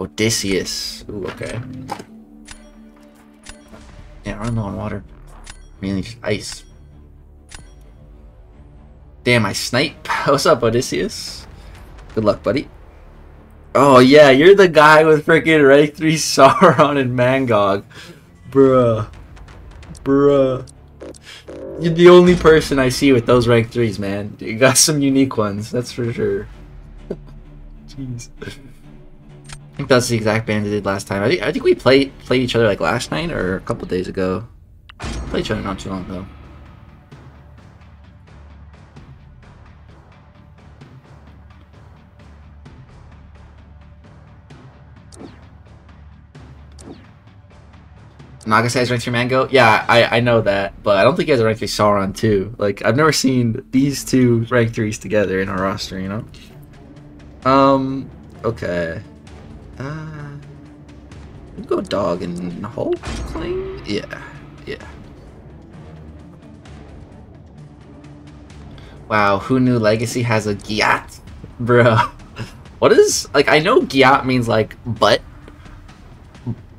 Odysseus. Ooh, okay. Yeah, I don't know on water. Mainly ice. Damn, I snipe. [laughs] What's up, Odysseus? Good luck, buddy. Oh, yeah, you're the guy with freaking rank 3 [laughs] Sauron and Mangog. Bruh. Bruh. You're the only person I see with those rank threes, man. You got some unique ones, that's for sure. [laughs] Jeez. I think that's the exact band I did last time. I think I think we played played each other like last night or a couple days ago. Played other not too long ago. Nagase has rank 3 Mangog? Yeah, I, I know that, but I don't think he has a rank 3 Sauron too. Like, I've never seen these two rank 3s together in our roster, you know? Um, okay. Uh, go dog and Hulkling? Yeah, Wow, who knew Lagacy has a Giat? Bro. [laughs] What is, like, I know Giat means, like, butt,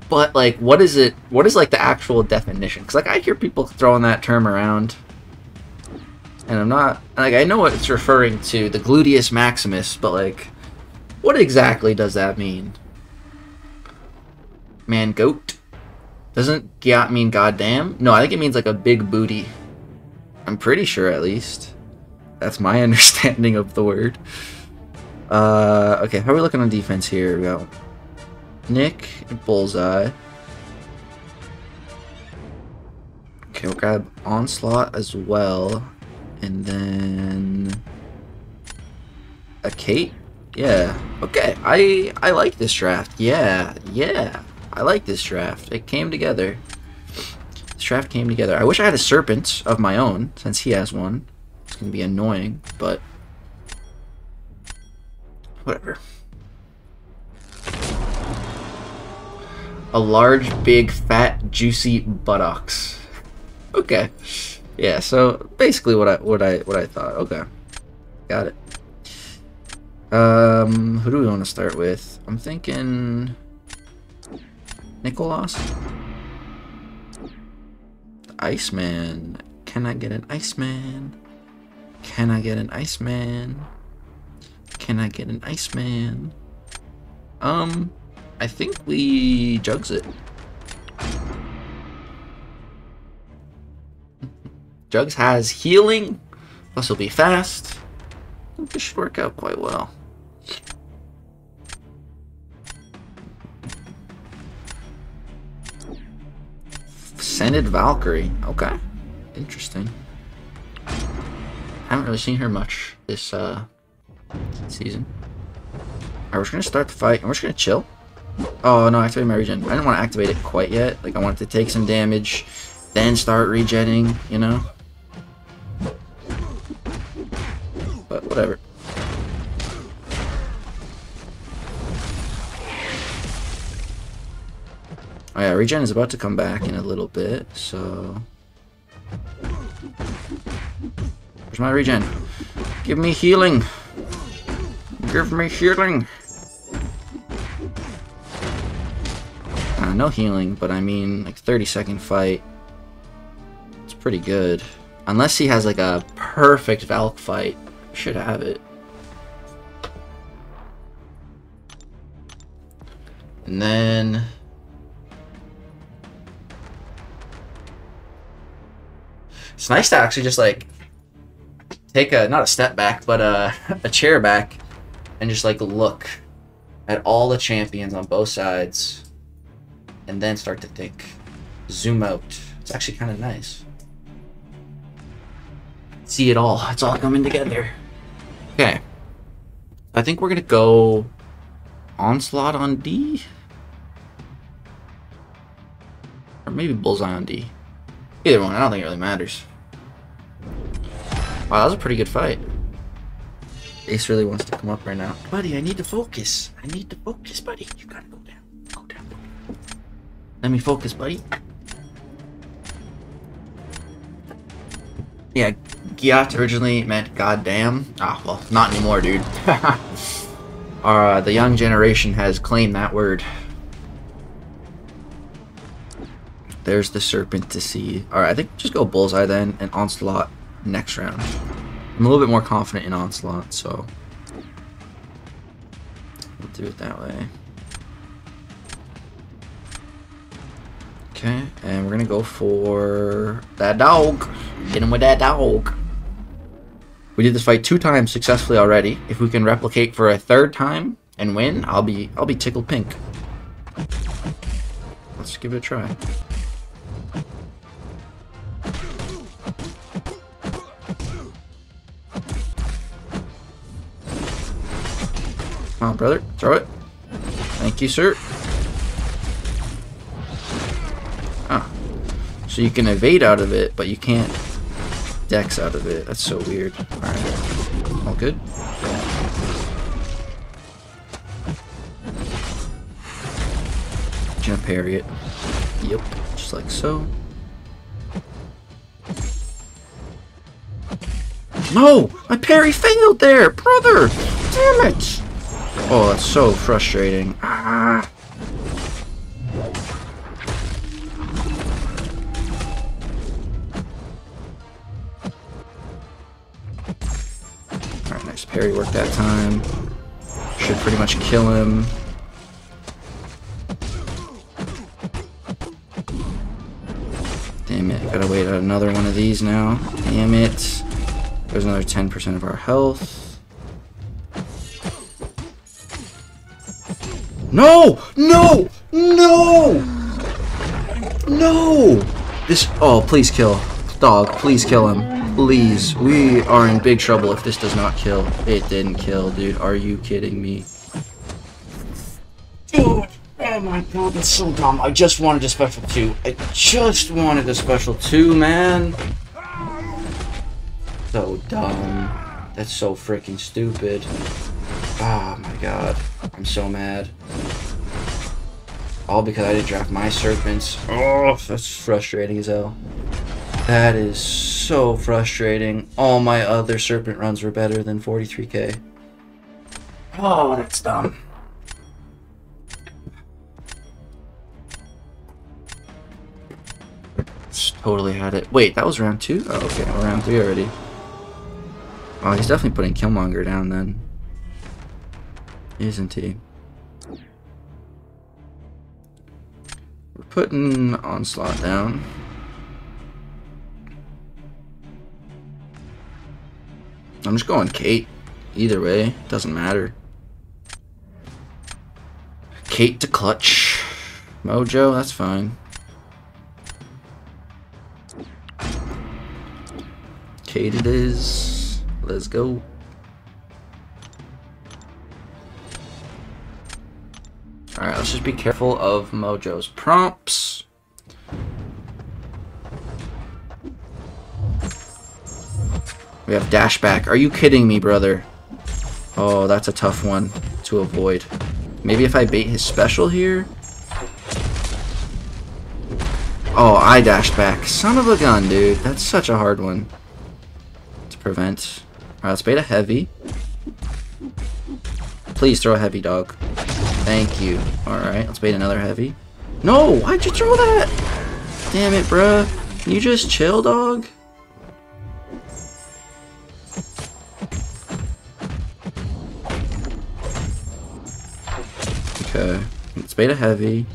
but like, what is it? What is like the actual definition? Because like I hear people throwing that term around, and I'm not like I know what it's referring to, the gluteus maximus, but like, what exactly does that mean? Man, goat. Doesn't gyat mean goddamn? No, I think it means like a big booty. I'm pretty sure, at least. That's my [laughs] understanding of the word. Uh, okay, how are we looking on defense here? We got Nick, Bullseye. Okay, we'll grab Onslaught as well. And then... A Kate? Yeah. Okay, I I like this draft. Yeah, yeah. I like this draft. It came together. This draft came together. I wish I had a Serpent of my own, since he has one. It's to be annoying, but... Whatever. A large, big, fat, juicy buttocks. Okay. Yeah, so basically what I what I what I thought. Okay. Got it. Um who do we want to start with? I'm thinking Nicholas? Iceman. Can I get an Iceman? Can I get an Iceman? Can I get an Iceman? Um I think we jugs it. [laughs] Jugs has healing, plus he'll be fast. I think this should work out quite well. Scented Valkyrie. Okay. Interesting. I haven't really seen her much this uh, season. Alright, we're just gonna start the fight and we're just gonna chill. Oh, no, I activate my regen. I didn't want to activate it quite yet. Like, I wanted to take some damage, then start regenning, you know? But whatever. Oh yeah, regen is about to come back in a little bit, so... Where's my regen? Give me healing! Give me healing! Uh, no healing, but I mean, like 30 second fight. It's pretty good. Unless he has like a perfect Valk fight, should have it. And then... It's nice to actually just like take a, not a step back, but a, a chair back and just like look at all the champions on both sides and then start to think. Zoom out. It's actually kind of nice. See it all. It's all coming together. Okay. I think we're gonna go onslaught on D. Or maybe bullseye on D. Either one, I don't think it really matters. Wow, that was a pretty good fight. Ace really wants to come up right now. Buddy, I need to focus. I need to focus, buddy. You gotta go down. Go down. Let me focus, buddy. Yeah, Gyat originally meant goddamn. Ah, well, not anymore, dude. [laughs] uh, the young generation has claimed that word. There's the serpent to see. Alright, I think just go bullseye then and onslaught next round. I'm a little bit more confident in onslaught, so we'll do it that way. Okay, and we're gonna go for that dog. Hit him with that dog. We did this fight two times successfully already. If we can replicate for a third time and win, I'll be I'll be tickled pink. Let's give it a try. Come on, brother. Throw it. Thank you, sir. Ah. So you can evade out of it, but you can't dex out of it. That's so weird. Alright. All good? Gonna parry it. Yep. Just like so. No! My parry failed there! Brother! Damn it! Oh, that's so frustrating. Ah. Alright, nice parry work that time. Should pretty much kill him. Damn it, gotta wait another one of these now. Damn it. There's another 10% of our health. No! No! No! No! This- oh, please kill. Dog, please kill him. Please. We are in big trouble if this does not kill. It didn't kill, dude. Are you kidding me? Dude! Oh my god, that's so dumb. I just wanted a special 2. I just wanted a special 2, man. So dumb. That's so freaking stupid. Oh my god. I'm so mad. All because I didn't draft my serpents. Oh, that's frustrating as hell. That is so frustrating. All my other serpent runs were better than 43k. Oh, that's dumb. Totally had it. Wait, that was round two? Oh, okay, we're round three already. Oh, he's definitely putting Killmonger down then. Isn't he? Putting Onslaught down. I'm just going Kate. Either way, doesn't matter. Kate to clutch. Mojo, that's fine. Kate it is. Let's go. Alright, let's just be careful of Mojo's prompts. We have dash back. Are you kidding me, brother? Oh, that's a tough one to avoid. Maybe if I bait his special here? Oh, I dashed back. Son of a gun, dude. That's such a hard one to prevent. Alright, let's bait a heavy. Please throw a heavy, dog. Thank you. Alright, let's bait another heavy. No! Why'd you throw that? Damn it, bruh. Can you just chill, dog? Okay. Let's bait a heavy.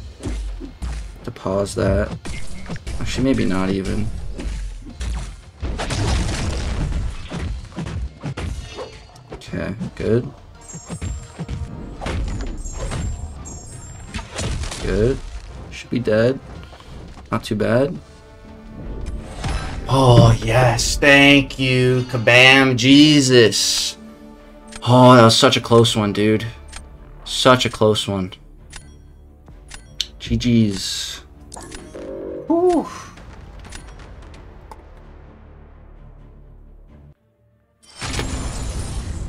To pause that. Actually, maybe not even. Okay, good. Good. Should be dead. Not too bad. Oh, yes. Thank you. Kabam. Jesus. Oh, that was such a close one, dude. Such a close one. GG's. Whew.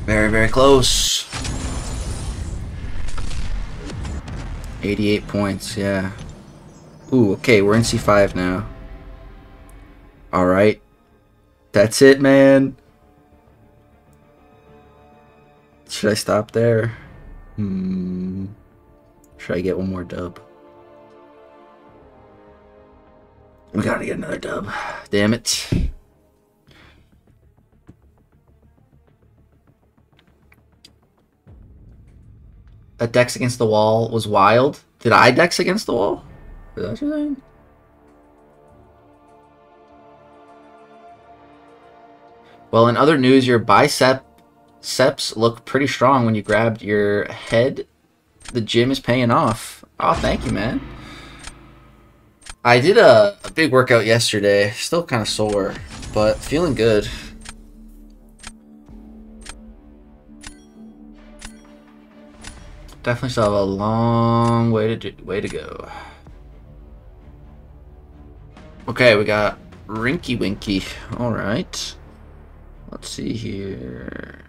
Very, very close. 88 points, yeah. Ooh, okay, we're in C5 now. Alright. That's it, man. Should I stop there? Hmm. Should I get one more dub? We gotta get another dub. Damn it. A dex against the wall was wild. Did I dex against the wall? Is that what you're saying? Well, in other news, your biceps look pretty strong when you grabbed your head. The gym is paying off. Oh, thank you, man. I did a, a big workout yesterday. Still kind of sore, but feeling good. Definitely still have a long way to do, way to go. Okay, we got Rinky Winky. All right. Let's see here.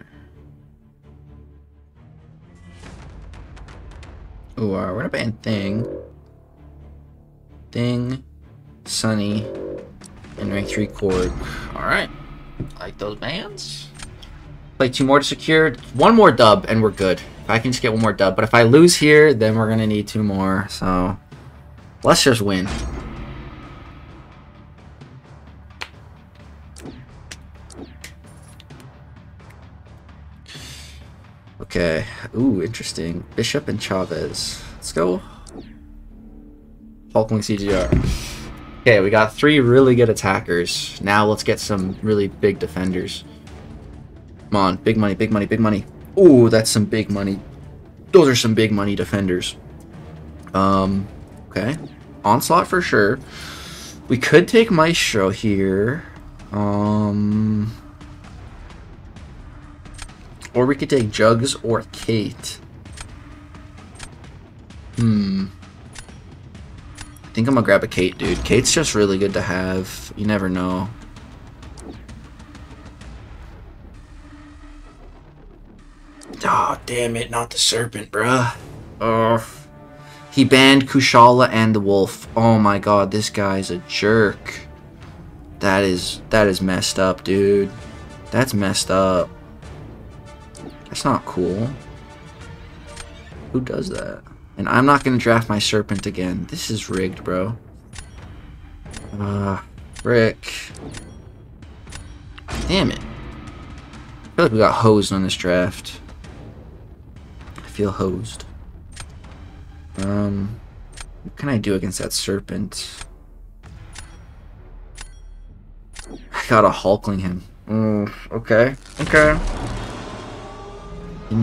Ooh, uh, we're gonna ban Thing. Thing, Sunny, and rank 3 Korg. Alright. Like those bands. Play two more to secure. One more dub, and we're good. If I can just get one more dub. But if I lose here, then we're gonna need two more. So, let's just win. Okay. Ooh, interesting. Bishop and Chavez. Let's go. Hulkling CGR. Okay, we got three really good attackers. Now let's get some really big defenders. Come on, big money, big money, big money. Ooh, that's some big money. Those are some big money defenders. Um, okay. Onslaught for sure. We could take Maestro here. Um... Or we could take Jugs or Kate. Hmm. I think I'm gonna grab a Kate, dude. Kate's just really good to have. You never know. Oh, damn it. Not the Serpent, bruh. Oh. He banned Kushala and the Wolf. Oh my god, this guy's a jerk. That is, that is messed up, dude. That's messed up. That's not cool. Who does that? And I'm not to draft my Serpent again. This is rigged, bro. Uh, Rick. Damn it. I feel like we got hosed on this draft. Feel hosed. Um, what can I do against that Serpent? I gotta Hulkling him. Mm, okay. Okay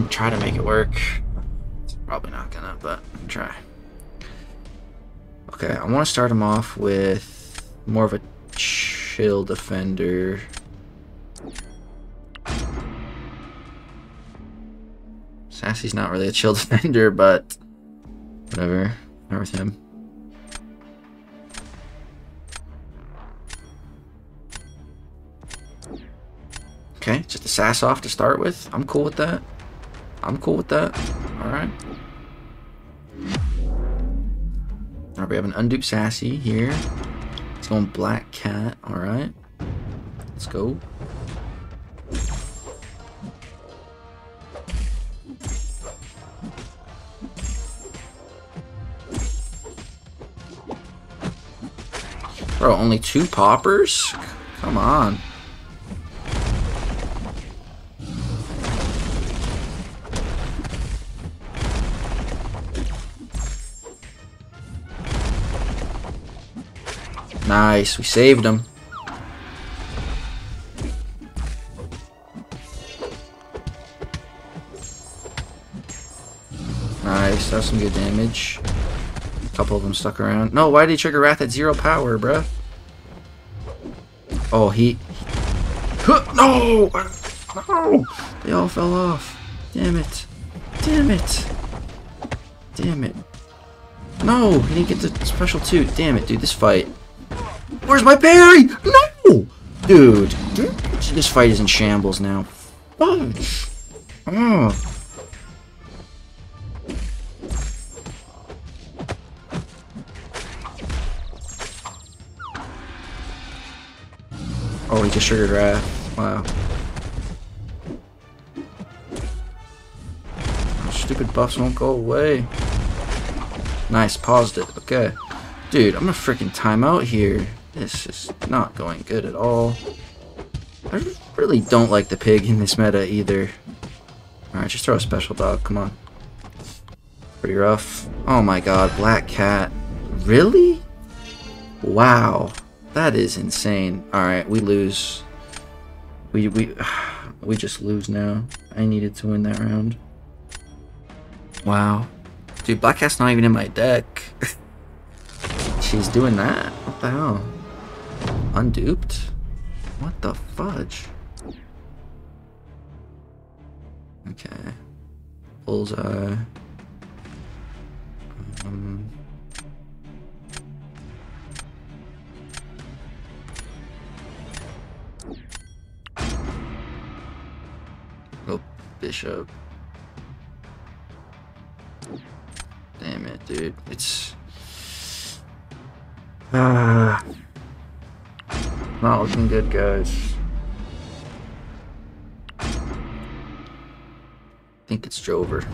try to make it work. It's Probably not gonna, but try. Okay, I want to start him off with more of a chill defender. Ah, Sassy's not really a chill [laughs] defender, but whatever. Not with him. Okay, just a sass off to start with. I'm cool with that. I'm cool with that. Alright. Alright, we have an unduped sassy here. It's going black cat. Alright. Let's go. Bro, only two poppers? Come on. Nice, we saved him. Nice, that's some good damage. A couple of them stuck around. No, why did he trigger Wrath at zero power, bruh? Oh, he... No! No! They all fell off. Damn it. Damn it. Damn it. No! He didn't get the special too. Damn it, dude. This fight. Where's my parry? No! Dude. This fight is in shambles now. Oh. Oh, he Sugar Wrath. Wow. Stupid buffs won't go away. Nice, paused it. Okay. Dude, I'm gonna freaking timeout here. This is not going good at all. I really don't like the pig in this meta either. Alright, just throw a special dog. Come on. Pretty rough. Oh my god, Black Cat. Really? Wow. That is insane. Alright, we lose. We, we, [sighs] we just lose now. I needed to win that round. Wow. Dude, Black Cat's not even in my deck. [laughs] She's doing that? What the hell? Unduped? What the fudge? Okay. Bullseye. Um... Bishop. Damn it, dude. It's... Ah... [sighs] Not looking good, guys. I think it's Jover.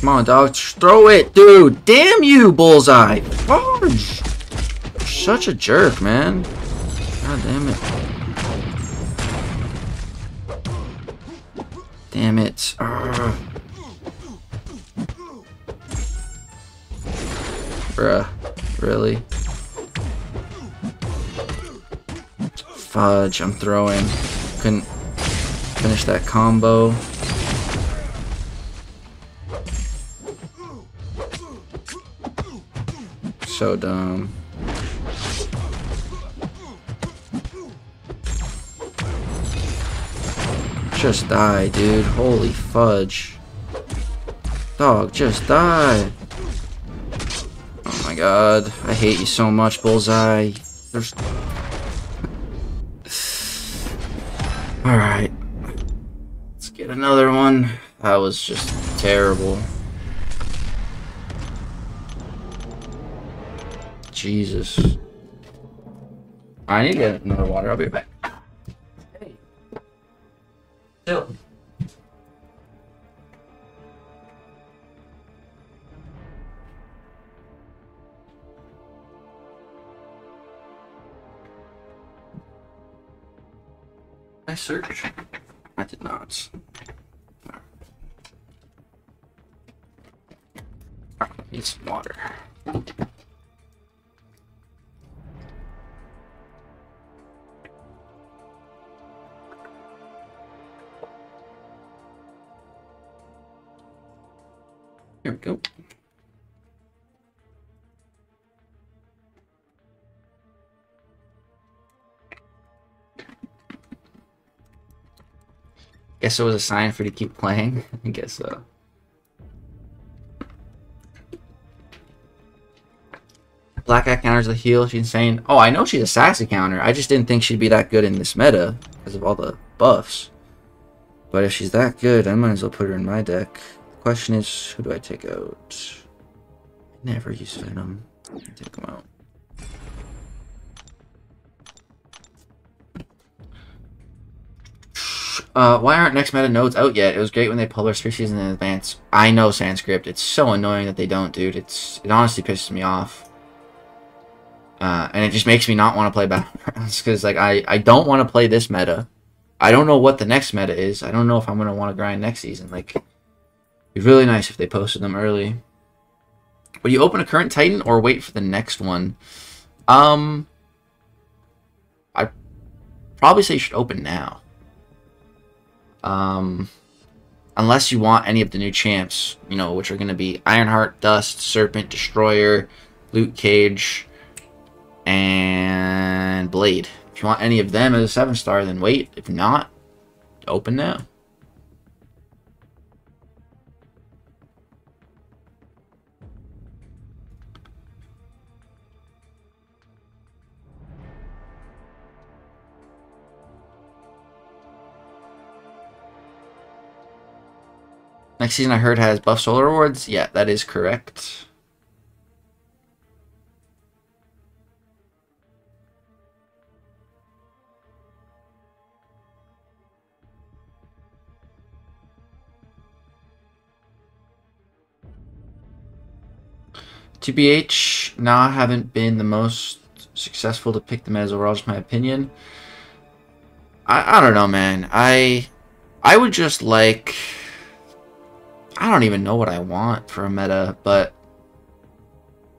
Come on, dog. Throw it, dude. Damn you, Bullseye. Fudge. Such a jerk, man. God damn it. Damn it. Ugh. Bruh. Really? Fudge, I'm throwing. Couldn't finish that combo. So dumb. Just die, dude. Holy fudge. Dog, just die Oh my god. I hate you so much, Bullseye. There's... Alright. Let's get another one. That was just terrible. Jesus. I need to get another water. I'll be back. Still. I search? I did not. need some water. Here we go. Guess it was a sign for you to keep playing. [laughs] I guess so. Black Cat counters the heal. She's insane. Oh, I know she's a sassy counter. I just didn't think she'd be that good in this meta because of all the buffs. But if she's that good, I might as well put her in my deck. Question is, who do I take out? Never use Venom. Take him out. Uh, why aren't next meta nodes out yet? It was great when they published three seasons in advance. I know Sanskrit. It's so annoying that they don't, dude. It's it honestly pisses me off. Uh, and it just makes me not want to play Battlegrounds [laughs] because like I I don't want to play this meta. I don't know what the next meta is. I don't know if I'm gonna want to grind next season. Like, be really nice if they posted them early. Would you open a current Titan or wait for the next one? Um, I probably say you should open now. Um, unless you want any of the new champs, you know, which are going to be Ironheart, Dust, Serpent, Destroyer, Luke Cage, and Blade. If you want any of them as a 7 star, then wait. If not, open now. Next season I heard has buff solar rewards. Yeah, that is correct. TBH, nah, I haven't been the most successful to pick them as overall, just my opinion. I, I don't know, man. I I would just like I don't even know what I want for a meta, but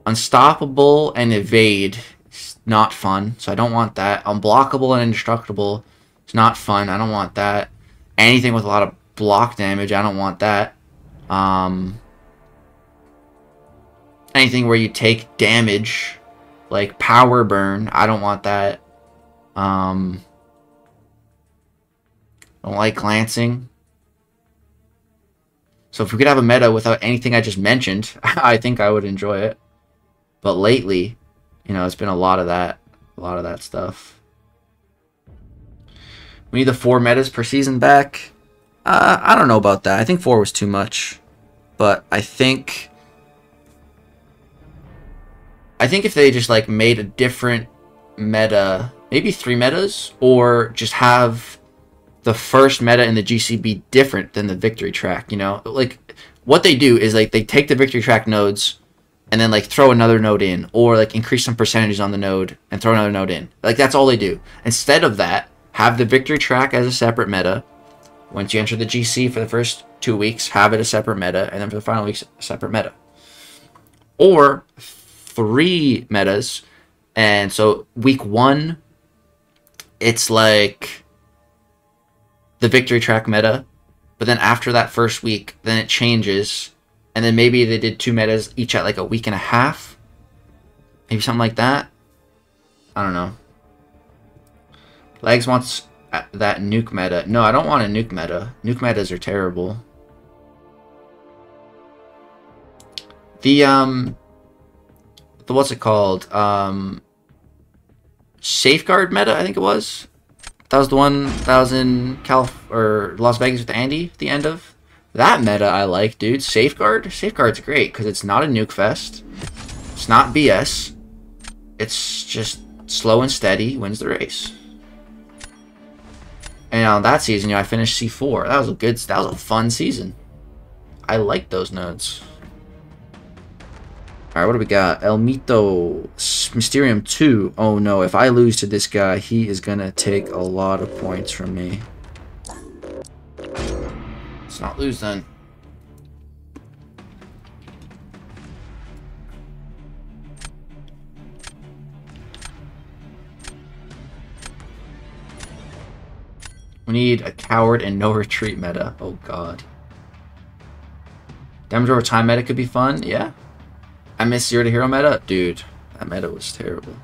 unstoppable and evade is not fun, so I don't want that. Unblockable and indestructible is not fun. I don't want that. Anything with a lot of block damage, I don't want that. Um, anything where you take damage, like power burn, I don't want that. Um, don't like glancing. So if we could have a meta without anything I just mentioned, [laughs] I think I would enjoy it. But lately, you know, it's been a lot of that, a lot of that stuff. We need the four metas per season back. Uh, I don't know about that. I think four was too much, but I think, I think if they just like made a different meta, maybe three metas, or just have the first meta in the GC be different than the victory track, you know? Like what they do is like they take the victory track nodes and then like throw another node in or like increase some percentages on the node and throw another node in. Like that's all they do. Instead of that, have the victory track as a separate meta. Once you enter the GC for the first 2 weeks, have it a separate meta and then for the final weeks a separate meta. Or three metas and so week 1 it's like the victory track meta, but then after that first week, then it changes, and then maybe they did two metas each at like a week and a half, maybe something like that. I don't know. Legs wants that nuke meta. No, I don't want a nuke meta. Nuke metas are terrible. The um, the what's it called? Um, safeguard meta, I think it was. That was the one that was in or Las Vegas with Andy at the end of. That meta I like, dude. Safeguard? Safeguard's great because it's not a nuke fest. It's not BS. It's just slow and steady wins the race. And on that season, you know, I finished C4. That was a good, that was a fun season. I like those nodes. Alright, what do we got? El Mito, Mysterium 2. Oh no, if I lose to this guy, he is gonna take a lot of points from me. Let's not lose then. We need a coward and no retreat meta. Oh god. Damage over time meta could be fun, yeah. I miss Zero to Hero meta? Dude, that meta was terrible.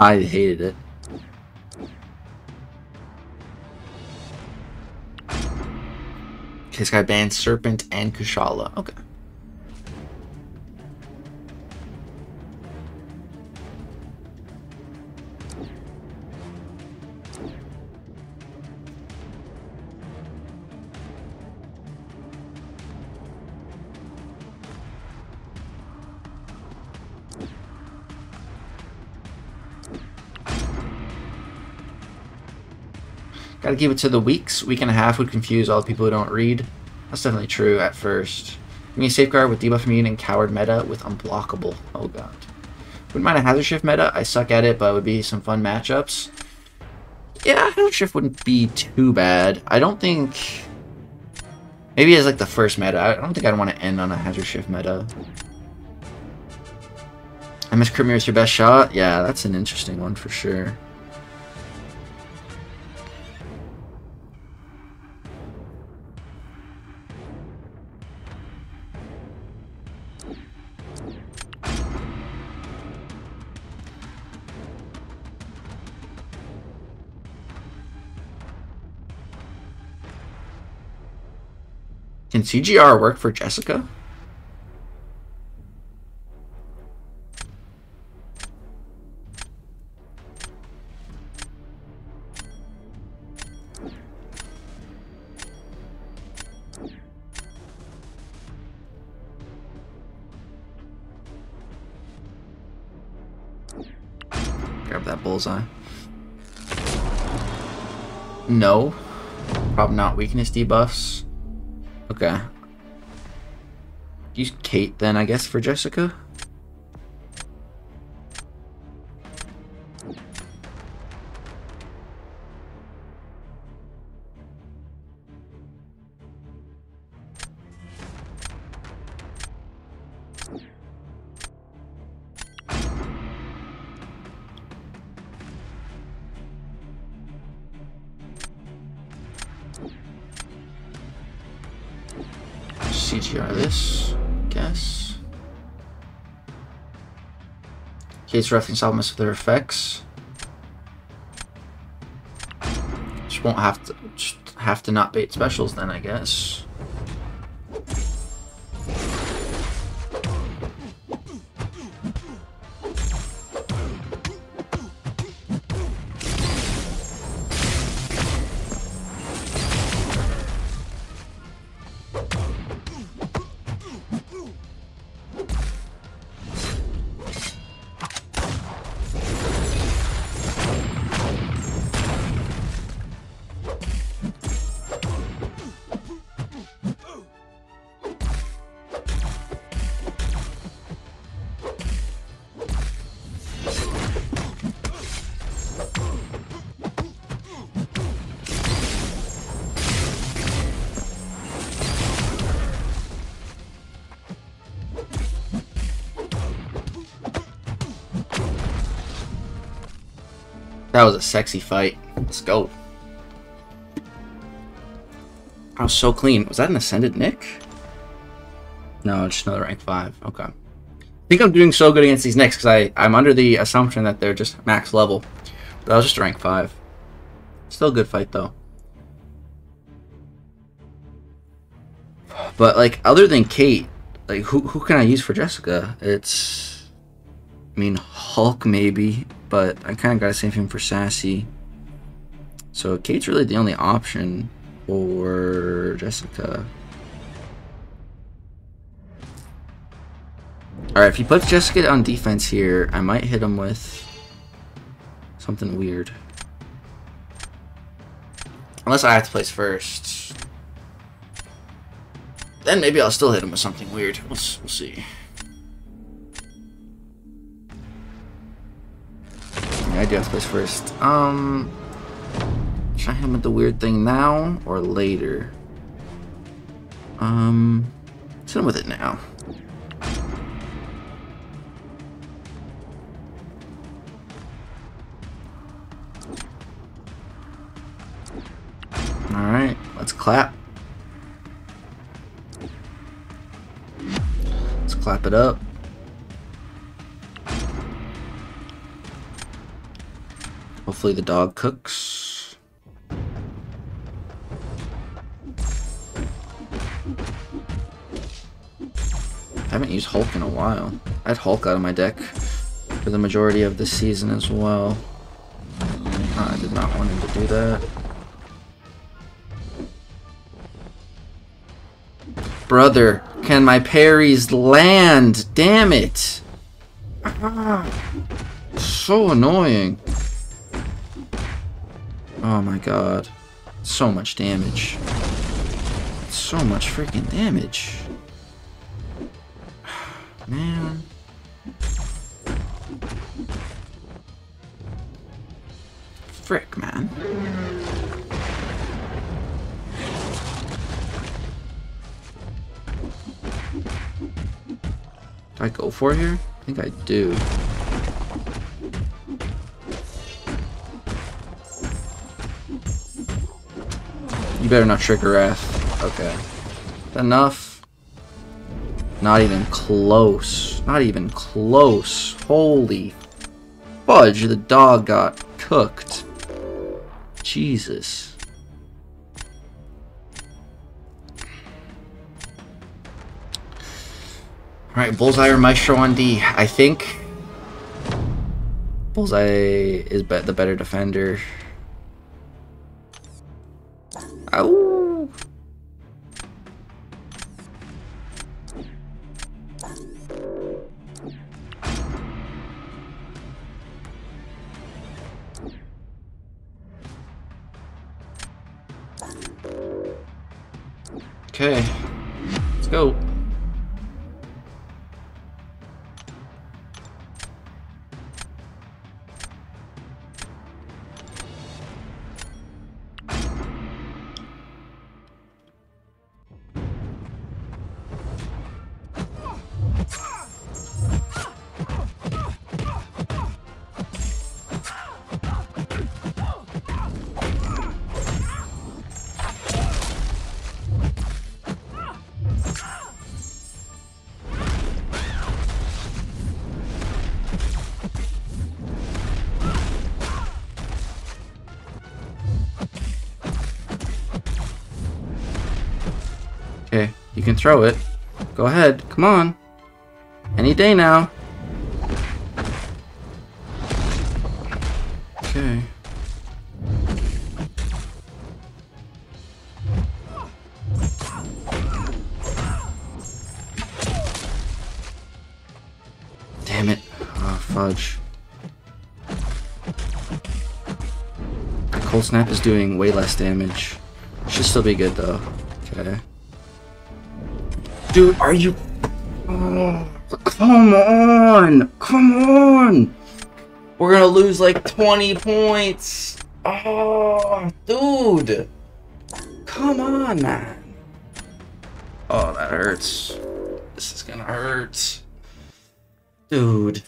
I hated it. This guy banned Serpent and Kushala. Okay. Gotta give it to the weeks. Week and a half would confuse all the people who don't read. That's definitely true at first. Give me safeguard with debuff immune and coward meta with unblockable. Oh god. Wouldn't mind a hazard shift meta. I suck at it, but it would be some fun matchups. Yeah, hazard shift wouldn't be too bad. I don't think... Maybe as like the first meta. I don't think I'd want to end on a hazard shift meta. MS Premier is your best shot? Yeah, that's an interesting one for sure. Can CGR work for Jessica? Grab that bullseye. No. Probably not weakness debuffs. Okay. Use Kate then, I guess, for Jessica? Kate's roughing supplements with their effects. Just won't have to just have to not bait specials then, I guess. That was a sexy fight. Let's go. I was so clean. Was that an Ascended Nick? No, just another rank 5. Okay. I think I'm doing so good against these Nicks because I'm under the assumption that they're just max level. But that was just rank 5. Still a good fight, though. But, like, other than Kate, like, who, who can I use for Jessica? It's... I mean, Hulk, maybe but I kind of got the same thing for Sassy. So Kate's really the only option for Jessica. Alright, if he puts Jessica on defense here, I might hit him with something weird. Unless I have to place first. Then maybe I'll still hit him with something weird. We'll, we'll see. I do have to place first. Um, should I hit the weird thing now or later? Um, let's with it now. Alright, let's clap. Let's clap it up. Hopefully the dog cooks. I haven't used Hulk in a while. I had Hulk out of my deck for the majority of the season as well. I did not want him to do that. Brother, can my parries land? Damn it! Ah, so annoying. Oh my god. So much damage. So much freaking damage. [sighs] Man. Frick, man. Do I go for here? I think I do. You better not trigger Wrath. Okay. Enough? Not even close. Not even close. Holy fudge, the dog got cooked. Jesus. Alright, Bullseye or Maestro on D. I think Bullseye is be the better defender. Ow! Throw it. Go ahead, come on. Any day now. Okay. Damn it. Oh, fudge. The cold snap is doing way less damage. Should still be good though. Okay. Dude, are you... Oh, come on! Come on! We're gonna lose like 20 points! Oh, dude! Come on, man! Oh, that hurts. This is gonna hurt. Dude.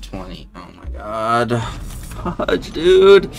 Twenty. Oh my god. [laughs] Fudge, dude.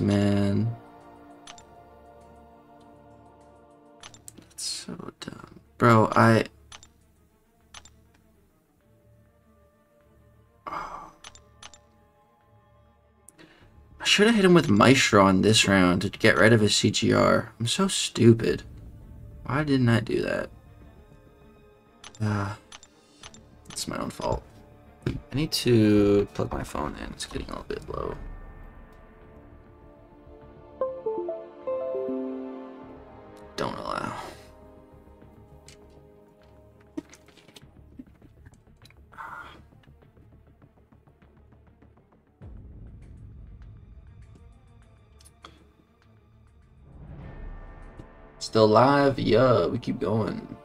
Man. That's so dumb. Bro, I... I should have hit him with Maestro on this round to get rid of his CGR. I'm so stupid. Why didn't I do that? Ah, it's my own fault. I need to plug my phone in. It's getting a little bit low. Don't allow. Still live? Yeah, we keep going.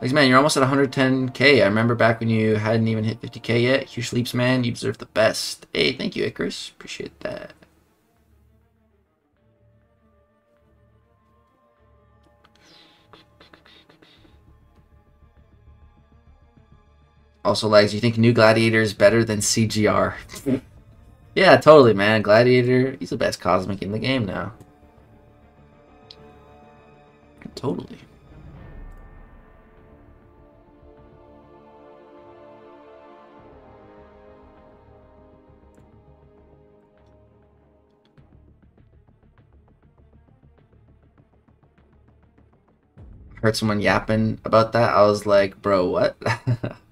Like, man, you're almost at 110k. I remember back when you hadn't even hit 50k yet. Huge leaps, man. You deserve the best. Hey, thank you, Icarus. Appreciate that. Also, Legs, you think New Gladiator is better than CGR? yeah, totally, man. Gladiator, he's the best Cosmic in the game now. Totally. Heard someone yapping about that. I was like, bro, what? [laughs]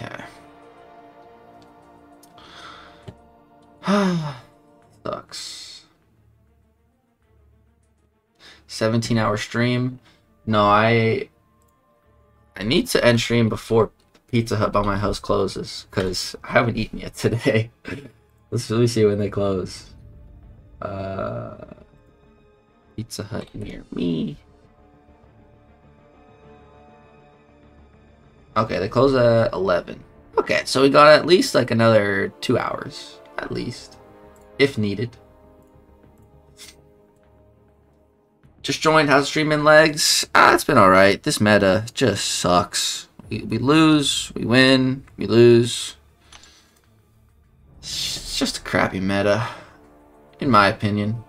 okay. [sighs] Sucks. 17 hour stream. No, I I need to end stream before Pizza Hut by my house closes because I haven't eaten yet [laughs] today. Let's really see when they close. Uh, Pizza Hut near me. Okay, they close at 11. Okay, so we got at least like another two hours. At least. If needed. Just joined House Streaming Legs. Ah, it's been alright. This meta just sucks. We, we lose, we win, we lose. It's just a crappy meta. In my opinion.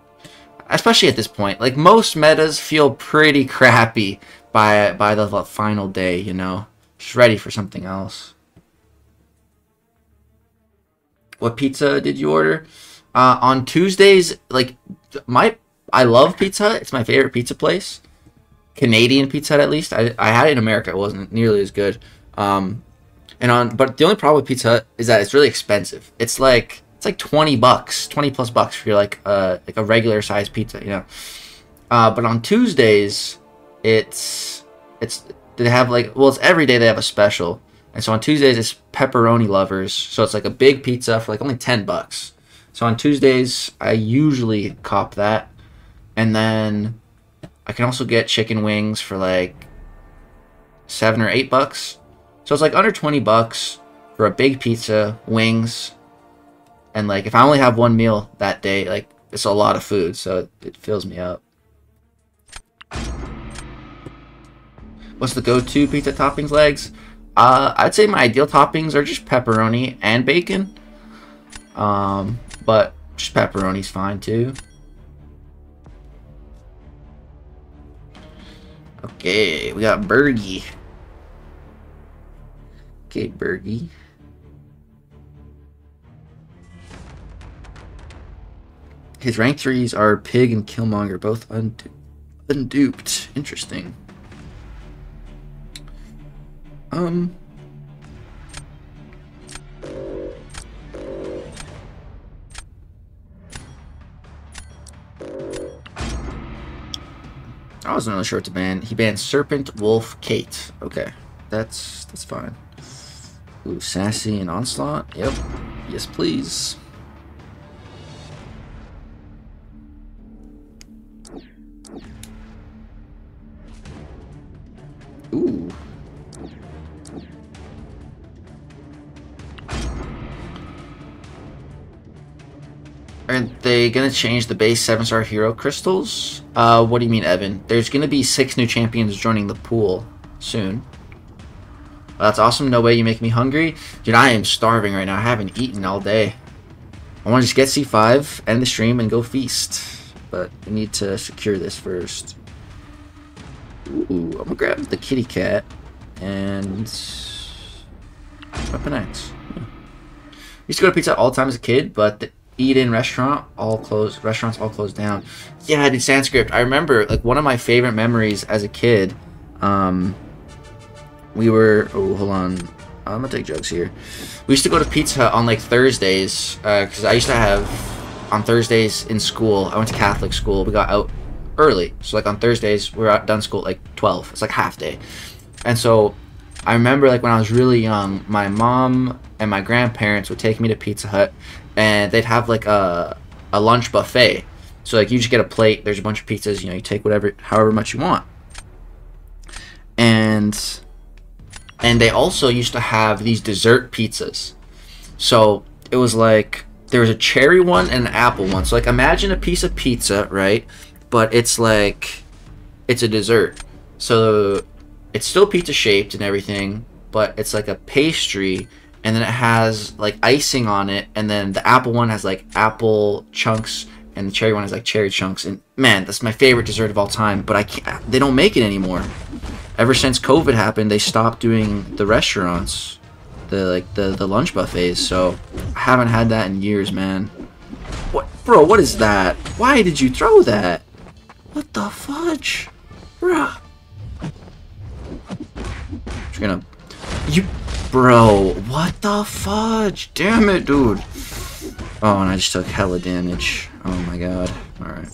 Especially at this point. Like, most metas feel pretty crappy by, by the final day, you know? Ready for something else. What pizza did you order? Uh, on Tuesdays, like, my I love Pizza Hut. It's my favorite pizza place. Canadian Pizza Hut, at least. I, I had it in America. It wasn't nearly as good. Um, and on, but the only problem with Pizza Hut is that it's really expensive. It's like it's like twenty bucks, twenty plus bucks for like uh like a regular size pizza, you know. Uh, but on Tuesdays, it's it's they have like well, it's every day they have a special, and so on Tuesdays it's pepperoni lovers. So it's like a big pizza for like only ten bucks. So on Tuesdays I usually cop that and then I can also get chicken wings for like seven or eight bucks. So it's like under 20 bucks for a big pizza, wings, and like if I only have one meal that day, like it's a lot of food, so it fills me up. What's the go-to pizza toppings legs? Uh, I'd say my ideal toppings are just pepperoni and bacon. Um, but just pepperoni's fine too. Okay, we got Bergie. Okay, Bergie. His rank threes are Pig and Killmonger, both undu unduped. Interesting. Um, I wasn't really sure what to ban. He banned Serpent, Wolf, Kate. Okay, that's that's fine. Ooh, Sassy and Onslaught. Yep. Yes, please. They gonna change the base seven star hero crystals? Uh, what do you mean, Evan? There's gonna be six new champions joining the pool soon. that's awesome. No way you make me hungry. Dude, I am starving right now. I haven't eaten all day. I want to just get C5, end the stream, and go feast. But we need to secure this first. Ooh, I'm gonna grab the kitty cat and Weapon X. Yeah. Used to go to pizza all the time as a kid, but the eat in restaurant all closed restaurants all closed down. Yeah i did sanskrit i remember like one of my favorite memories as a kid um we were oh hold on i'm gonna take jokes here. We used to go to pizza Hut on like thursdays because uh, i used to have on thursdays in school i went to catholic school we got out early. So like on thursdays we are out done school at like 12 it's like half day. And so i remember like when i was really young my mom and my grandparents would take me to pizza hut and they'd have like a a lunch buffet. So like you just get a plate. There's a bunch of pizzas. You know, you take whatever, however much you want. And and they also used to have these dessert pizzas. So it was like there was a cherry one and an apple one. So like imagine a piece of pizza, right? But it's like it's a dessert. So it's still pizza shaped and everything, but it's like a pastry and then it has like icing on it, and then the apple one has like apple chunks, and the cherry one has like cherry chunks. And man, that's my favorite dessert of all time. But I can't. They don't make it anymore. Ever since COVID happened, they stopped doing the restaurants, the like the the lunch buffets. So I haven't had that in years, man. What, bro? What is that? Why did you throw that? What the fudge, bruh? You're gonna, you Bro, what the fudge? Damn it, dude. Oh, and I just took hella damage. Oh my god. Alright.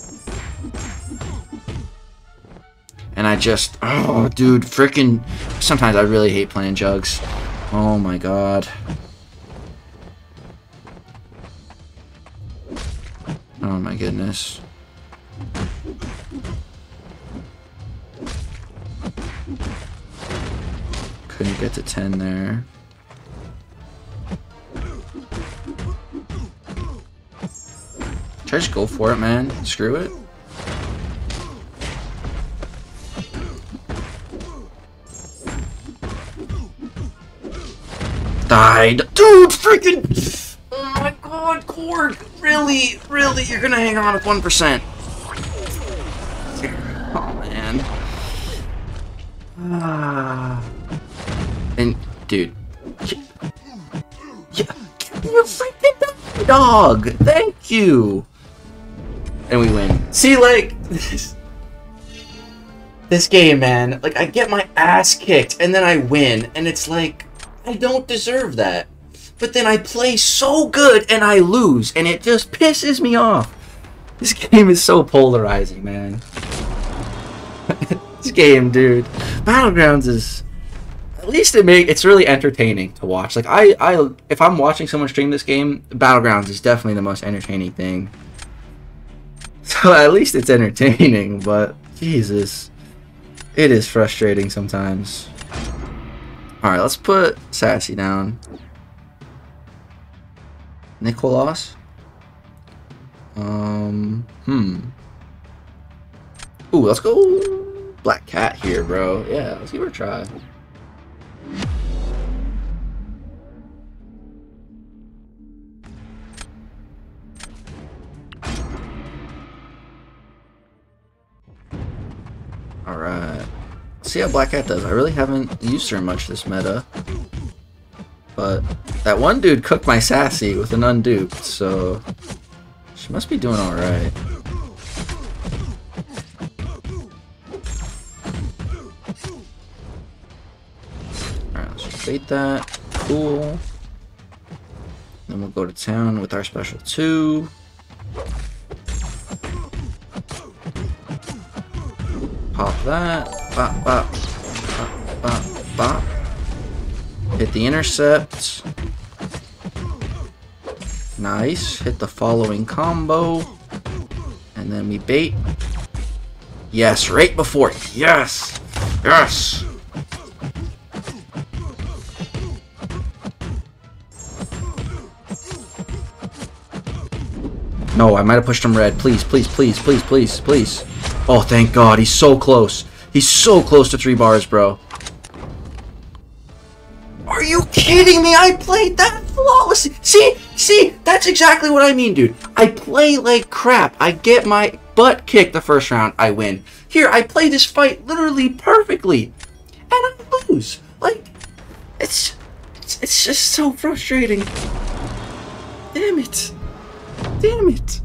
And I just... Oh, dude, freaking... Sometimes I really hate playing jugs. Oh my god. Oh my goodness. Couldn't get to 10 there. Try to go for it, man? Screw it. Died. Dude, freaking... Oh my god, Korg. Really, really, you're gonna hang on with 1%. Oh, man. Ah... And, dude. Dog! Thank you! And we win. See, like, this, this game, man, like, I get my ass kicked, and then I win, and it's like, I don't deserve that. But then I play so good, and I lose, and it just pisses me off. This [laughs] game is so polarizing, man. [laughs] this game, dude. Battlegrounds is at least it make it's really entertaining to watch. Like I, I if I'm watching someone stream this game, Battlegrounds is definitely the most entertaining thing. [laughs] So at least it's entertaining, but Jesus. It is frustrating sometimes. Alright, let's put Sassy down. Nicholas? Um, hmm. Ooh, let's go Black Cat here, bro. Yeah, let's give her a try. Alright. See how Black Cat does. I really haven't used her much this meta. But that one dude cooked my Sassy with an unduped, so she must be doing alright. Bait that. Cool. Then we'll go to town with our special two. Pop that. Bop, bop. Bop, bop, bop. Hit the intercept. Nice. Hit the following combo. And then we bait. Yes, right before. Yes! Yes! No, I might have pushed him red. Please, please, please, please, please, please. Oh, thank God. He's so close. He's so close to three bars, bro. Are you kidding me? I played that flawlessly. See? See? That's exactly what I mean, dude. I play like crap. I get my butt kicked the first round. I win. Here, I play this fight literally perfectly. And I lose. Like, it's, it's, it's just so frustrating. Damn it. Damn it.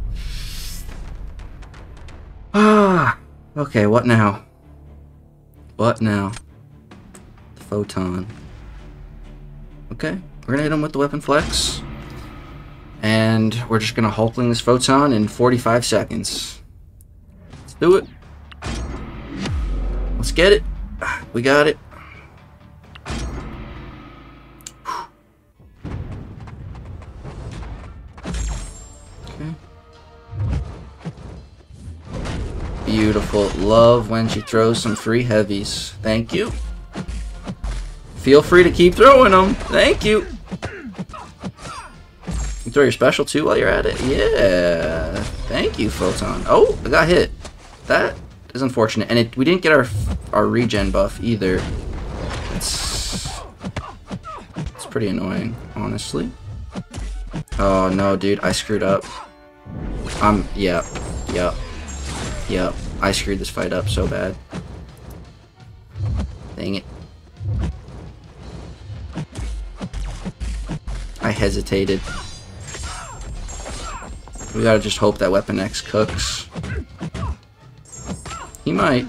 Ah. Okay, what now? What now? The photon. Okay, we're gonna hit him with the Weapon X. And we're just gonna Hulkling this photon in 45 seconds. Let's do it. Let's get it. We got it. Beautiful. Love when she throws some free heavies. Thank you. Feel free to keep throwing them. Thank you. You throw your special too while you're at it? Yeah. Thank you, Photon. Oh, I got hit. That is unfortunate. And it, we didn't get our our regen buff either. It's, it's pretty annoying, honestly. Oh, no, dude. I screwed up. I'm... Yeah. Yep. Yep. I screwed this fight up so bad. Dang it. I hesitated. We gotta just hope that Weapon X cooks. He might.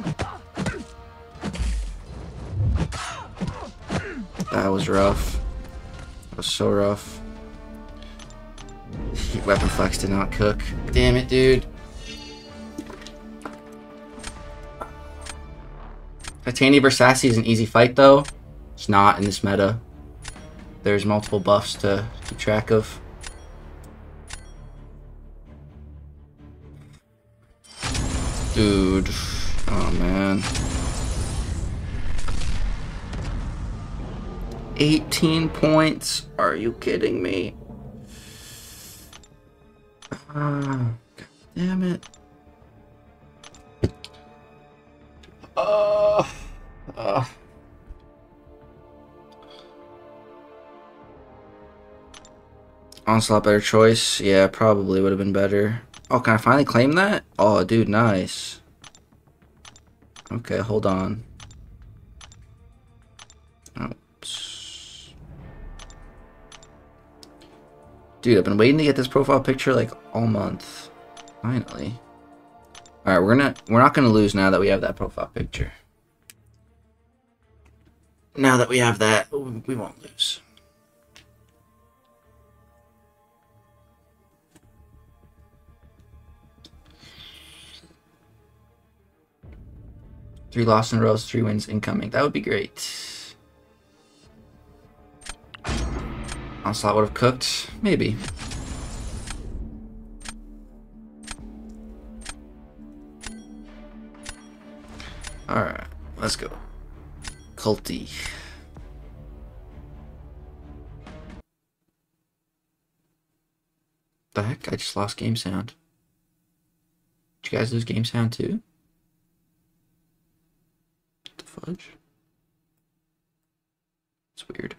That was rough. That was so rough. [laughs] Weapon X did not cook. Damn it, dude. Titania vs. Sassy is an easy fight, though. It's not in this meta. There's multiple buffs to keep track of. Dude. Oh, man. 18 points? Are you kidding me? Ah, Damn it. Uh, uh. Onslaught better choice? Yeah, probably would have been better. Oh, can I finally claim that? Oh, dude, nice. Okay, hold on. Oops. Dude, I've been waiting to get this profile picture like all month. Finally. Alright, we're gonna we're not gonna lose now that we have that profile picture. Now that we have that, we won't lose. Three losses in a row, three wins incoming. That would be great. Onslaught would have cooked. Maybe. Alright, let's go. Culty. The heck? I just lost game sound. Did you guys lose game sound too? the fudge? It's weird.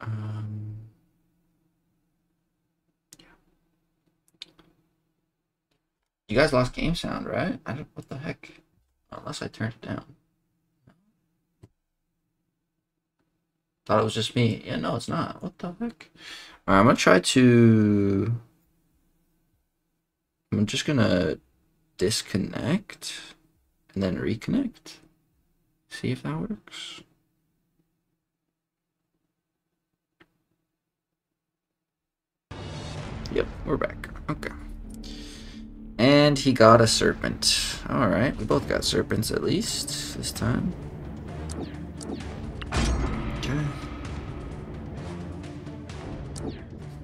Um, You guys lost game sound, right? I don't. What the heck? Unless I turned it down. Thought it was just me. Yeah, no, it's not. What the heck? Alright, I'm gonna try to. I'm just gonna disconnect and then reconnect. See if that works. Yep, we're back. Okay. And he got a serpent. Alright, we both got serpents at least this time. Okay.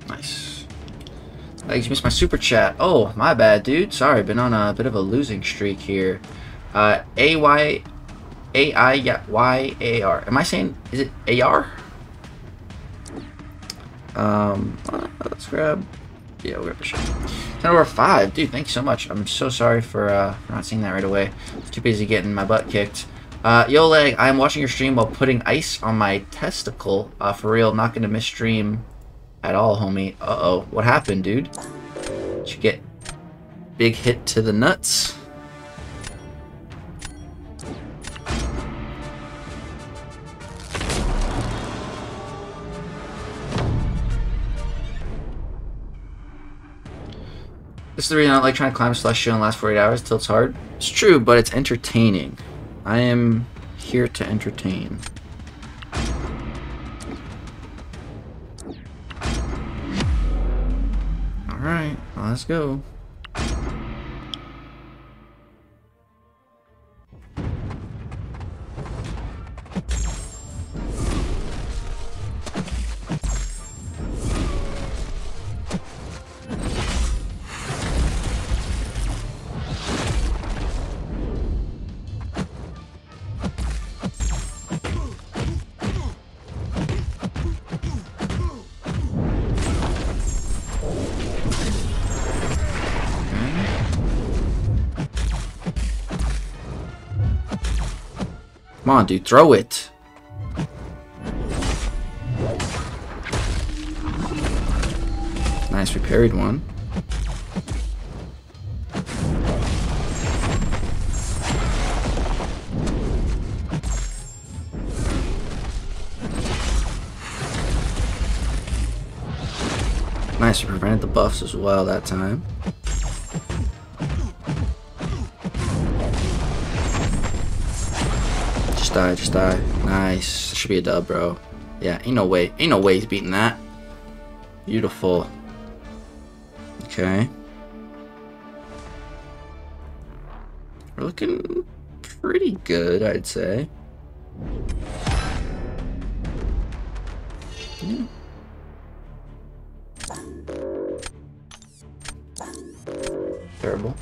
Nice. Thanks, you missed my super chat. Oh, my bad, dude. Sorry, been on a bit of a losing streak here. Uh, A Y A I Y A R. Am I saying is it A R? Um, let's grab. Yeah, we'll grab the shot. Ten over five, dude. Thank you so much. I'm so sorry for uh for not seeing that right away. I too busy getting my butt kicked. Uh, yo, leg. I'm watching your stream while putting ice on my testicle. Uh, for real, not gonna miss stream at all, homie. Uh oh, what happened, dude? Did you get big hit to the nuts? This is the reason I don't like trying to climb Celestial in the last 48 hours till it's hard. It's true, but it's entertaining. I am here to entertain. Alright, let's go. On, dude, throw it. Nice, we parried one. Nice, we prevented the buffs as well that time. Just die, just die. Nice. Should be a dub, bro. Yeah, ain't no way. Ain't no way he's beating that. Beautiful. Okay. We're looking pretty good, I'd say. Yeah. Terrible.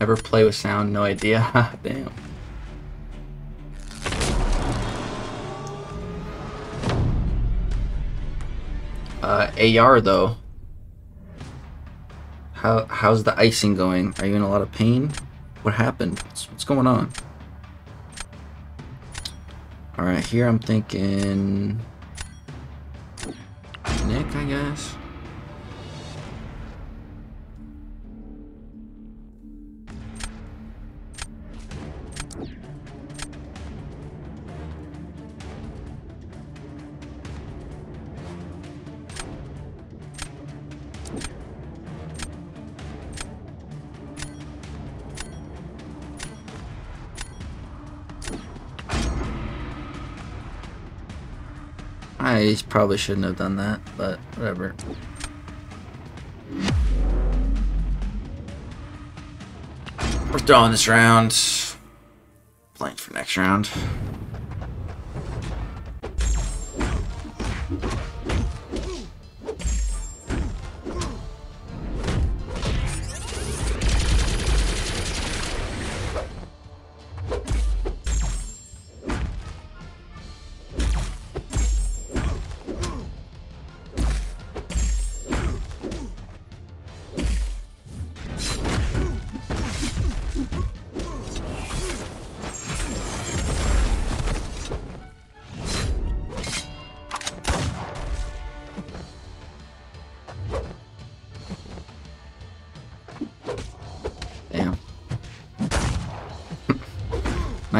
Ever play with sound? No idea. [laughs] Damn. Uh, AR though. How how's the icing going? Are you in a lot of pain? What happened? What's, what's going on? All right, here I'm thinking Nick, I guess. I probably shouldn't have done that, but whatever. We're throwing this round. Playing for next round.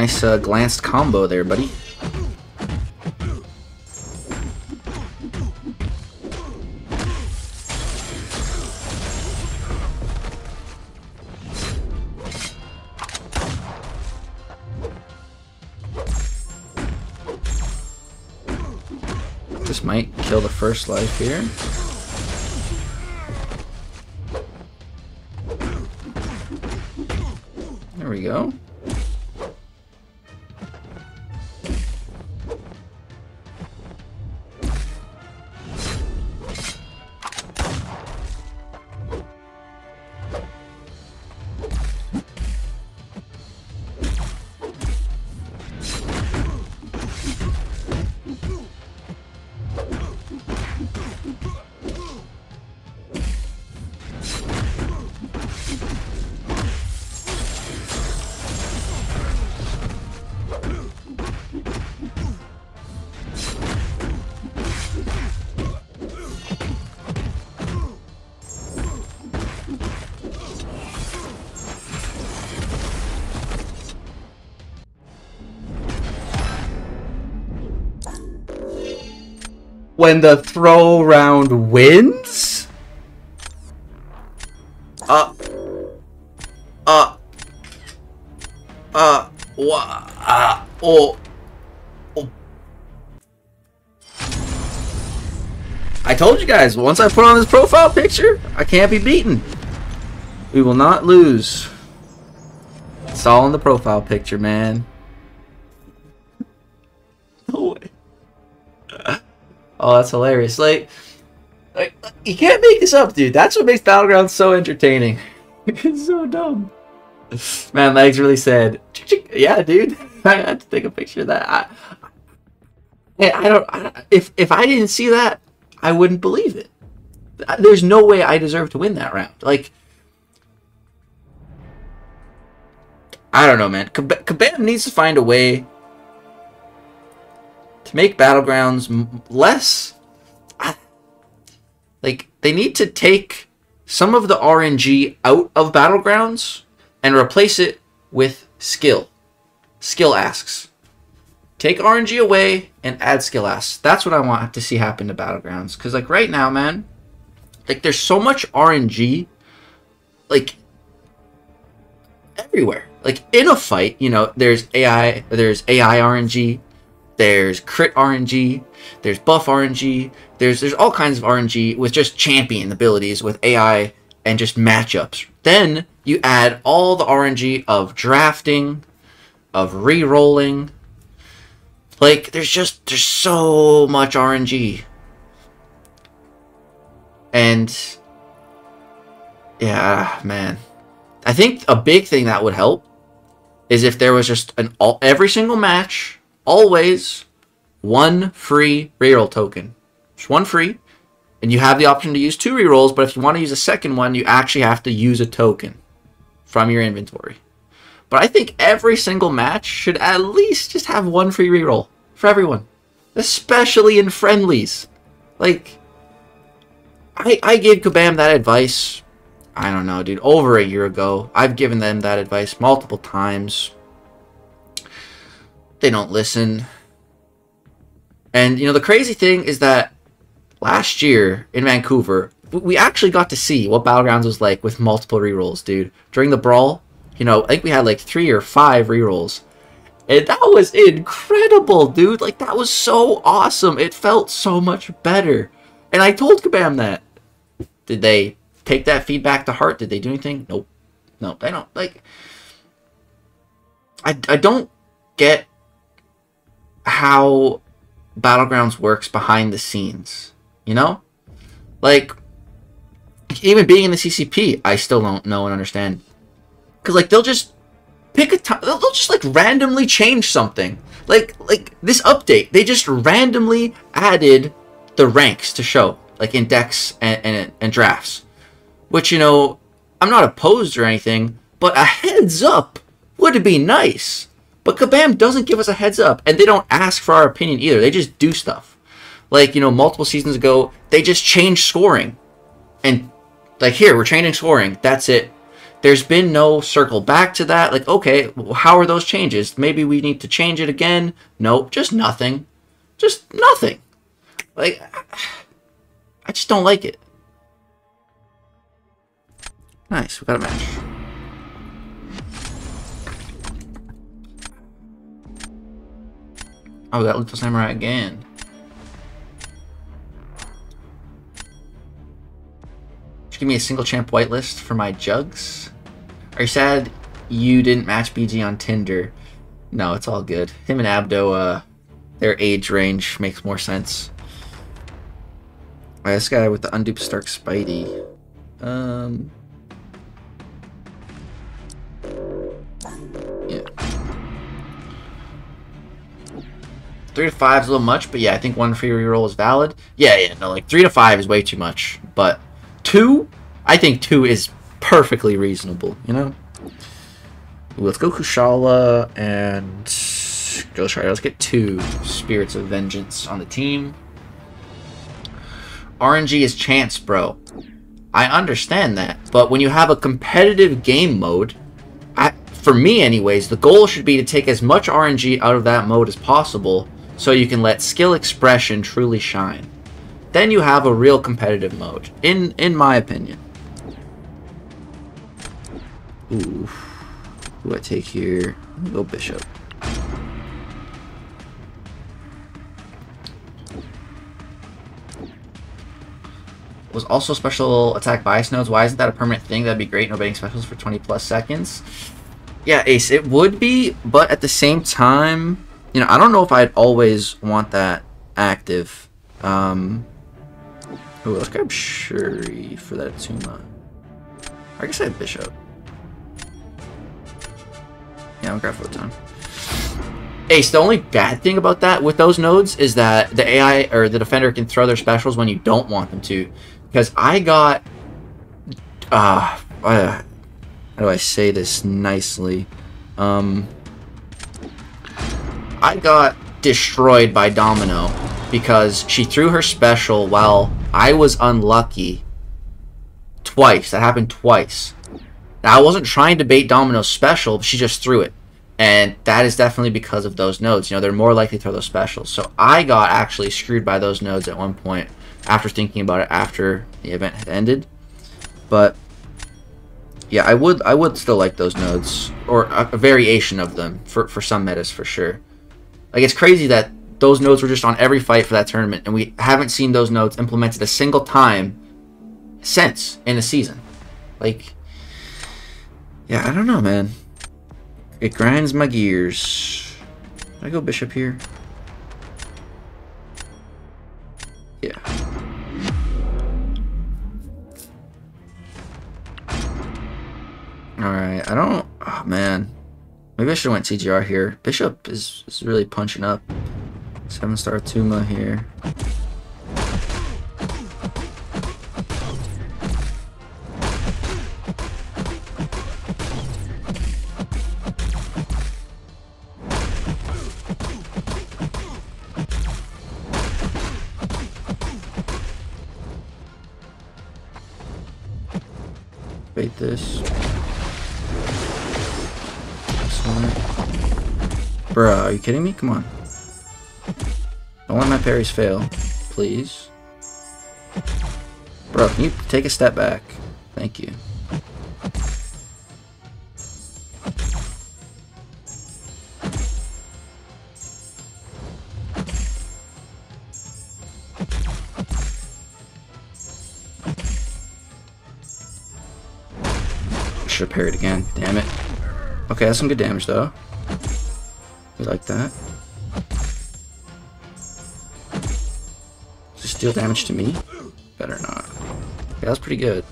Nice uh, glanced combo there, buddy. This might kill the first life here. There we go. When the throw round wins? Uh. Uh. Uh. Wha uh. Oh. oh. I told you guys, once I put on this profile picture, I can't be beaten. We will not lose. It's all in the profile picture, man. That's hilarious. Like, like you can't make this up, dude. That's what makes Battlegrounds so entertaining. [laughs] it's so dumb. Man, Legs really said, yeah, dude. [laughs] I had to take a picture of that. I, I don't. I, if if I didn't see that, I wouldn't believe it. There's no way I deserve to win that round. Like, I don't know, man. Kabam needs to find a way to make battlegrounds less like they need to take some of the RNG out of battlegrounds and replace it with skill. Skill asks. Take RNG away and add skill asks. That's what I want to see happen to battlegrounds cuz like right now, man, like there's so much RNG like everywhere. Like in a fight, you know, there's AI, there's AI RNG, there's crit RNG, there's buff RNG, there's there's all kinds of RNG with just champion abilities with AI and just matchups. Then you add all the RNG of drafting, of re-rolling. Like there's just there's so much RNG. And yeah, man. I think a big thing that would help is if there was just an all every single match always one free reroll token. Just one free, and you have the option to use two rerolls, but if you want to use a second one, you actually have to use a token from your inventory. But I think every single match should at least just have one free reroll for everyone, especially in friendlies. Like, I I gave Kabam that advice. I don't know, dude. Over a year ago, I've given them that advice multiple times. They don't listen. And you know the crazy thing is that last year in Vancouver, we actually got to see what Battlegrounds was like with multiple rerolls, dude. During the brawl, you know, I think we had like three or five rerolls. And that was incredible, dude. Like, that was so awesome. It felt so much better. And I told Kabam that. Did they take that feedback to heart? Did they do anything? Nope. No, they don't. Like, I, I don't get how Battlegrounds works behind the scenes. You know? Like, even being in the CCP, I still don't know and understand because like they'll just pick a time. They'll just like randomly change something. Like like this update, they just randomly added the ranks to show like index and, and, and drafts, which you know I'm not opposed or anything, but a heads up would be nice. But Kabam doesn't give us a heads up, and they don't ask for our opinion either. They just do stuff. Like you know, multiple seasons ago, they just changed scoring, and like here we're changing scoring. That's it. There's been no circle back to that. Like, okay, how are those changes? Maybe we need to change it again. Nope, just nothing. Just nothing. Like, I just don't like it. Nice, we got a match. Oh, got Little Samurai again. Just give me a single champ whitelist for my jugs. Are you sad you didn't match BG on Tinder? No, it's all good. Him and Abdo, uh, their age range makes more sense. Right, this guy with the unduped Stark Spidey. Um. Three to five is a little much, but yeah, I think one free reroll is valid. Yeah, yeah, no, like three to five is way too much, but Two, I think two is perfectly reasonable, you know? Let's go Kushala and Ghost Rider. Let's get two Spirits of Vengeance on the team. RNG is chance, bro. I understand that, but when you have a competitive game mode, I, for me anyways, the goal should be to take as much RNG out of that mode as possible so you can let skill expression truly shine then you have a real competitive mode, in in my opinion. Ooh, who do I take here? Go Bishop. Was also special attack bias nodes. Why isn't that a permanent thing? That'd be great. No betting specials for 20 plus seconds. Yeah, Ace, it would be, but at the same time, you know, I don't know if I'd always want that active. Um, Oh, let's grab Shuri for that Tuma. I guess I have Bishop. Yeah, I'll grab Photon. Ace, the only bad thing about that with those nodes is that the AI or the defender can throw their specials when you don't want them to. Because I got... Uh, uh, how do I say this nicely? Um, I got destroyed by Domino because she threw her special while I was unlucky twice. That happened twice. Now, I wasn't trying to bait Domino's special, she just threw it. And that is definitely because of those nodes. You know, they're more likely to throw those specials. So I got actually screwed by those nodes at one point after thinking about it after the event had ended. But yeah, I would I would still like those nodes or a, variation of them for for some metas for sure. Like it's crazy that those nodes were just on every fight for that tournament, and we haven't seen those nodes implemented a single time since in the season. Like, yeah, I don't know, man. It grinds my gears. Should I go bishop here? Yeah. Alright, I don't... Oh, man. Maybe I should have went CGR here. Bishop is, is really punching up. Seven star Tuma here. Beat this. Bruh, are you kidding me? Come on. Don't let my parries fail. Please. Bro, can you take a step back? Thank you. Should have parried again. Damn it. Okay, that's some good damage though. We like that. Does it deal damage to me? Better not. Yeah, that's pretty good.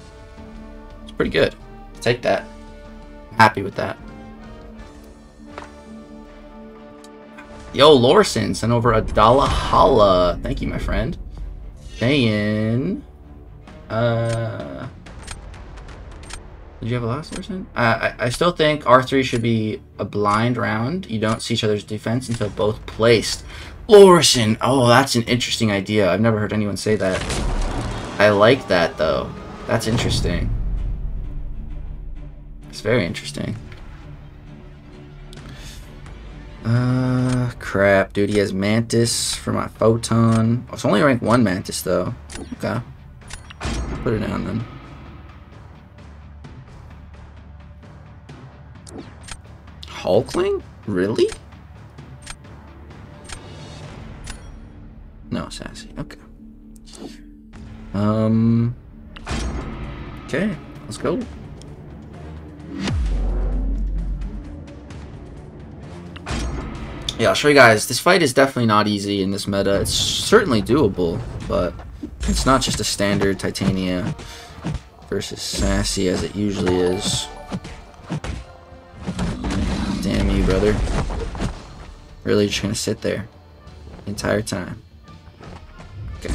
It's pretty good. Take that. I'm Happy with that. Yo, Lorson sent over a dollar holla. Thank you, my friend. Saying, uh, did you have a last Lorson? Uh, I, I still think R3 should be a blind round. You don't see each other's defense until both placed. Lorson! Oh, that's an interesting idea. I've never heard anyone say that. I like that, though. That's interesting. It's very interesting. Uh, crap, dude. He has Mantis for my Photon. Oh, it's only rank 1 Mantis, though. Okay. Put it down, then. Hulkling? Really? No, Sassy. Okay. Um. Okay, let's go. Yeah, I'll show you guys. This fight is definitely not easy in this meta. It's certainly doable, but it's not just a standard Titania versus Sassy as it usually is. Damn you, brother. Really just gonna sit there the entire time. Okay.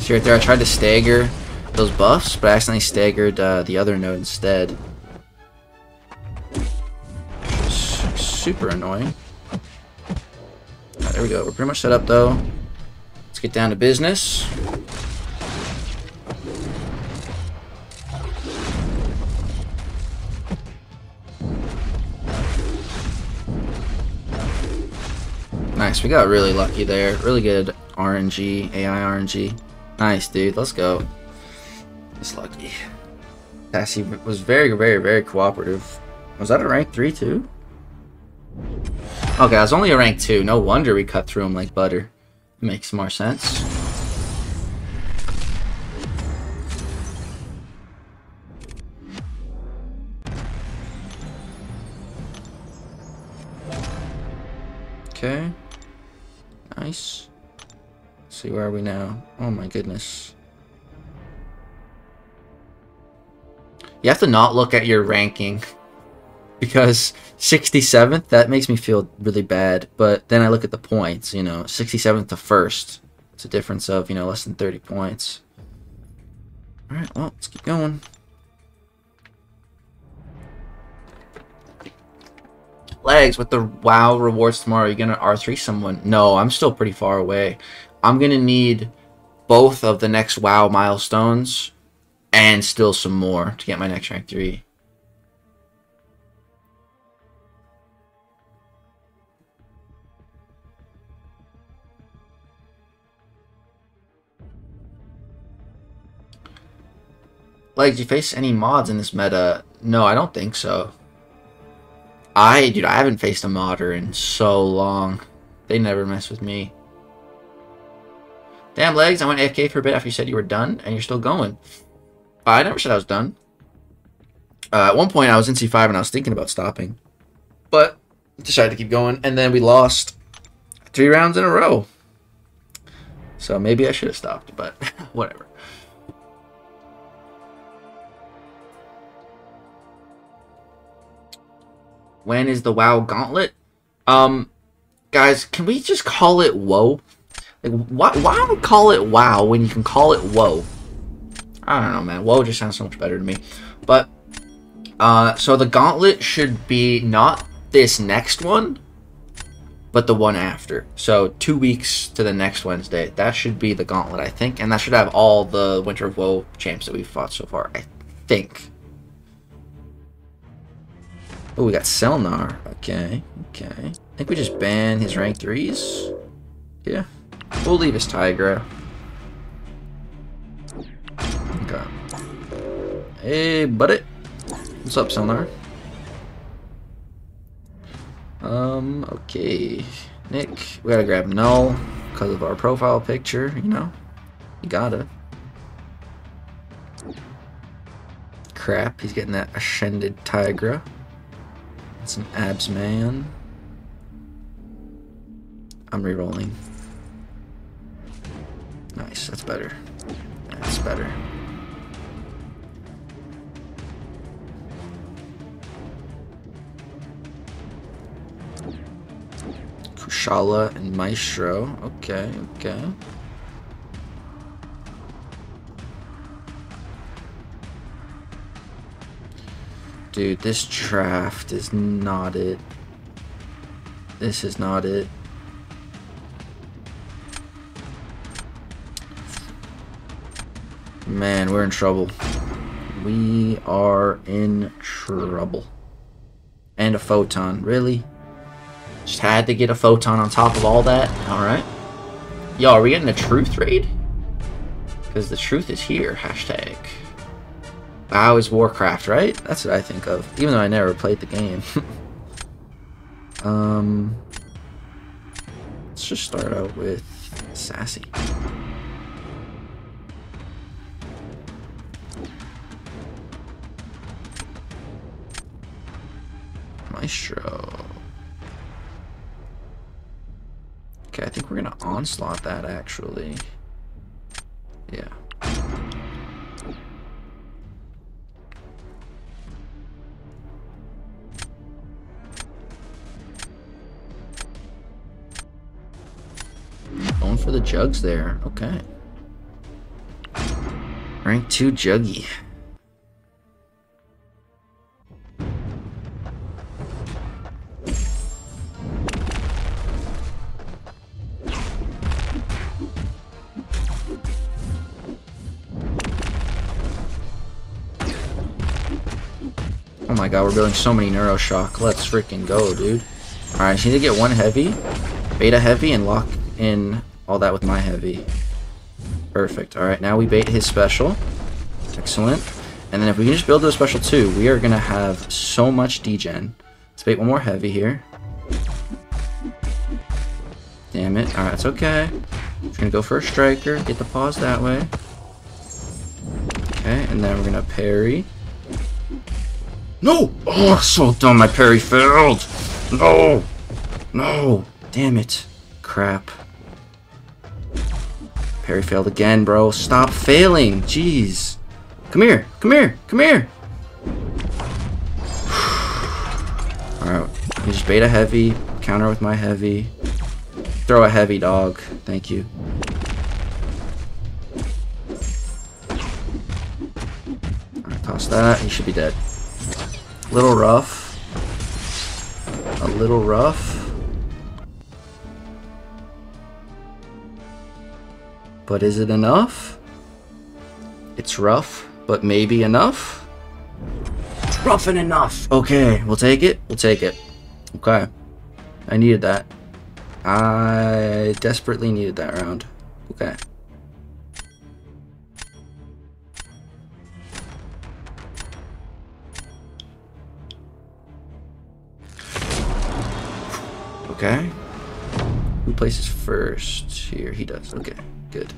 See right there, I tried to stagger those buffs, but I accidentally staggered uh, the other node instead. S super annoying. Right, there we go. We're pretty much set up though. Let's get down to business. Nice, we got really lucky there. Really good RNG, AI RNG. Nice, dude. Let's go. Just lucky. Sassy was very, very, very cooperative. Was that a rank 3 too? Okay, I was only a rank 2. No wonder we cut through him like butter. Makes more sense. Okay. Nice. Let's see, where are we now? Oh my goodness. You have to not look at your ranking. Because 67th, that makes me feel really bad. But then I look at the points, you know, 67th to 1st. It's a difference of, you know, less than 30 points. Alright, well, let's keep going. Legs, with the WoW rewards tomorrow, you're to R3 someone? No, I'm still pretty far away. I'm going to need both of the next WoW milestones and still some more to get my next rank 3. Like, do you face any mods in this meta? No, I don't think so. I, dude, I haven't faced a modder in so long. They never mess with me. Damn, Legs, I went AFK for a bit after you said you were done, and you're still going. I never said I was done. Uh, at one point, I was in C5 and I was thinking about stopping. But, decided to keep going, and then we lost three rounds in a row. So maybe I should have stopped, but [laughs] whatever. When is the WoW Gauntlet? Um, guys, can we just call it WoW? Like, why, why call it WoW when you can call it WoW? I don't know, man. WoW just sounds so much better to me. But, uh, so the Gauntlet should be not this next one, but the one after. So two weeks to the next Wednesday. That should be the gauntlet, I think, and that should have all the Winter of Woe champs that we've fought so far. I think. Oh, we got Selnar. Okay, okay. I think we just ban his rank threes. Yeah, we'll leave his Tigra. Okay. Hey, buddy. What's up, Selnar? Um, okay. Nick, we gotta grab Null because of our profile picture, you know? You gotta. Crap, he's getting that Ascended Tigra. An abs man. I'm re-rolling. Nice, that's better. That's better. Kushala and Maestro. Okay, okay. Dude, this draft is not it. This is not it. Man, we're in trouble. We are in trouble. And a photon, really? Just had to get a photon on top of all that. Alright. Yo, are we getting a truth raid? Because the truth is here. Hashtag. WoW is Warcraft, right? That's what I think of. Even though I never played the game. [laughs] um, let's just start out with Sassy. Maestro. Okay, I think we're gonna onslaught that actually. Yeah. Jugs there. Okay. Rank 2 Juggy. Oh my god, we're building so many Neuro Shock. Let's freaking go, dude. Alright, I need to get one heavy, beta heavy, and lock in all that with my heavy. Perfect. Alright, now we bait his special. Excellent. And then if we can just build a special too, we are going to have so much degen. Let's bait one more heavy here. Damn it. Alright, it's okay. We're going to go for a striker, get the pause that way. Okay, and then we're going to parry. No! Oh, so dumb. My parry failed. No! No! Damn it. Crap. Parry failed again, bro. Stop failing. Jeez. Come here. Come here. Come here. [sighs] Alright. We just bait a heavy. Counter with my heavy. Throw a heavy, dog. Thank you. Toss that. He should be dead. A little rough. A little rough. But is it enough? It's rough, but maybe enough? It's rough and enough! Okay, we'll take it. We'll take it. Okay. I needed that. I desperately needed that round. Okay. Okay. Who places first here? He does. Okay, good.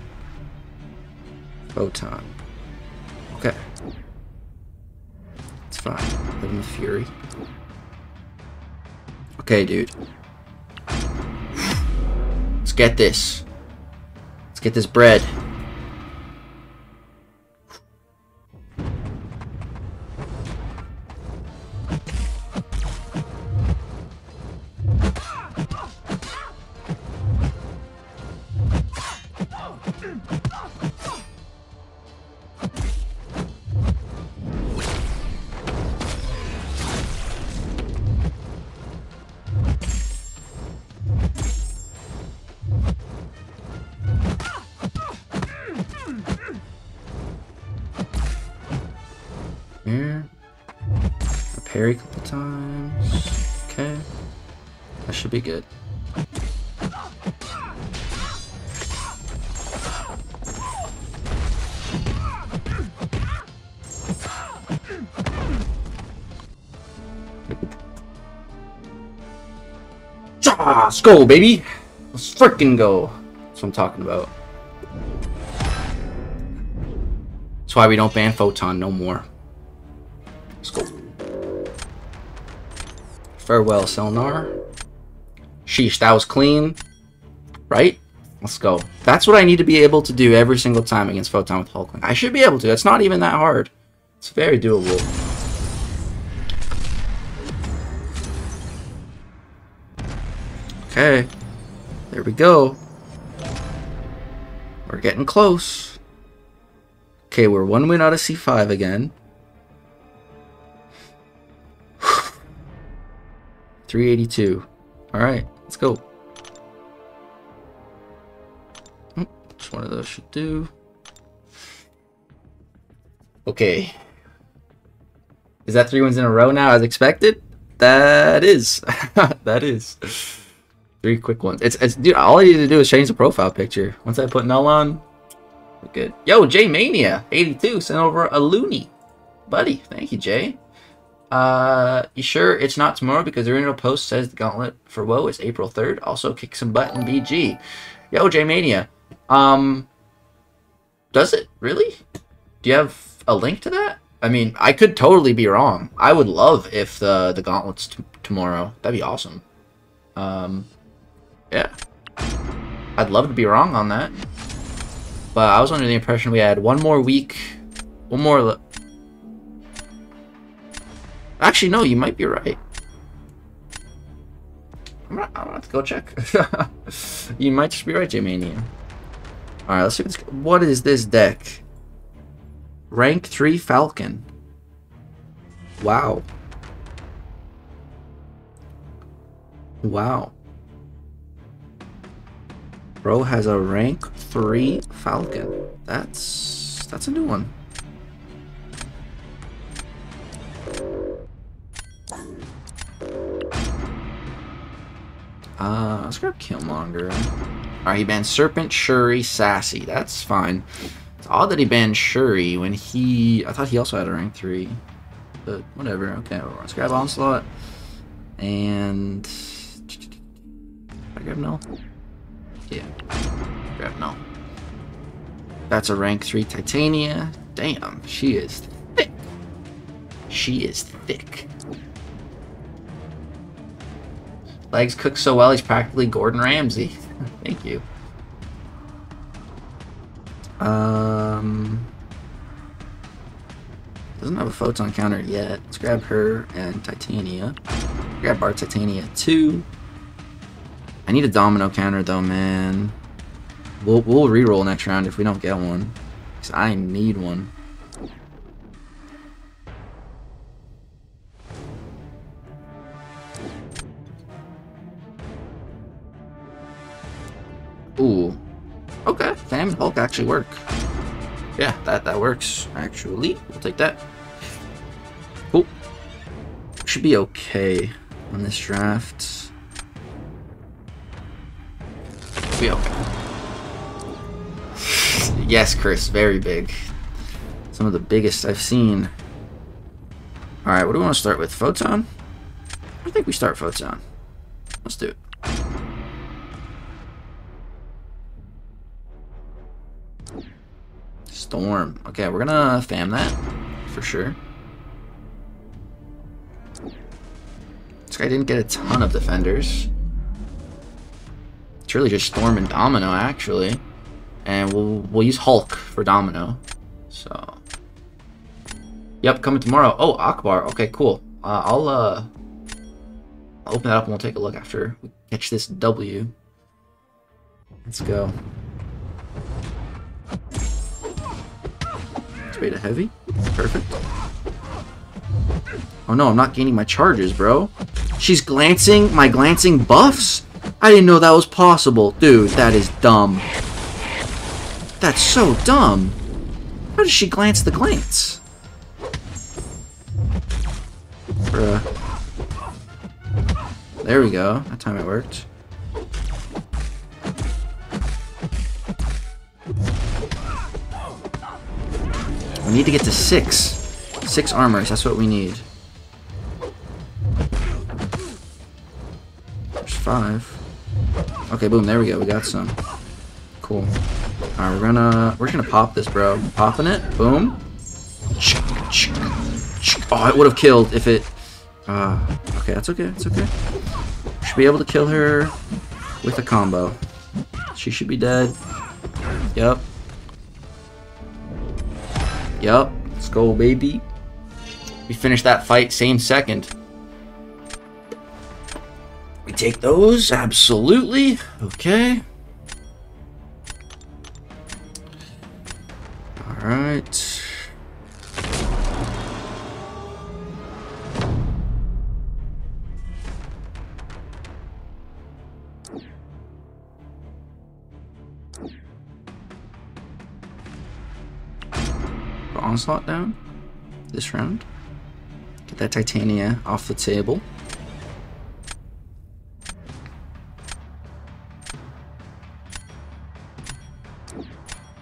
Photon. Okay. It's fine. In the Fury. Okay, dude. Let's get this. Let's get this bread. Be good. Let's go, baby! Let's freaking go! That's what I'm talking about. That's why we don't ban Photon no more. Let's go. Farewell, Selnar. Sheesh, that was clean. Right? Let's go. That's what I need to be able to do every single time against Photon with Hulkling. I should be able to. It's not even that hard. It's very doable. Okay. There we go. We're getting close. Okay, we're one win out of C5 again. [sighs] 382. Alright, let's go. Oh, which one of those should do? Okay. Is that three wins in a row now as expected? That is. [laughs] that is. Three quick ones. It's, it's dude, all I need to do is change the profile picture. Once I put null on, we're good. Yo, J Mania 82 sent over a loony. Buddy, thank you, Jay. Uh, you sure it's not tomorrow because the original post says the gauntlet for WoW is April 3rd. Also, kick some butt in BG. Yo, J Mania. Um, does it really? Do you have a link to that? I mean, I could totally be wrong. I would love if the the gauntlet's tomorrow. That'd be awesome. Um, yeah. I'd love to be wrong on that. But I was under the impression we had one more week. One more... Actually, no, you might be right. I'm not, I'm gonna have to go check. [laughs] you might just be right, J-Mania. Alright, let's see what's, what is this deck. Rank 3 Falcon. Wow. Wow. Bro has a rank 3 Falcon. That's that's a new one. Uh, let's grab Killmonger. Alright, he banned Serpent, Shuri, Sassy. That's fine. It's odd that he banned Shuri when he... I thought he also had a rank 3. But whatever. Okay, let's grab Onslaught. And... I grab Null? Yeah. Grab Null. That's a rank 3 Titania. Damn, she is thick. She is thick. Legs cook so well, he's practically Gordon Ramsay. [laughs] Thank you. Um, doesn't have a photon counter yet. Let's grab her and Titania. Grab our Titania 2. I need a domino counter though, man. We'll we'll reroll next round if we don't get one. Cause I need one. Ooh. Okay, Fam and Hulk actually work. Yeah, that, that works, actually. We'll take that. Cool. Should be okay on this draft. be okay. yes, Chris, very big. Some of the biggest I've seen. Alright, what do we want to start with? Photon? I think we start Photon. Let's do it. Storm. Okay, we're gonna fam that for sure. This guy didn't get a ton of defenders. It's really just Storm and Domino, actually. And we'll, we'll use Hulk for Domino. So... Yep, coming tomorrow. Oh, Akbar. Okay, cool. Uh, I'll, uh... I'll open that up and we'll take a look after we catch this W. Let's go. Trade a heavy. Perfect. Oh no, I'm not gaining my charges, bro. She's glancing my glancing buffs? I didn't know that was possible. Dude, that is dumb. That's so dumb. How does she glance the glance? Bruh. There we go. That time it worked. We need to get to six. Six armors, that's what we need. There's five. Okay, boom, there we go, we got some. Cool. Alright, we're gonna we're gonna pop this, bro. Popping it, boom. Oh, it would have killed if it uh okay, that's okay, it's okay. Should be able to kill her with a combo. She should be dead. Yep. Yep. Let's go, baby. We finish that fight same second. We take those, absolutely. Okay. Alright. Onslaught down this round. Get that Titania off the table.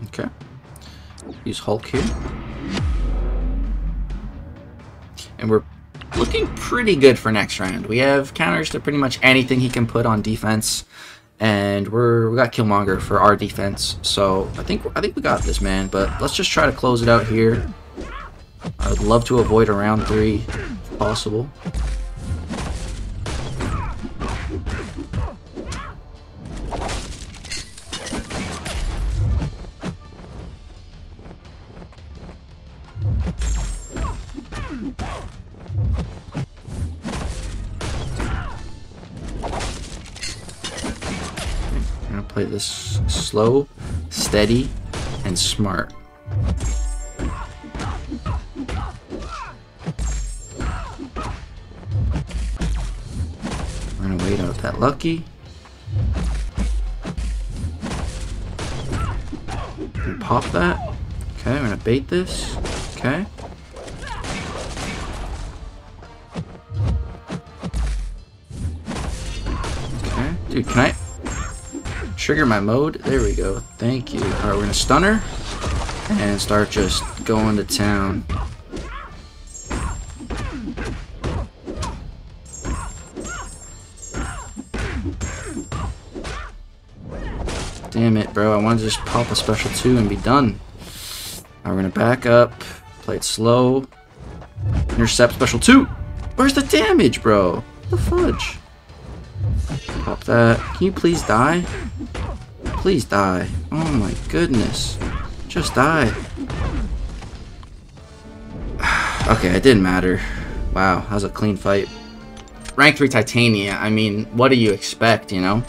Okay. Use Hulk here. And we're looking pretty good for next round. We have counters to pretty much anything he can put on defense. And we're we got Killmonger for our defense. So I think I think we got this man, but let's just try to close it out here. I would love to avoid a round three if possible. Play this slow, steady, and smart. Gonna wait out that lucky. And pop that. Okay, I'm gonna bait this. Okay. Okay, dude, can I trigger my mode. There we go. Thank you. Alright, we're gonna stun her and start just going to town. Damn it, bro. I wanted to just pop a special 2 and be done. Right, we're gonna back up, play it slow, intercept special 2. Where's the damage, bro? The fudge. Pop that. Can you please die? Please die. Oh my goodness. Just die. [sighs] okay, it didn't matter. Wow, that was a clean fight. Rank 3 Titania, I mean, what do you expect, you know?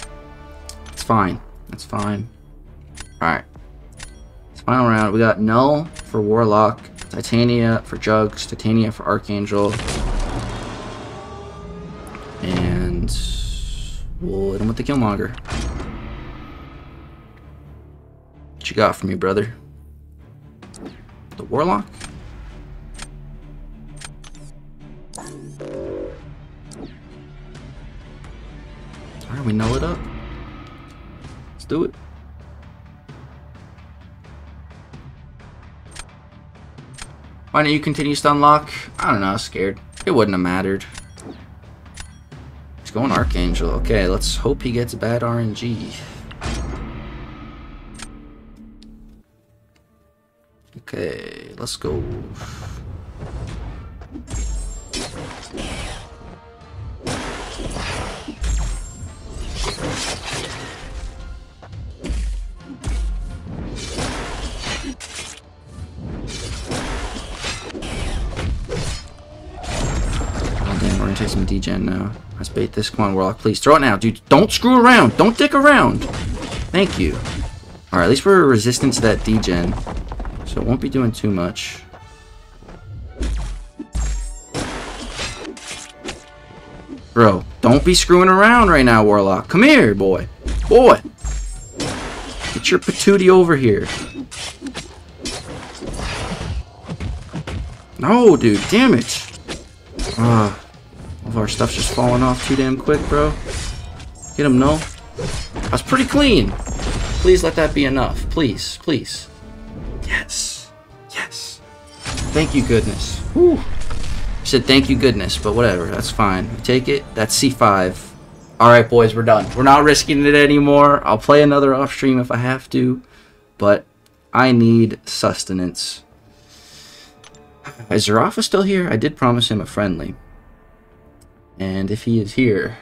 It's fine. It's fine. Alright. Final round. We got Null for Warlock, Titania for Jugs, Titania for Archangel. And we'll hit him with the Killmonger. What you got for me, brother? The Warlock? Alright, we know it up. Let's do it. Why don't you continue stun lock? I don't know, I was scared. It wouldn't have mattered. He's going Archangel. Okay, let's hope he gets bad RNG. Okay, let's go. Oh damn, we're take some degen now. Let's bait this. Come on, Warlock, please. Throw it now, dude. Don't screw around. Don't dick around. Thank you. Alright, at least we're resistant to that degen. So it won't be doing too much. Bro, don't be screwing around right now, Warlock. Come here, boy. Boy. Get your patootie over here. No, dude. Damn it. Ah. All of our stuff's just falling off too damn quick, bro. Get him, no. That's pretty clean. Please let that be enough. Please, please. Yes. Yes. Thank you, goodness. Whew. I said thank you, goodness, but whatever. That's fine. We take it. That's C5. Alright, boys, we're done. We're not risking it anymore. I'll play another off stream if I have to, but I need sustenance. Is Zarafa still here? I did promise him a friendly. And if he is here,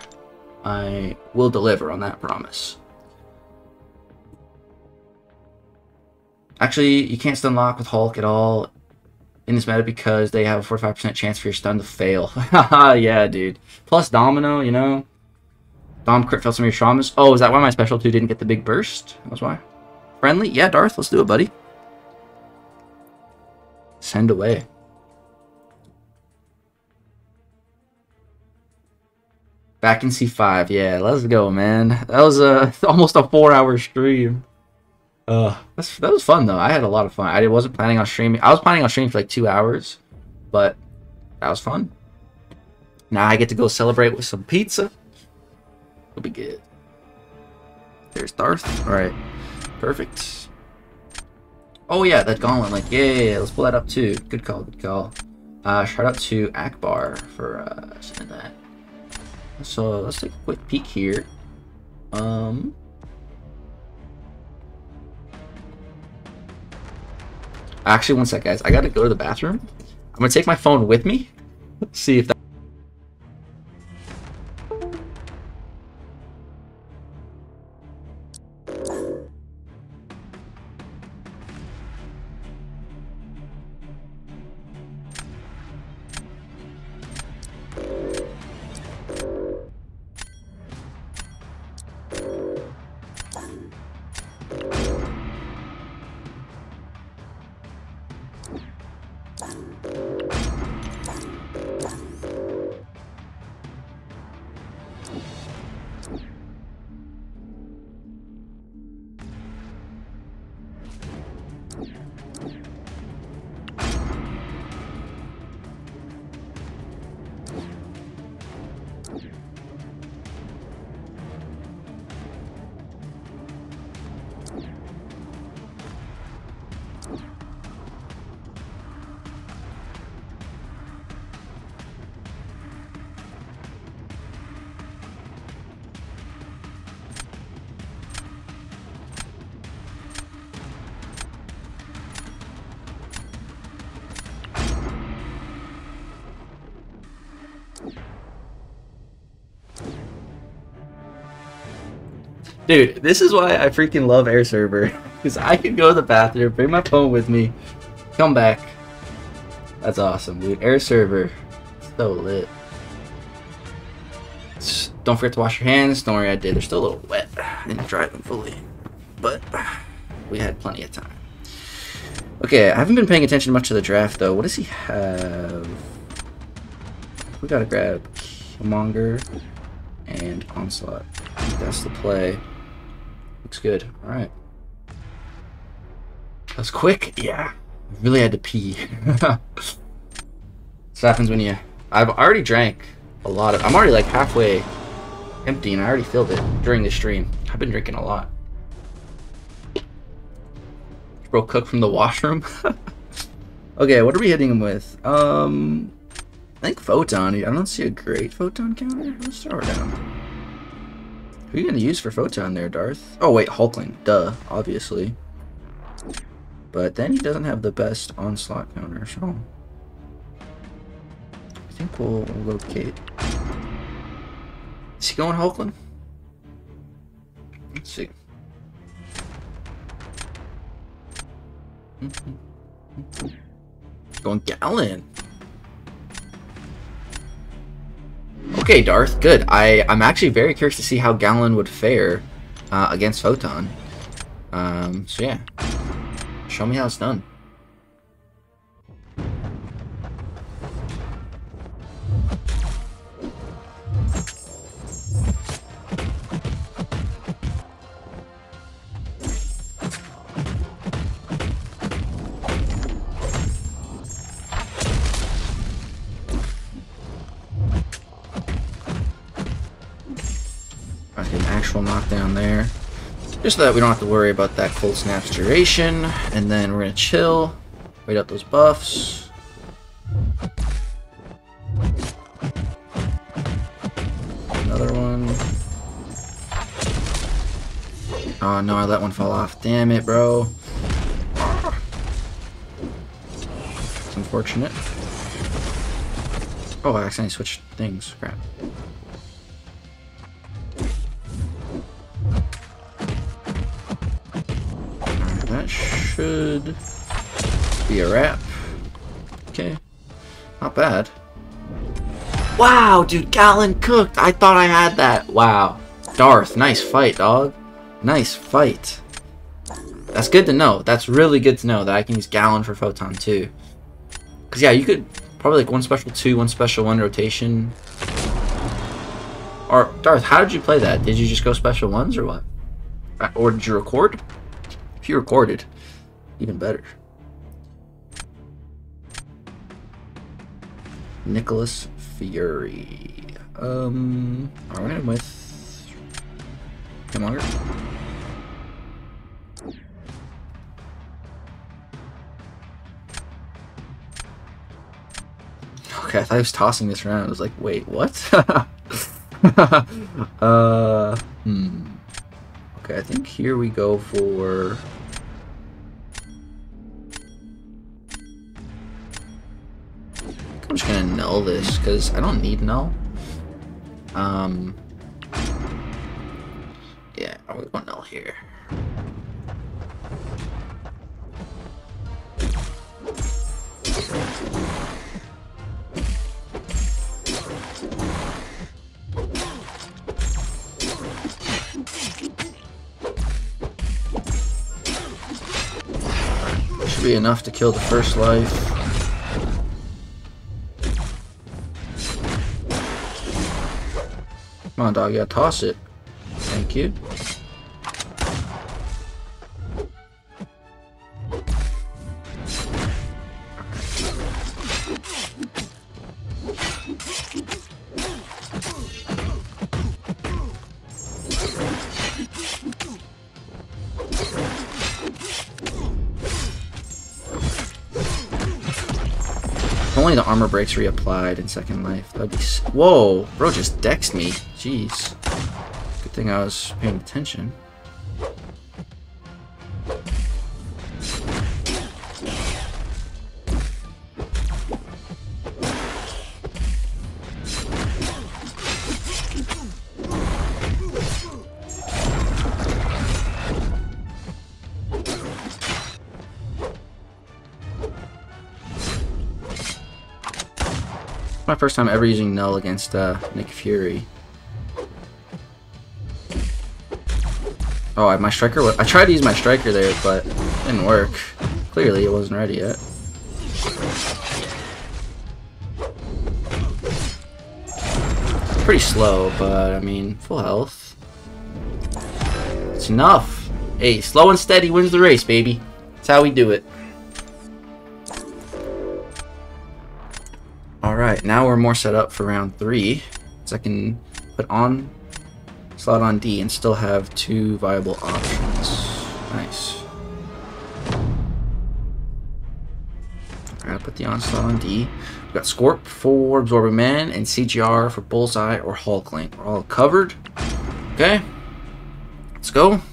I will deliver on that promise. Actually, you can't stun lock with Hulk at all in this meta because they have a 45% chance for your stun to fail. Haha, [laughs] yeah, dude. Plus Domino, you know. Dom crit failed some of your traumas. Oh, is that why my special 2 didn't get the big burst? That's why. Friendly? Yeah, Darth, let's do it, buddy. Send away. Back in C5, yeah, let's go, man. That was a [laughs] almost a four-hour stream. Uh, that's, that was fun though. I had a lot of fun. I wasn't planning on streaming. I was planning on streaming for like two hours, but that was fun. Now I get to go celebrate with some pizza. It'll be good. There's Darth. All right, perfect. Oh yeah, that gauntlet. Like, yeah, yeah, yeah, let's pull that up too. Good call, good call. Uh, shout out to Akbar for uh, sending that. So let's take a quick peek here. Um. Actually, one sec, guys. I gotta go to the bathroom. I'm gonna take my phone with me. See if that. Dude, this is why I freaking love Air Server. Because [laughs] I can go to the bathroom, bring my phone with me, come back. That's awesome, dude. Air Server. So lit. Don't forget to wash your hands. Don't worry, I did. They're still a little wet. I didn't dry them fully. But we had plenty of time. Okay, I haven't been paying attention much to the draft, though. What does he have? We gotta grab Killmonger and Onslaught. That's the play. Good. Alright. That was quick? Yeah. I really had to pee. [laughs] this happens when you... I've already drank a lot of... I'm already like halfway empty and I already filled it during the stream. I've been drinking a lot. Bro cook from the washroom. [laughs] okay, what are we hitting him with? Um, I think photon. I don't see a great photon counter. Let's throw her down. Who are you gonna use for Photon there, Darth? Oh wait, Hulkling. Duh, obviously. But then he doesn't have the best onslaught counter, so I think we'll, locate. Is he going Hulkling? Let's see. Mm-hmm. Mm-hmm. Going Galan. Okay, Darth, good. I, I'm actually very curious to see how Galan would fare uh, against Photon. Um, so yeah. Show me how it's done. That we don't have to worry about that cold snap's duration. And then we're gonna chill. Wait out those buffs. Another one. Oh no, I let one fall off. Damn it, bro. It's unfortunate. Oh, I accidentally switched things. Crap. Should be a wrap. Okay. Not bad. Wow, dude, Galan cooked. I thought I had that. Wow. Darth, nice fight, dog. Nice fight. That's good to know. That's really good to know that I can use Galan for Photon too. Because, yeah, you could probably like one special two, one special one rotation. Or, Darth, how did you play that? Did you just go special ones or what? Uh, or did you record? If you recorded, even better. Nicholas Fury. Um, alright, with Killmonger. Okay, I thought I was tossing this around. I was like, wait, what? [laughs] uh, hmm. Okay, I think here we go for... I'm just gonna null this, because I don't need null. Um... Yeah, we're going null here. Should be enough to kill the first life. Come on, dog, gotta toss it. Thank you. Armor breaks reapplied in second life. That'd be. Whoa, bro, just dexed me. Jeez. Good thing I was paying attention. First time ever using null against uh, Nick Fury. Oh, my striker. I tried to use my striker there, but it didn't work. Clearly, it wasn't ready yet. Pretty slow, but I mean, full health. It's enough. Hey, slow and steady wins the race, baby. That's how we do it. Alright, now we're more set up for round three. So I can put on slot on D and still have two viable options. Nice. Alright, I'll put the onslaught on D. We've got Scorp for Absorbing Man and CGR for Bullseye or Hulkling. We're all covered. Okay. Let's go.